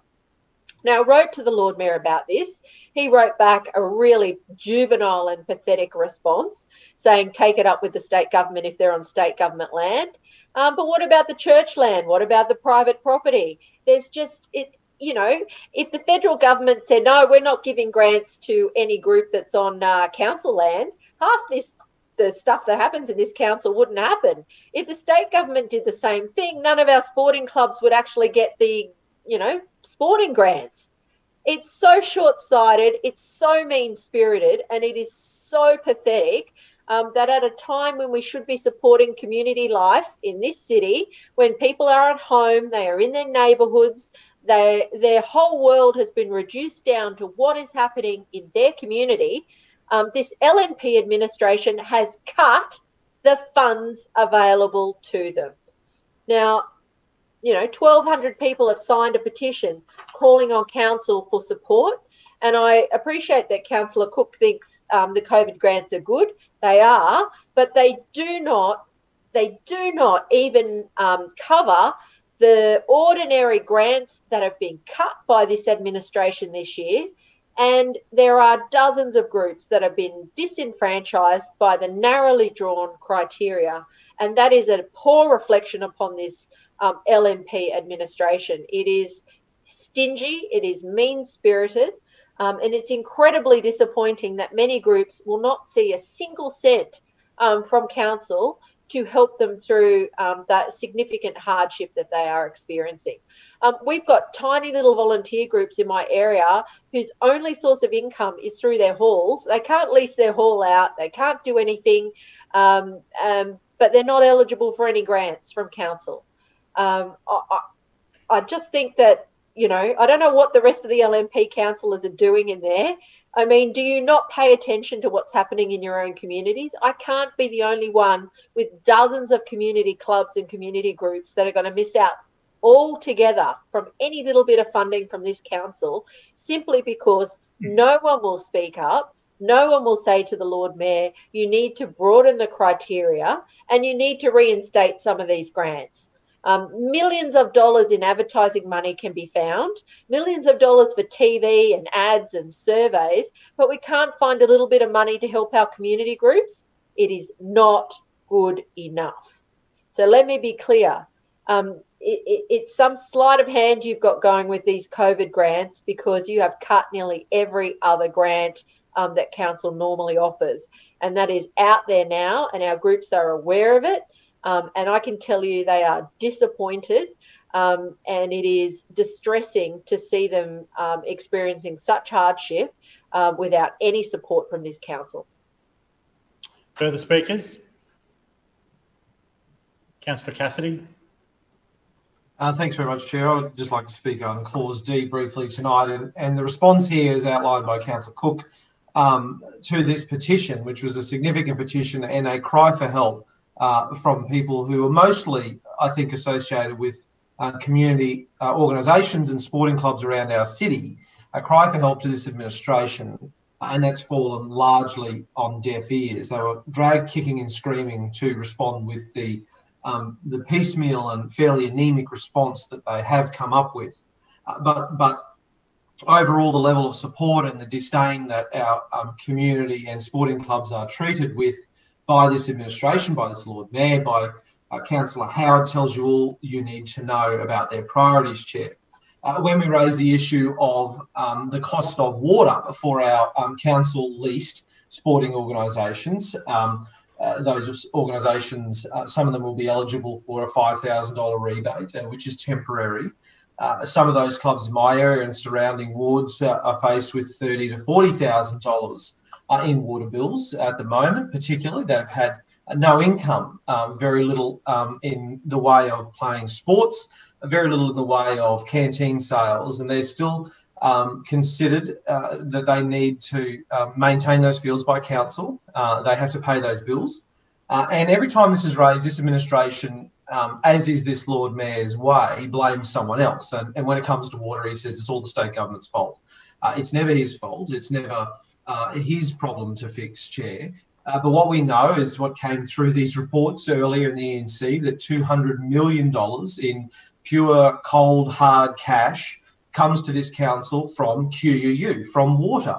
Speaker 9: Now, I wrote to the Lord Mayor about this. He wrote back a really juvenile and pathetic response saying, take it up with the state government if they're on state government land. Um, but what about the church land? What about the private property? There's just, it, you know, if the federal government said, no, we're not giving grants to any group that's on uh, council land, half this the stuff that happens in this council wouldn't happen. If the state government did the same thing, none of our sporting clubs would actually get the, you know, sporting grants. It's so short sighted, it's so mean spirited, and it is so pathetic um, that at a time when we should be supporting community life in this city, when people are at home, they are in their neighbourhoods, they, their whole world has been reduced down to what is happening in their community um, this LNP administration has cut the funds available to them. Now, you know, 1,200 people have signed a petition calling on council for support. And I appreciate that Councillor Cook thinks um, the COVID grants are good. They are, but they do not. They do not even um, cover the ordinary grants that have been cut by this administration this year and there are dozens of groups that have been disenfranchised by the narrowly drawn criteria. And that is a poor reflection upon this um, LNP administration. It is stingy, it is mean spirited, um, and it's incredibly disappointing that many groups will not see a single cent um, from council to help them through um, that significant hardship that they are experiencing. Um, we've got tiny little volunteer groups in my area whose only source of income is through their halls. They can't lease their hall out, they can't do anything, um, um but they're not eligible for any grants from council. Um, I, I, I just think that, you know, I don't know what the rest of the LNP councillors are doing in there. I mean, do you not pay attention to what's happening in your own communities? I can't be the only one with dozens of community clubs and community groups that are going to miss out altogether from any little bit of funding from this council simply because hmm. no one will speak up. No one will say to the Lord Mayor, you need to broaden the criteria and you need to reinstate some of these grants. Um, millions of dollars in advertising money can be found, millions of dollars for TV and ads and surveys, but we can't find a little bit of money to help our community groups. It is not good enough. So let me be clear. Um, it, it, it's some sleight of hand you've got going with these COVID grants because you have cut nearly every other grant um, that council normally offers. And that is out there now, and our groups are aware of it. Um, and I can tell you they are disappointed. Um, and it is distressing to see them um, experiencing such hardship um, without any support from this council.
Speaker 1: Further speakers? Councillor Cassidy.
Speaker 6: Uh, thanks very much, Chair. I'd just like to speak on Clause D briefly tonight. And, and the response here is outlined by Councillor Cook um, to this petition, which was a significant petition and a cry for help uh, from people who are mostly, I think, associated with uh, community uh, organisations and sporting clubs around our city, a cry for help to this administration, and that's fallen largely on deaf ears. They were dragged kicking and screaming to respond with the um, the piecemeal and fairly anemic response that they have come up with. Uh, but but overall, the level of support and the disdain that our um, community and sporting clubs are treated with by this administration, by this Lord Mayor, by uh, Councillor Howard tells you all you need to know about their priorities, Chair. Uh, when we raise the issue of um, the cost of water for our um, council leased sporting organisations, um, uh, those organisations, uh, some of them will be eligible for a $5,000 rebate, uh, which is temporary. Uh, some of those clubs in my area and surrounding wards are faced with thirty to forty thousand dollars uh, in water bills at the moment, particularly. They've had no income, um, very little um, in the way of playing sports, very little in the way of canteen sales, and they're still um, considered uh, that they need to uh, maintain those fields by council. Uh, they have to pay those bills. Uh, and every time this is raised, this administration, um, as is this Lord Mayor's way, blames someone else. And, and, when it comes to water, he says it's all the state government's fault. Uh, it's never his fault. It's never uh, his problem to fix, Chair. Uh, but what we know is what came through these reports earlier in the ENC that $200 million in pure, cold, hard cash comes to this council from QUU, from water.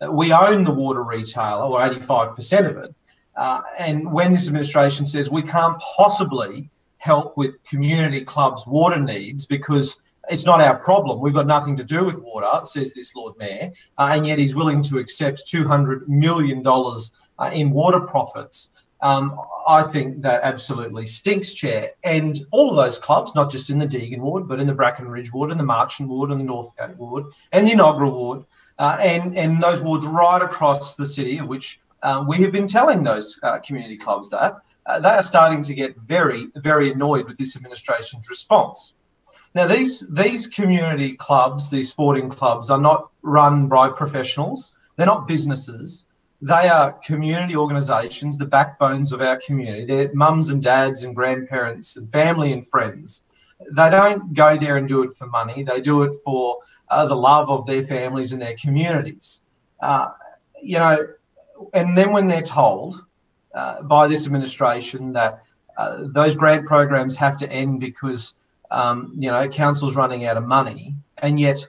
Speaker 6: Uh, We own the water retailer, or 85% of it. Uh, and when this administration says we can't possibly help with community clubs' water needs because it's not our problem, we've got nothing to do with water, says this Lord Mayor, uh, and yet he's willing to accept $200 million uh, in water profits. Um, I think that absolutely stinks, Chair. And all of those clubs, not just in the Deagon ward, but in the Bracken Ridge ward, and the Marchant ward, and the Northgate ward, and the Enoggera ward, uh, and, and those wards right across the city, of which uh, we have been telling those uh, community clubs that, uh, they are starting to get very, very annoyed with this administration's response. Now, these, these community clubs, these sporting clubs, are not run by professionals, they're not businesses. They are community organisations, the backbones of our community. They're mums and dads and grandparents and family and friends. They don't go there and do it for money. They do it for uh, the love of their families and their communities. Uh, you know, and then when they're told uh, by this administration that uh, those grant programs have to end because um, you know council's running out of money, and yet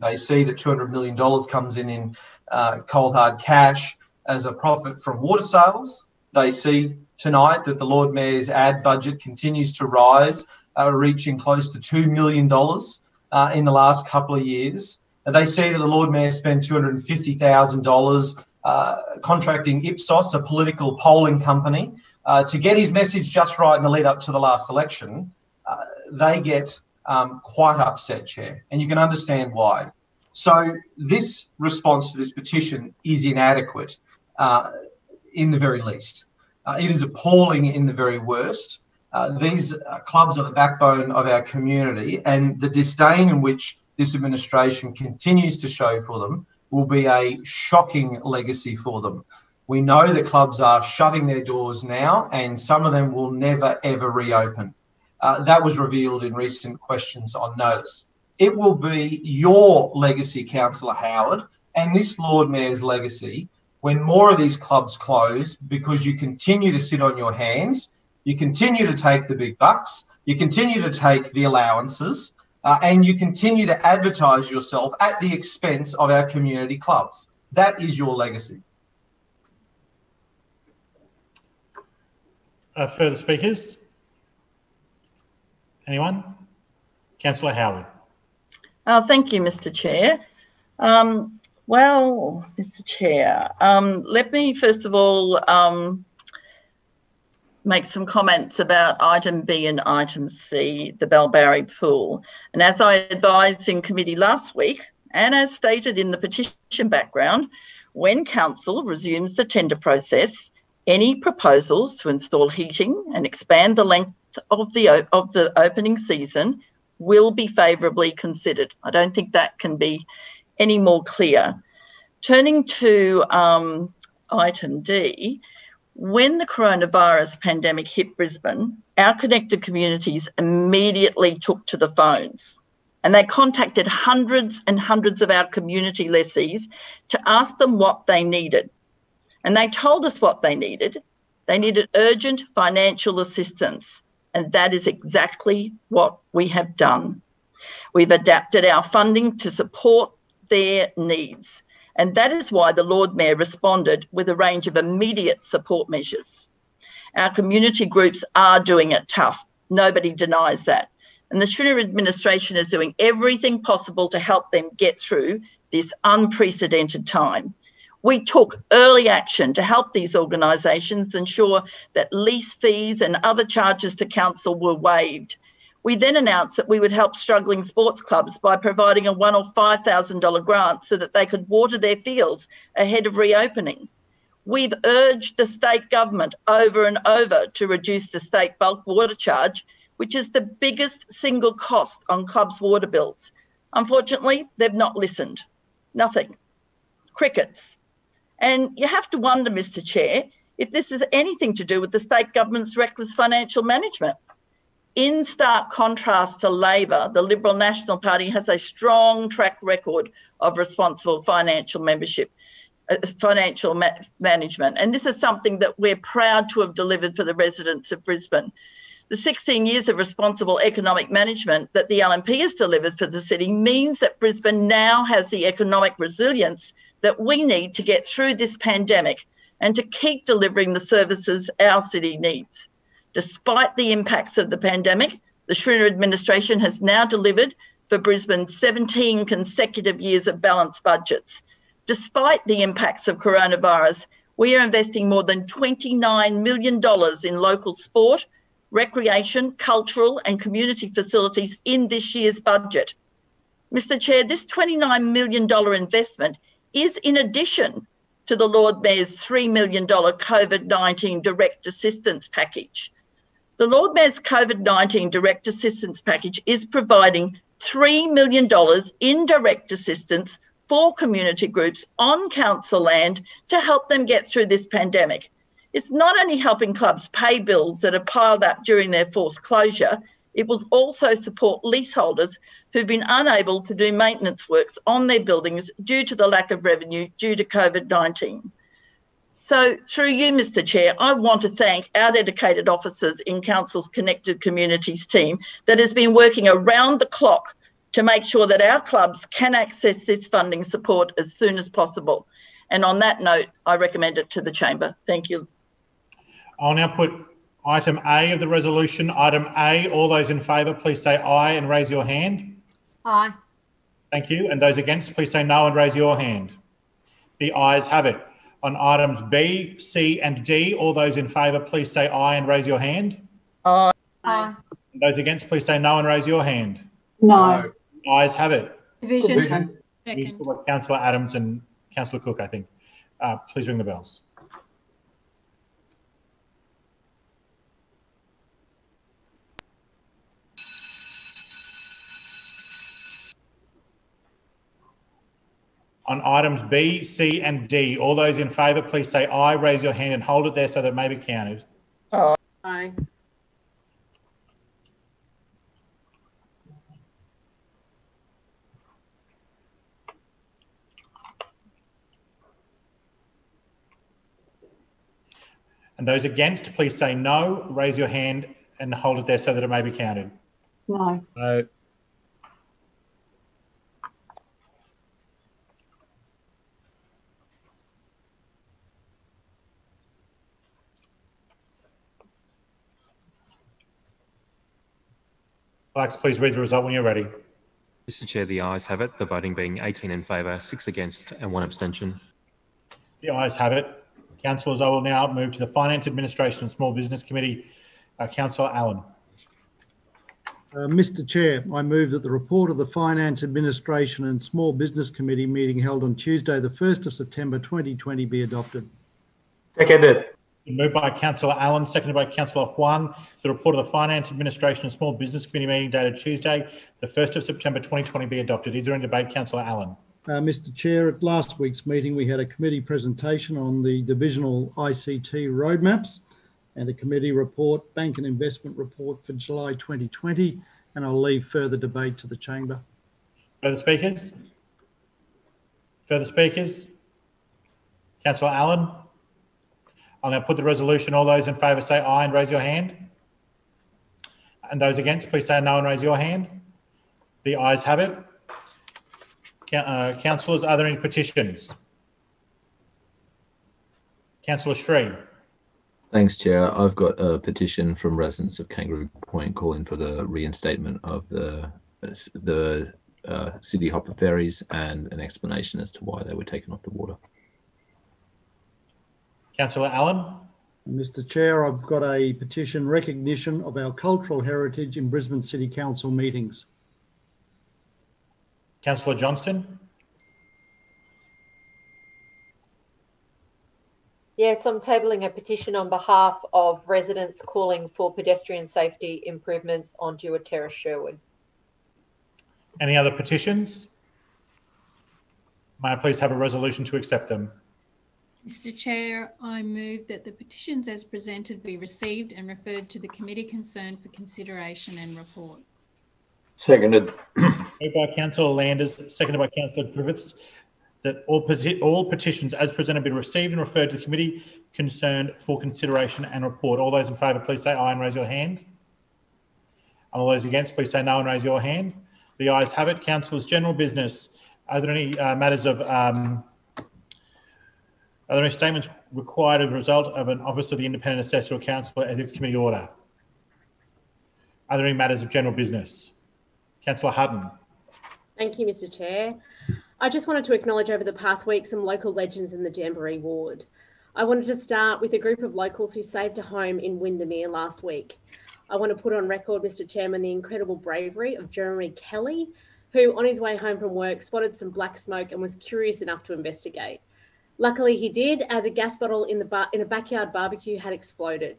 Speaker 6: they see that two hundred million dollars comes in in uh, cold hard cash as a profit from water sales. They see tonight that the Lord Mayor's ad budget continues to rise, uh, reaching close to $2 million uh, in the last couple of years. And they see that the Lord Mayor spent $250,000 uh, contracting Ipsos, a political polling company, uh, to get his message just right in the lead up to the last election. They get um, quite upset, Chair, and you can understand why. So, this response to this petition is inadequate uh, in the very least. Uh, it is appalling in the very worst. Uh, these uh, clubs are the backbone of our community, and the disdain in which this administration continues to show for them will be a shocking legacy for them. We know that clubs are shutting their doors now, and some of them will never ever reopen. Uh, that was revealed in recent questions on notice. It will be your legacy, Councillor Howard, and this Lord Mayor's legacy when more of these clubs close because you continue to sit on your hands, you continue to take the big bucks, you continue to take the allowances, uh, and you continue to advertise yourself at the expense of our community clubs. That is your legacy.
Speaker 1: Uh, further speakers? Anyone? Councillor Howard.
Speaker 2: Uh, thank you, Mr. Chair. Um, well, Mr. Chair, um, let me first of all um, make some comments about item B and item C, the Bellbowrie pool. And as I advised in committee last week, and as stated in the petition background, when council resumes the tender process, any proposals to install heating and expand the length of the of the opening season will be favourably considered. I don't think that can be any more clear. Turning to um, item D, when the coronavirus pandemic hit Brisbane, our connected communities immediately took to the phones and they contacted hundreds and hundreds of our community lessees to ask them what they needed. And they told us what they needed. They needed urgent financial assistance. And that is exactly what we have done. We've adapted our funding to support their needs. And that is why the Lord Mayor responded with a range of immediate support measures. Our community groups are doing it tough. Nobody denies that. And the Schrinner administration is doing everything possible to help them get through this unprecedented time. We took early action to help these organisations ensure that lease fees and other charges to council were waived. We then announced that we would help struggling sports clubs by providing a one or $5,000 grant so that they could water their fields ahead of reopening. We've urged the state government over and over to reduce the state bulk water charge, which is the biggest single cost on clubs' water bills. Unfortunately, they've not listened. Nothing. Crickets. And you have to wonder, Mr. Chair, if this is anything to do with the state government's reckless financial management. In stark contrast to Labor, the Liberal National Party has a strong track record of responsible financial membership, uh, financial ma- management. And this is something that we're proud to have delivered for the residents of Brisbane. The 16 years of responsible economic management that the LNP has delivered for the city means that Brisbane now has the economic resilience that we need to get through this pandemic and to keep delivering the services our city needs. Despite the impacts of the pandemic, the Schrinner administration has now delivered for Brisbane 17 consecutive years of balanced budgets. Despite the impacts of coronavirus, we are investing more than $29 million in local sport, recreation, cultural, and community facilities in this year's budget. Mr. Chair, this $29 million investment is in addition to the Lord Mayor's $3 million COVID 19 direct assistance package. The Lord Mayor's COVID 19 direct assistance package is providing $3 million in direct assistance for community groups on council land to help them get through this pandemic. It's not only helping clubs pay bills that have piled up during their forced closure, it will also support leaseholders who've been unable to do maintenance works on their buildings due to the lack of revenue due to COVID 19. So, through you, Mr. Chair, I want to thank our dedicated officers in Council's Connected Communities team that has been working around the clock to make sure that our clubs can access this funding support as soon as possible. And on that note, I recommend it to the Chamber. Thank you.
Speaker 1: I'll now put item A of the resolution. Item A, all those in favour, please say aye and raise your hand.
Speaker 7: Aye.
Speaker 1: Thank you. And those against, please say no and raise your hand. The ayes have it. On items B, C, and D, all those in favour, please say aye and raise your hand.
Speaker 2: Aye.
Speaker 7: Aye.
Speaker 1: And those against, please say no and raise your hand.
Speaker 19: No.
Speaker 1: Ayes have it.
Speaker 7: Division.
Speaker 6: Division.
Speaker 1: Moved Councillor Adams and Councillor Cook, I think. Uh, please ring the bells. On items B, C, and D, all those in favour, please say aye, raise your hand and hold it there so that it may be counted.
Speaker 5: Aye.
Speaker 1: And those against, please say no, raise your hand and hold it there so that it may be counted.
Speaker 19: No.
Speaker 11: No.
Speaker 1: Clerks, please read the result when you're ready.
Speaker 8: Mr. Chair, the ayes have it, the voting being 18 in favour, 6 against, and 1 abstention.
Speaker 1: The ayes have it. Councillors, I will now move to the Finance Administration and Small Business Committee. Uh, Councillor Allan.
Speaker 18: Uh, Mr. Chair, I move that the report of the Finance Administration and Small Business Committee meeting held on Tuesday, the 1st of September 2020 be adopted.
Speaker 3: Seconded.
Speaker 1: Moved by Councillor Allan, seconded by Councillor Huang. The report of the Finance Administration and Small Business Committee meeting dated Tuesday, the 1st of September 2020 be adopted. Is there any debate? Councillor Allan.
Speaker 18: Uh, Mr. Chair, at last week's meeting, we had a committee presentation on the divisional ICT roadmaps and a committee report, bank and investment report for July 2020, and I'll leave further debate to the chamber.
Speaker 1: Further speakers? Further speakers? Councillor Allan? I'll now put the resolution. All those in favour say aye and raise your hand. And those against, please say no and raise your hand. The ayes have it. Uh, councillors, are there any petitions? Councillor Sri.
Speaker 11: Thanks, Chair. I've got a petition from residents of Kangaroo Point calling for the reinstatement of the the uh, city hopper ferries and an explanation as to why they were taken off the water.
Speaker 1: Councillor Allan.
Speaker 18: Mr. Chair, I've got a petition recognition of our cultural heritage in Brisbane City Council meetings.
Speaker 1: Councillor Johnston.
Speaker 9: Yes, I'm tabling a petition on behalf of residents calling for pedestrian safety improvements on Dewar Terrace, Sherwood.
Speaker 1: Any other petitions? May I please have a resolution to accept them?
Speaker 20: Mr Chair, I move that the petitions as presented be received and referred to the committee concerned for consideration and report.
Speaker 3: Seconded.
Speaker 1: Moved by Councillor Landers, seconded by Councillor Griffiths, that all, all petitions as presented be received and referred to the committee concerned for consideration and report. All those in favour, please say aye and raise your hand. And all those against, please say no and raise your hand. The ayes have it. Councillors, general business. Are there any uh, matters of, um, are there any statements required as a result of an Office of the Independent Assessor or Councillor Ethics Committee order? Are there any matters of general business? Councillor Hutton.
Speaker 21: Thank you, Mr Chair. I just wanted to acknowledge over the past week some local legends in the Jamboree ward. I wanted to start with a group of locals who saved a home in Windermere last week. I want to put on record, Mr Chairman, the incredible bravery of Jeremy Kelly, who on his way home from work spotted some black smoke and was curious enough to investigate. Luckily he did, as a gas bottle in, the bar- in a backyard barbecue had exploded.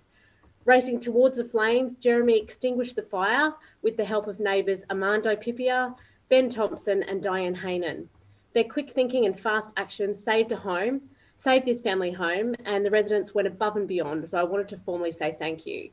Speaker 21: Racing towards the flames, Jeremy extinguished the fire with the help of neighbours Armando Pipia, Ben Thompson, and Diane Hainan. Their quick thinking and fast action saved a home, saved this family home, and the residents went above and beyond. So I wanted to formally say thank you.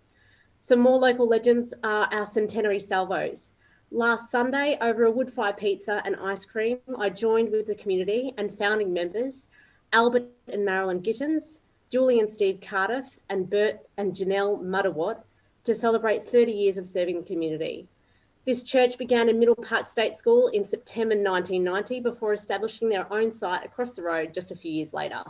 Speaker 21: Some more local legends are our centenary salvos. Last Sunday, over a wood fire pizza and ice cream, I joined with the community and founding members, Albert and Marilyn Gittins, Julie and Steve Cardiff, and Bert and Janelle Mudderwatt to celebrate 30 years of serving the community. This church began in Middle Park State School in September 1990 before establishing their own site across the road just a few years later.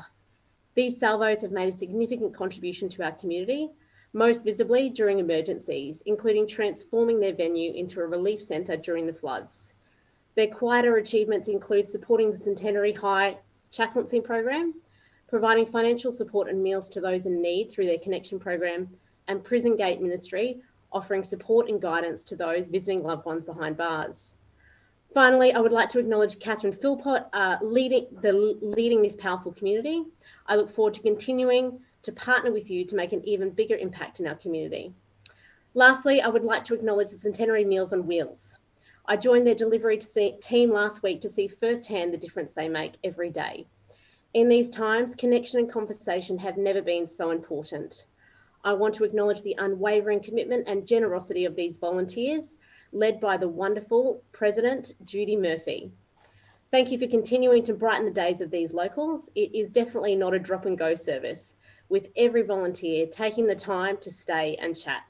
Speaker 21: These salvos have made a significant contribution to our community, most visibly during emergencies, including transforming their venue into a relief centre during the floods. Their quieter achievements include supporting the Centenary High chaplaincy program, providing financial support and meals to those in need through their connection program, and Prison Gate Ministry, offering support and guidance to those visiting loved ones behind bars. Finally, I would like to acknowledge Catherine Philpott uh, leading, the, leading this powerful community. I look forward to continuing to partner with you to make an even bigger impact in our community. Lastly, I would like to acknowledge the Centenary Meals on Wheels. I joined their delivery team last week to see firsthand the difference they make every day. In these times, connection and conversation have never been so important. I want to acknowledge the unwavering commitment and generosity of these volunteers, led by the wonderful President Judy Murphy. Thank you for continuing to brighten the days of these locals. It is definitely not a drop and go service, with every volunteer taking the time to stay and chat.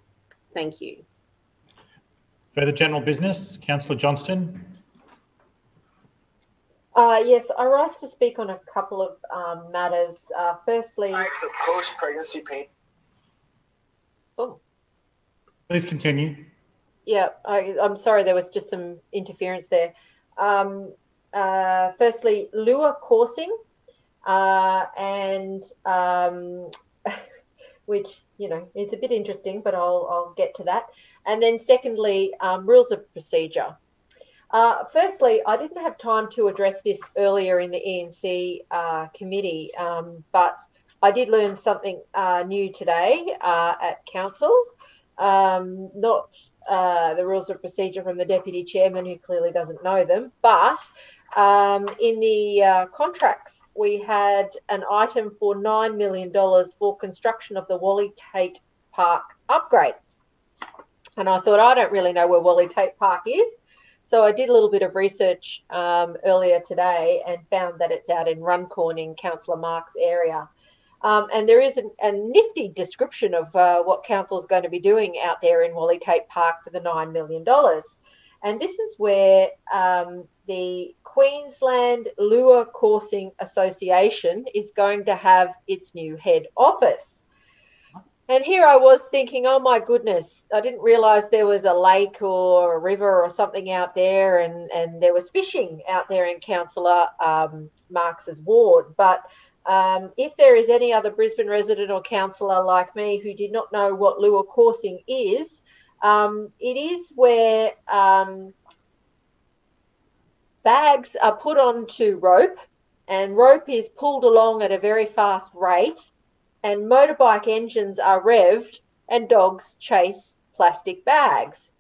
Speaker 21: Thank you.
Speaker 1: Further general business, Councillor Johnston.
Speaker 9: Uh, yes, I rise to speak on a couple of um, matters. Uh, firstly,
Speaker 22: It's a post-pregnancy pain.
Speaker 9: oh,
Speaker 1: Please continue.
Speaker 9: yeah, I, I'm sorry, there was just some interference there. Um, uh, firstly, lure coursing, uh, and um, which you know is a bit interesting, but I'll I'll get to that. And then secondly, um, rules of procedure. Uh, firstly, I didn't have time to address this earlier in the ENC uh, committee, um, but I did learn something uh, new today uh, at council. Um, not uh, the rules of procedure from the deputy chairman, who clearly doesn't know them, but um, in the uh, contracts, we had an item for $9 million for construction of the Wally Tate Park upgrade. And I thought, I don't really know where Wally Tate Park is. So I did a little bit of research um, earlier today and found that it's out in Runcorn in Councillor Marx area. Um, and there is an, a nifty description of uh, what council is going to be doing out there in Wally Tate Park for the $9 million. And this is where um, the Queensland Lure Coursing Association is going to have its new head office. And here I was thinking, oh my goodness, I didn't realize there was a lake or a river or something out there, and, and there was fishing out there in Councillor um, ward. But um, if there is any other Brisbane resident or councillor like me who did not know what lure coursing is, um, it is where um, bags are put onto rope and rope is pulled along at a very fast rate and motorbike engines are revved and dogs chase plastic bags.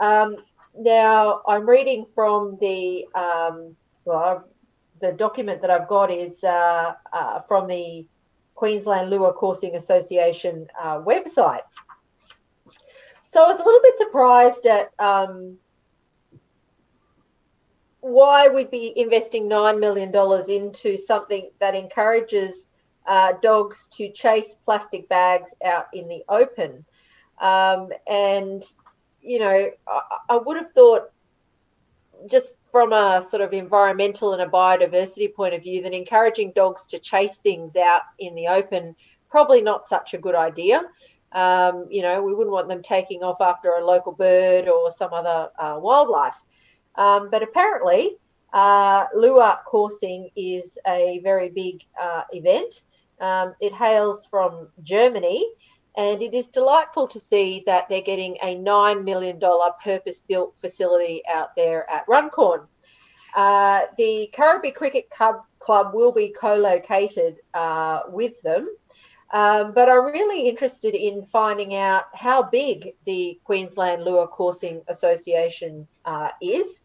Speaker 9: Um, now, I'm reading from the um, well, the document that I've got is uh, uh, from the Queensland Lure Coursing Association uh, website. So I was a little bit surprised at um, why we'd be investing $9 million into something that encourages uh, dogs to chase plastic bags out in the open. Um, and you know, I, I would have thought just from a sort of environmental and a biodiversity point of view that encouraging dogs to chase things out in the open probably not such a good idea. Um, you know, we wouldn't want them taking off after a local bird or some other uh, wildlife. Um, but apparently, uh, lure coursing is a very big uh, event. Um, it hails from Germany, and it is delightful to see that they're getting a $9 million purpose built facility out there at Runcorn. Uh, the Kuraby Cricket Club, Club will be co located uh, with them. Um, but I'm really interested in finding out how big the Queensland Lure Coursing Association uh, is.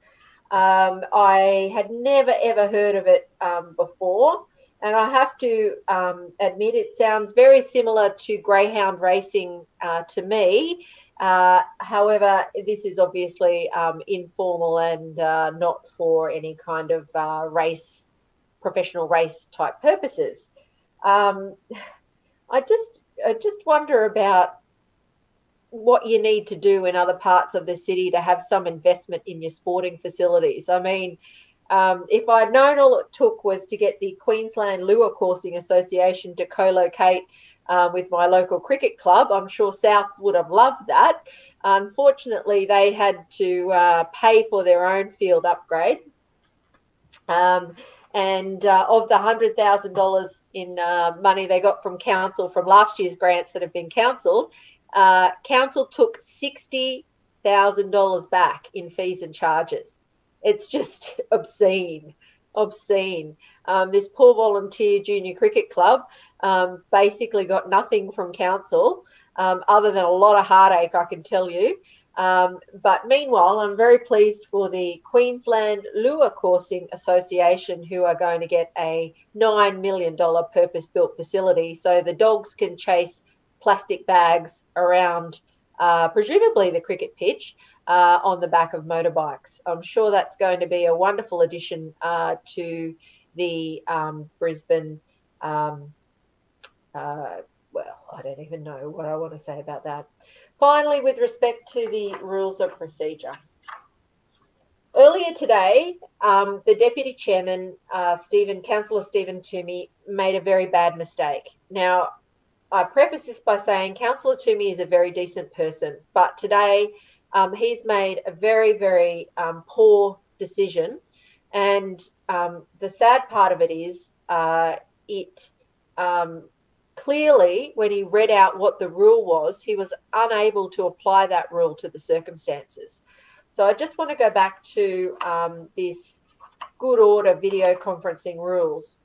Speaker 9: Um, I had never ever heard of it um, before, and I have to um, admit it sounds very similar to greyhound racing uh, to me. Uh, however, this is obviously um, informal and uh, not for any kind of uh, race, professional race type purposes. Um, I just I just wonder about what you need to do in other parts of the city to have some investment in your sporting facilities. I mean, um, if I'd known all it took was to get the Queensland Lure Coursing Association to co-locate uh, with my local cricket club, I'm sure South would have loved that. Unfortunately, they had to uh, pay for their own field upgrade. Um, and uh, of the hundred thousand dollars in uh, money they got from council from last year's grants that have been cancelled, uh, council took sixty thousand dollars back in fees and charges. It's just obscene, obscene. Um, this poor volunteer junior cricket club um, basically got nothing from council um, other than a lot of heartache, I can tell you. Um, but meanwhile, I'm very pleased for the Queensland Lure Coursing Association, who are going to get a $9 million purpose built facility so the dogs can chase plastic bags around, uh, presumably the cricket pitch, uh, on the back of motorbikes. I'm sure that's going to be a wonderful addition uh, to the um, Brisbane. Um, uh, well, I don't even know what I want to say about that. Finally, with respect to the rules of procedure. Earlier today, um, the Deputy Chairman, uh, Stephen, Councillor Stephen Toomey, made a very bad mistake. Now, I preface this by saying Councillor Toomey is a very decent person, but today um, he's made a very, very um, poor decision. And um, the sad part of it is uh, it um, clearly, when he read out what the rule was, he was unable to apply that rule to the circumstances. So I just want to go back to um, this good order video conferencing rules.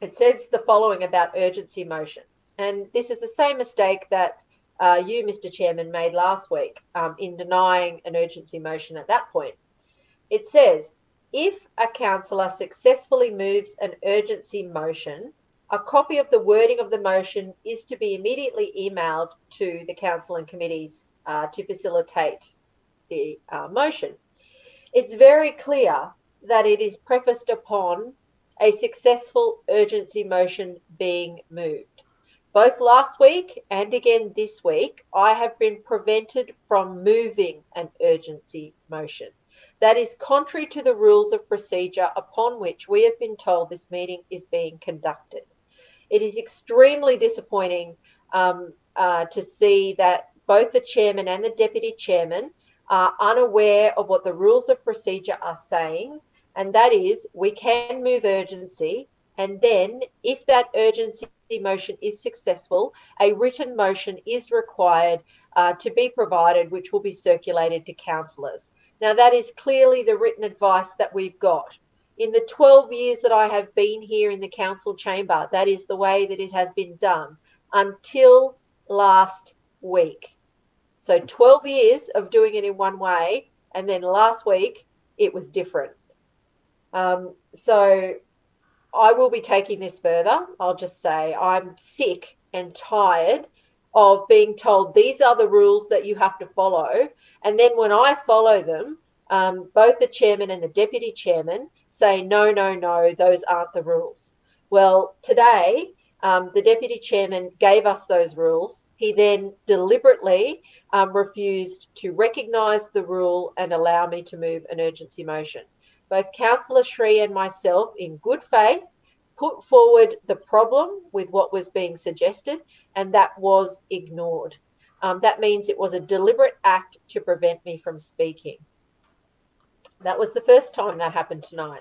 Speaker 9: It says the following about urgency motions. And this is the same mistake that uh, you, Mr. Chairman, made last week um, in denying an urgency motion at that point. It says if a councillor successfully moves an urgency motion, a copy of the wording of the motion is to be immediately emailed to the council and committees uh, to facilitate the uh, motion. It's very clear that it is prefaced upon a successful urgency motion being moved. Both last week and again this week, I have been prevented from moving an urgency motion. That is contrary to the rules of procedure upon which we have been told this meeting is being conducted. It is extremely disappointing um, uh, to see that both the chairman and the deputy chairman are unaware of what the rules of procedure are saying, and that is we can move urgency. And then, if that urgency motion is successful, a written motion is required uh, to be provided, which will be circulated to councillors. Now, that is clearly the written advice that we've got in the 12 years that I have been here in the council chamber, that is the way that it has been done until last week. So 12 years of doing it in one way, and then last week it was different. Um, so I will be taking this further. I'll just say I'm sick and tired of being told these are the rules that you have to follow. And then when I follow them, um, both the chairman and the deputy chairman say, no, no, no, those aren't the rules. Well, today Um, the deputy chairman gave us those rules. He then deliberately um, refused to recognise the rule and allow me to move an urgency motion. Both Councillor Sri and myself, in good faith, put forward the problem with what was being suggested, and that was ignored. Um, that means it was a deliberate act to prevent me from speaking. That was the first time that happened tonight.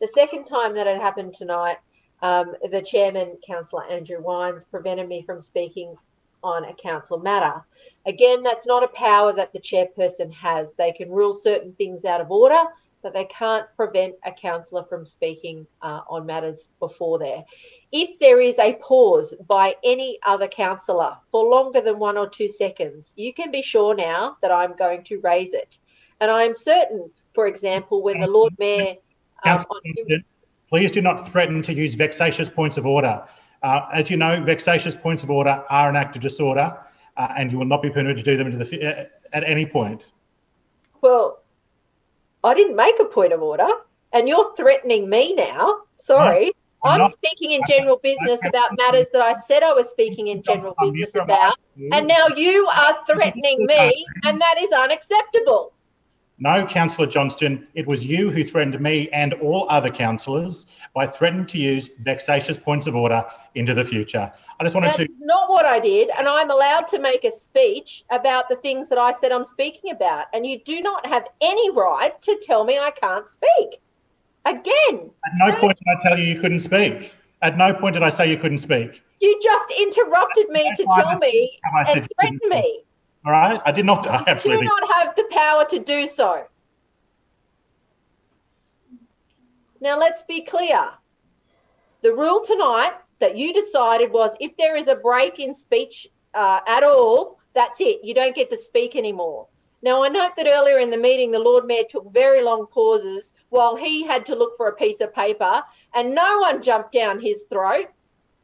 Speaker 9: The second time that it happened tonight, um, the chairman, Councillor Andrew Wines, prevented me from speaking on a council matter. Again, that's not a power that the chairperson has. They can rule certain things out of order, but they can't prevent a councillor from speaking uh, on matters before there. If there is a pause by any other councillor for longer than one or two seconds, you can be sure now that I'm going to raise it. And I am certain, for example, when the Lord Mayor um,
Speaker 1: Johnston, please do not threaten to use vexatious points of order. Uh, as you know, vexatious points of order are an act of disorder, uh, and you will not be permitted to do them the, uh, at any point.
Speaker 9: Well, I didn't make a point of order, and you're threatening me now. Sorry.
Speaker 1: I'm
Speaker 9: I'm speaking in general business about matters that I said I was speaking in general business about, and now you are threatening me, and that is unacceptable.
Speaker 1: No, Councillor Johnston, it was you who threatened me and all other councillors by threatening to use vexatious points of order into the future. I just wanted to.
Speaker 9: That's not what I did, and I'm allowed to make a speech about the things that I said I'm speaking about, and you do not have any right to tell me I can't speak. Again,
Speaker 1: At no point did I tell you you couldn't speak. At no point did I say you couldn't speak.
Speaker 9: you just interrupted me to tell me
Speaker 1: have I said
Speaker 9: and threaten me.
Speaker 1: All right? I did not. I
Speaker 9: do not have the power to do so. Now, let's be clear. The rule tonight that you decided was if there is a break in speech uh, at all, that's it. You don't get to speak anymore. Now, I note that earlier in the meeting, the Lord Mayor took very long pauses while he had to look for a piece of paper and no one jumped down his throat.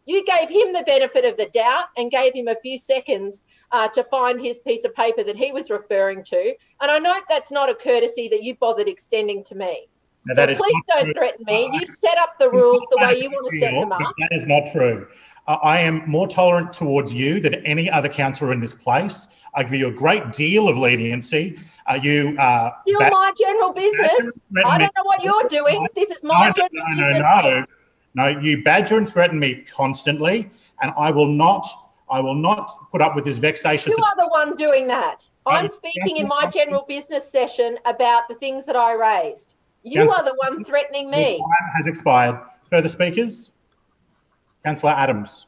Speaker 9: You gave him the benefit of the doubt and gave him a few seconds uh, to find his piece of paper that he was referring to. And I note that's not a courtesy that you bothered extending to me.
Speaker 1: Now,
Speaker 9: so please don't
Speaker 1: true.
Speaker 9: threaten me. You've set up the rules the way you want to set them up.
Speaker 1: That is not true. I am more tolerant towards you than any other councillor in this place. I give you a great deal of leniency. Uh, you uh,
Speaker 9: Still my general business. I don't know what you're doing. This is my
Speaker 1: no,
Speaker 9: general
Speaker 1: no, no,
Speaker 9: business.
Speaker 1: no,
Speaker 9: here.
Speaker 1: no. You badger and threaten me constantly, and I will not. I will not put up with this vexatious.
Speaker 9: You are the one doing that. I'm speaking in my general business session about the things that I raised. You
Speaker 1: Councillor-
Speaker 9: are the one threatening
Speaker 1: Your
Speaker 9: me.
Speaker 1: time has expired. Further speakers? Councillor Adams.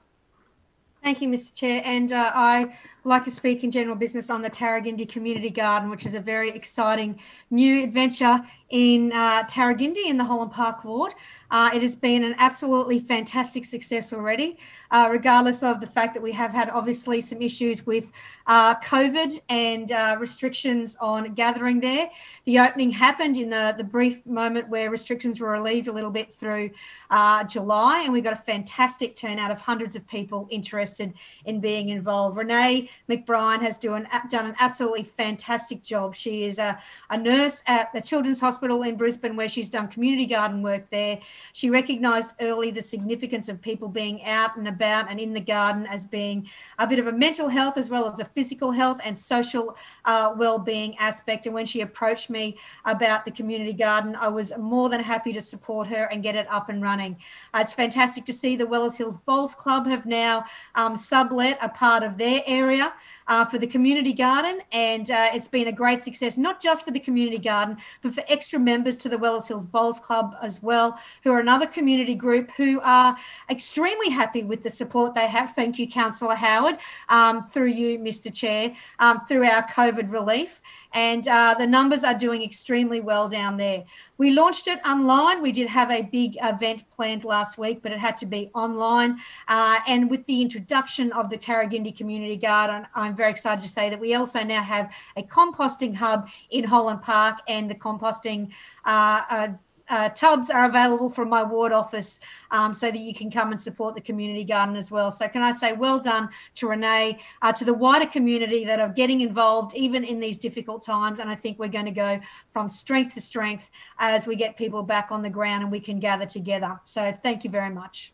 Speaker 7: Thank you, Mr. Chair. And uh, I would like to speak in general business on the Tarragindi Community Garden, which is a very exciting new adventure in uh, Tarragindi in the Holland Park ward. Uh, it has been an absolutely fantastic success already, uh, regardless of the fact that we have had obviously some issues with uh, COVID and uh, restrictions on gathering there. The opening happened in the, the brief moment where restrictions were relieved a little bit through uh, July, and we got a fantastic turnout of hundreds of people interested in being involved. Renee McBride has doing, done an absolutely fantastic job. She is a, a nurse at the Children's Hospital in Brisbane, where she's done community garden work there. She recognised early the significance of people being out and about and in the garden as being a bit of a mental health as well as a physical health and social uh, well-being aspect. And when she approached me about the community garden, I was more than happy to support her and get it up and running. Uh, it's fantastic to see the Wellers Hills Bowls Club have now um, sublet a part of their area. vida Uh, for the community garden, and uh, it's been a great success, not just for the community garden, but for extra members to the Wellers Hills Bowls Club as well, who are another community group who are extremely happy with the support they have. Thank you, Councillor Howard, um, through you, Mr. Chair, um, through our COVID relief. And uh, the numbers are doing extremely well down there. We launched it online. We did have a big event planned last week, but it had to be online. Uh, and with the introduction of the Tarragindi Community Garden, I'm very excited to say that we also now have a composting hub in Holland Park, and the composting uh, uh, uh, tubs are available from my ward office um, so that you can come and support the community garden as well. So, can I say well done to Renee, uh, to the wider community that are getting involved even in these difficult times. And I think we're going to go from strength to strength as we get people back on the ground and we can gather together. So, thank you very much.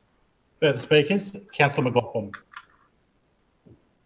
Speaker 1: Further speakers? Councillor McLaughlin.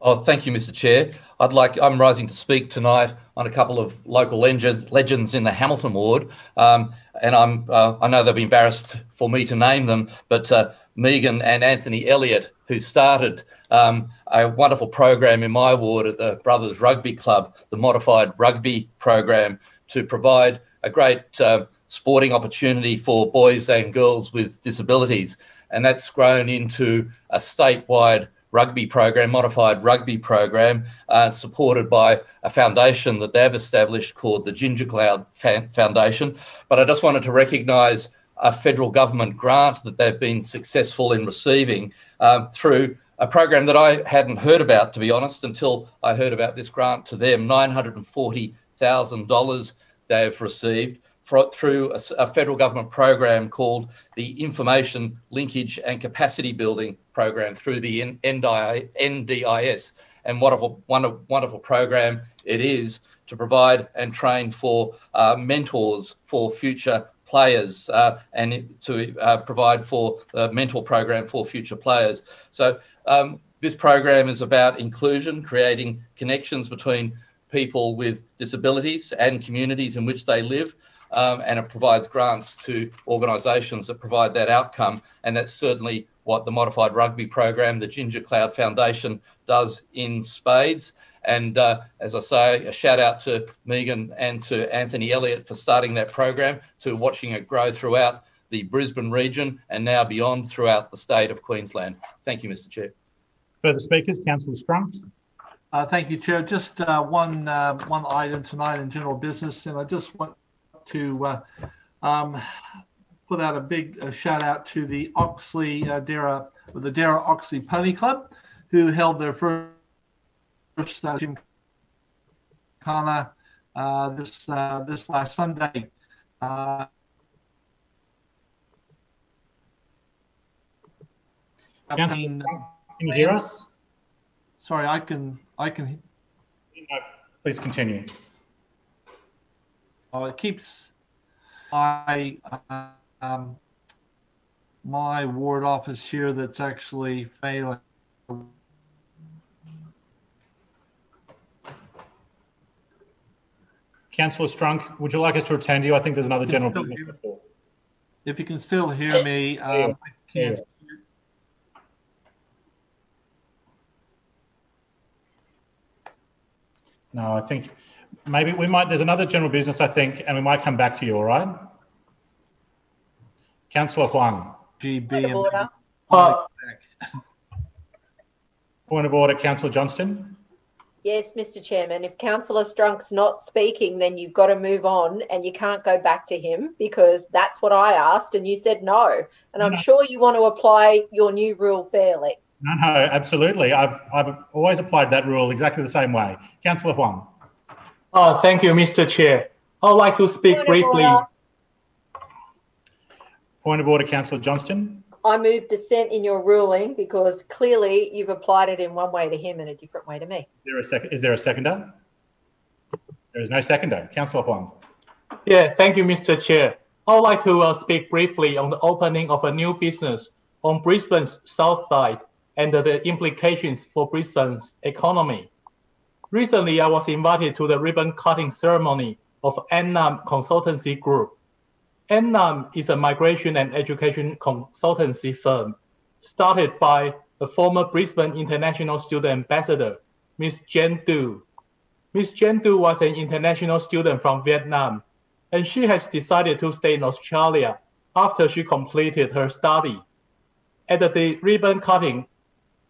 Speaker 15: Oh, thank you, Mr. Chair. I'd like, I'm rising to speak tonight on a couple of local legend, legends in the Hamilton ward. Um, and I'm, uh, I know they'll be embarrassed for me to name them, but uh, Megan and Anthony Elliott, who started um, a wonderful program in my ward at the Brothers Rugby Club, the modified rugby program, to provide a great uh, sporting opportunity for boys and girls with disabilities. And that's grown into a statewide rugby program, modified rugby program, uh, supported by a foundation that they've established called the Ginger Cloud Foundation. But I just wanted to recognise a federal government grant that they've been successful in receiving um, through a program that I hadn't heard about, to be honest, until I heard about this grant to them. $940,000 they've received for, through a, a, federal government program called the Information Linkage and Capacity Building Program through the NDIS. And what a wonderful, wonderful program it is to provide and train for uh, mentors for future players uh, and to uh, provide for a mentor program for future players. So um, this program is about inclusion, creating connections between people with disabilities and communities in which they live. Um, and it provides grants to organisations that provide that outcome. And that's certainly what the Modified Rugby Program, the Ginger Cloud Foundation, does in spades. And uh, as I say, a shout out to Megan and to Anthony Elliott for starting that program, to watching it grow throughout the Brisbane region and now beyond throughout the state of Queensland. Thank you, Mr. Chair.
Speaker 1: Further speakers, Councillor Strunk.
Speaker 14: Uh, thank you, Chair. Just uh, one uh, one item tonight in general business, and I just want to uh, um, put out a big uh, shout out to the Oxley uh, Darra, the Darra Oxley Pony Club, who held their first uh, Gymkhana uh, this uh, this last Sunday. Uh,
Speaker 1: can you hear us?
Speaker 14: Sorry, I can. I can.
Speaker 1: Please continue.
Speaker 14: Oh, it keeps my um, my ward office here that's actually failing.
Speaker 1: Councillor Strunk, would you like us to attend to you? I think there's another general business.
Speaker 14: If you can still hear me, um, I can't.
Speaker 1: No, I think maybe we might, there's another general business, I think, and we might come back to you, all right? Councillor Huang.
Speaker 14: GB.
Speaker 9: Point of order.
Speaker 1: Uh, Point of order, Councillor Johnston.
Speaker 9: Yes, Mr Chairman, if Councillor Strunk's not speaking, then you've got to move on and you can't go back to him because that's what I asked and you said no. And I'm
Speaker 1: No.
Speaker 9: sure you want to apply your new rule fairly.
Speaker 1: No, no, absolutely. I've, I've always applied that rule exactly the same way. Councillor Huang.
Speaker 23: Uh, thank you, Mr. Chair. I would like to speak
Speaker 9: Point
Speaker 23: briefly.
Speaker 9: order.
Speaker 1: Point of order, Councillor Johnston.
Speaker 9: I move dissent in your ruling because clearly you've applied it in one way to him and a different way to me.
Speaker 1: Is there a, sec- is there a seconder? There is no seconder. Councillor Huang.
Speaker 23: Yeah, thank you, Mr. Chair. I would like to uh, speak briefly on the opening of a new business on Brisbane's south side and the implications for Brisbane's economy. Recently, I was invited to the ribbon cutting ceremony of Annam Consultancy Group. Annam is a migration and education consultancy firm started by the former Brisbane International Student Ambassador, Ms. Jen Du. Ms. Jen Du was an international student from Vietnam, and she has decided to stay in Australia after she completed her study. At the ribbon cutting,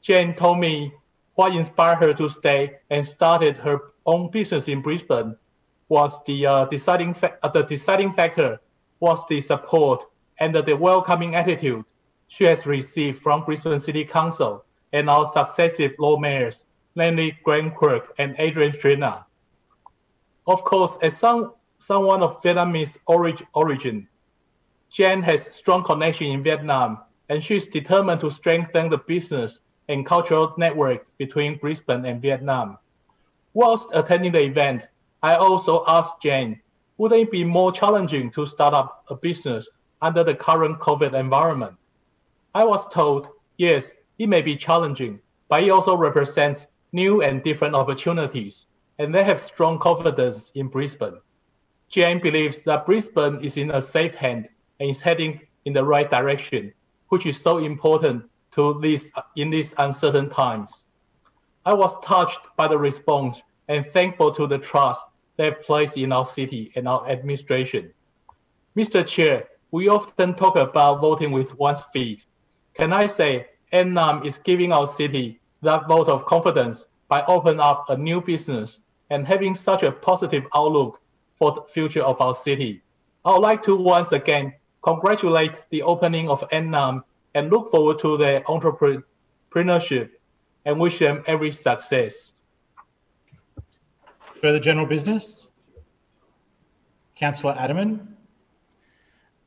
Speaker 23: Jen told me what inspired her to stay and started her own business in Brisbane was the uh, deciding fa- uh, the deciding factor was the support and the welcoming attitude she has received from Brisbane City Council and our successive law mayors, namely Graham Quirk and Adrian Schrinner. Of course, as some, someone of Vietnamese orig- origin, Jen has strong connection in Vietnam, and she is determined to strengthen the business and cultural networks between Brisbane and Vietnam. Whilst attending the event, I also asked Jane, would it be more challenging to start up a business under the current COVID environment? I was told Yes, it may be challenging, but it also represents new and different opportunities, and they have strong confidence in Brisbane. Jane believes that Brisbane is in a safe hand and is heading in the right direction, which is so important to this in these uncertain times. I was touched by the response and thankful to the trust they have placed in our city and our administration. Mr. Chair, we often talk about voting with one's feet. Can I say Annam is giving our city that vote of confidence by opening up a new business and having such a positive outlook for the future of our city. I would like to once again congratulate the opening of Annam and look forward to their entrepreneurship and wish them every success.
Speaker 1: Further general business? Councillor Adermann.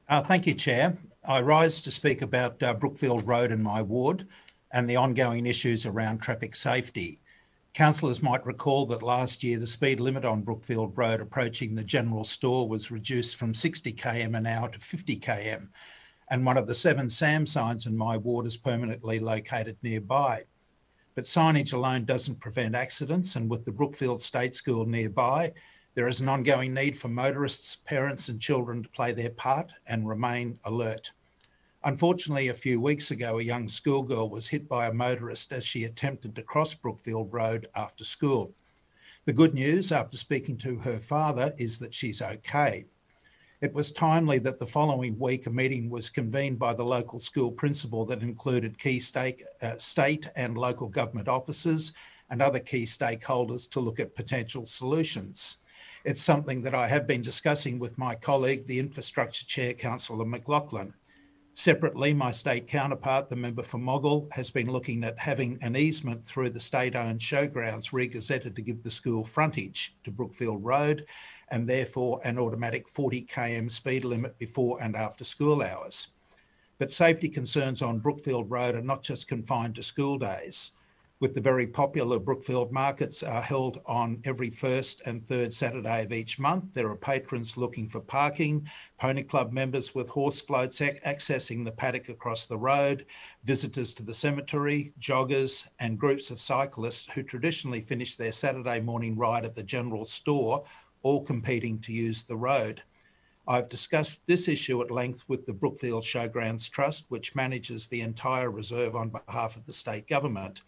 Speaker 24: Uh, thank you, Chair. I rise to speak about uh, Brookfield Road in my ward and the ongoing issues around traffic safety. Councillors might recall that last year the speed limit on Brookfield Road approaching the general store was reduced from 60 km an hour to 50 km, and one of the seven SAM signs in my ward is permanently located nearby. But signage alone doesn't prevent accidents, and with the Brookfield State School nearby, there is an ongoing need for motorists, parents, and children to play their part and remain alert. Unfortunately, a few weeks ago, a young schoolgirl was hit by a motorist as she attempted to cross Brookfield Road after school. The good news, after speaking to her father, is that she's okay. It was timely that the following week a meeting was convened by the local school principal that included key state, uh, state and local government officers and other key stakeholders to look at potential solutions. It's something that I have been discussing with my colleague, the Infrastructure Chair, Councillor McLachlan. Separately, my state counterpart, the member for Moggill, has been looking at having an easement through the state owned showgrounds re-gazetted to give the school frontage to Brookfield Road and therefore an automatic 40 km speed limit before and after school hours. But safety concerns on Brookfield Road are not just confined to school days with the very popular Brookfield markets are held on every first and third Saturday of each month. There are patrons looking for parking, pony club members with horse floats ac- accessing the paddock across the road, visitors to the cemetery, joggers, and groups of cyclists who traditionally finish their Saturday morning ride at the general store, all competing to use the road. I've discussed this issue at length with the Brookfield Showgrounds Trust, which manages the entire reserve on behalf of the state government.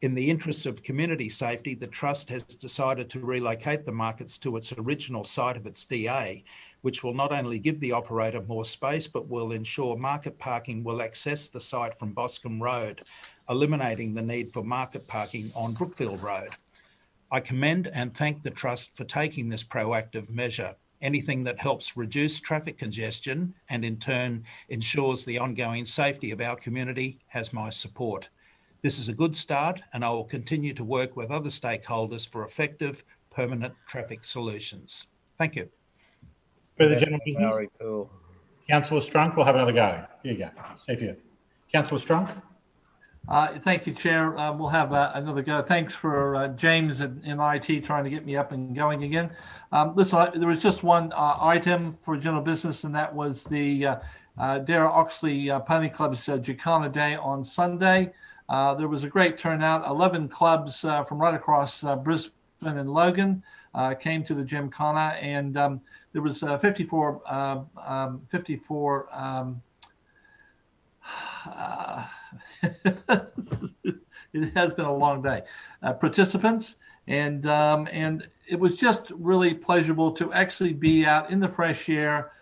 Speaker 24: In the interests of community safety, the Trust has decided to relocate the markets to its original site of its DA, which will not only give the operator more space, but will ensure market parking will access the site from Boscombe Road, eliminating the need for market parking on Brookfield Road. I commend and thank the Trust for taking this proactive measure. Anything that helps reduce traffic congestion and in turn ensures the ongoing safety of our community has my support. This is a good start, and I will continue to work with other stakeholders for effective, permanent traffic solutions. Thank you.
Speaker 1: Further general business?
Speaker 12: cool.
Speaker 1: Councillor Strunk, we'll have another go. Here you go. See you. Councillor Strunk?
Speaker 14: Uh, Thank you, Chair. Uh, We'll have uh, another go. Thanks for uh, James in in IT trying to get me up and going again. Um, Listen, I- there was just one uh, item for general business, and that was the uh, uh, Darra Oxley uh, Pony Club's uh, Gymkhana Day on Sunday. Uh, There was a great turnout. 11 clubs uh, from right across uh, Brisbane and Logan uh, came to the Gymkhana, and um, there was uh, 54, uh, um, 54 um, it has been a long day. Uh, participants, and um, and it was just really pleasurable to actually be out in the fresh air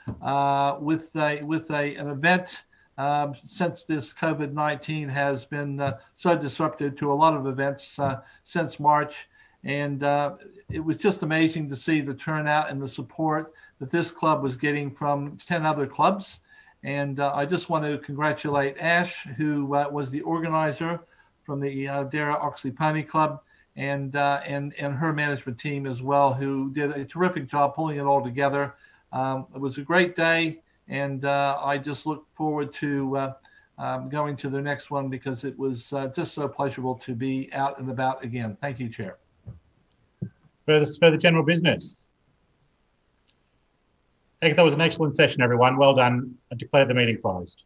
Speaker 14: with a with a an event. Um, since this COVID nineteen has been uh, so disruptive to a lot of events uh, since March, and uh, it was just amazing to see the turnout and the support that this club was getting from ten other clubs. And uh, I just want to congratulate Ash, who uh, was the organizer from the uh, Darra Oxley Pony Club, and and and her management team as well, who did a terrific job pulling it all together. Um, it was a great day, and uh, I just look forward to uh, um, going to the next one because it was uh, just so pleasurable to be out and about again. Thank you, Chair.
Speaker 1: Further, further general business? I think that was an excellent session, everyone. Well done. I declare the meeting closed.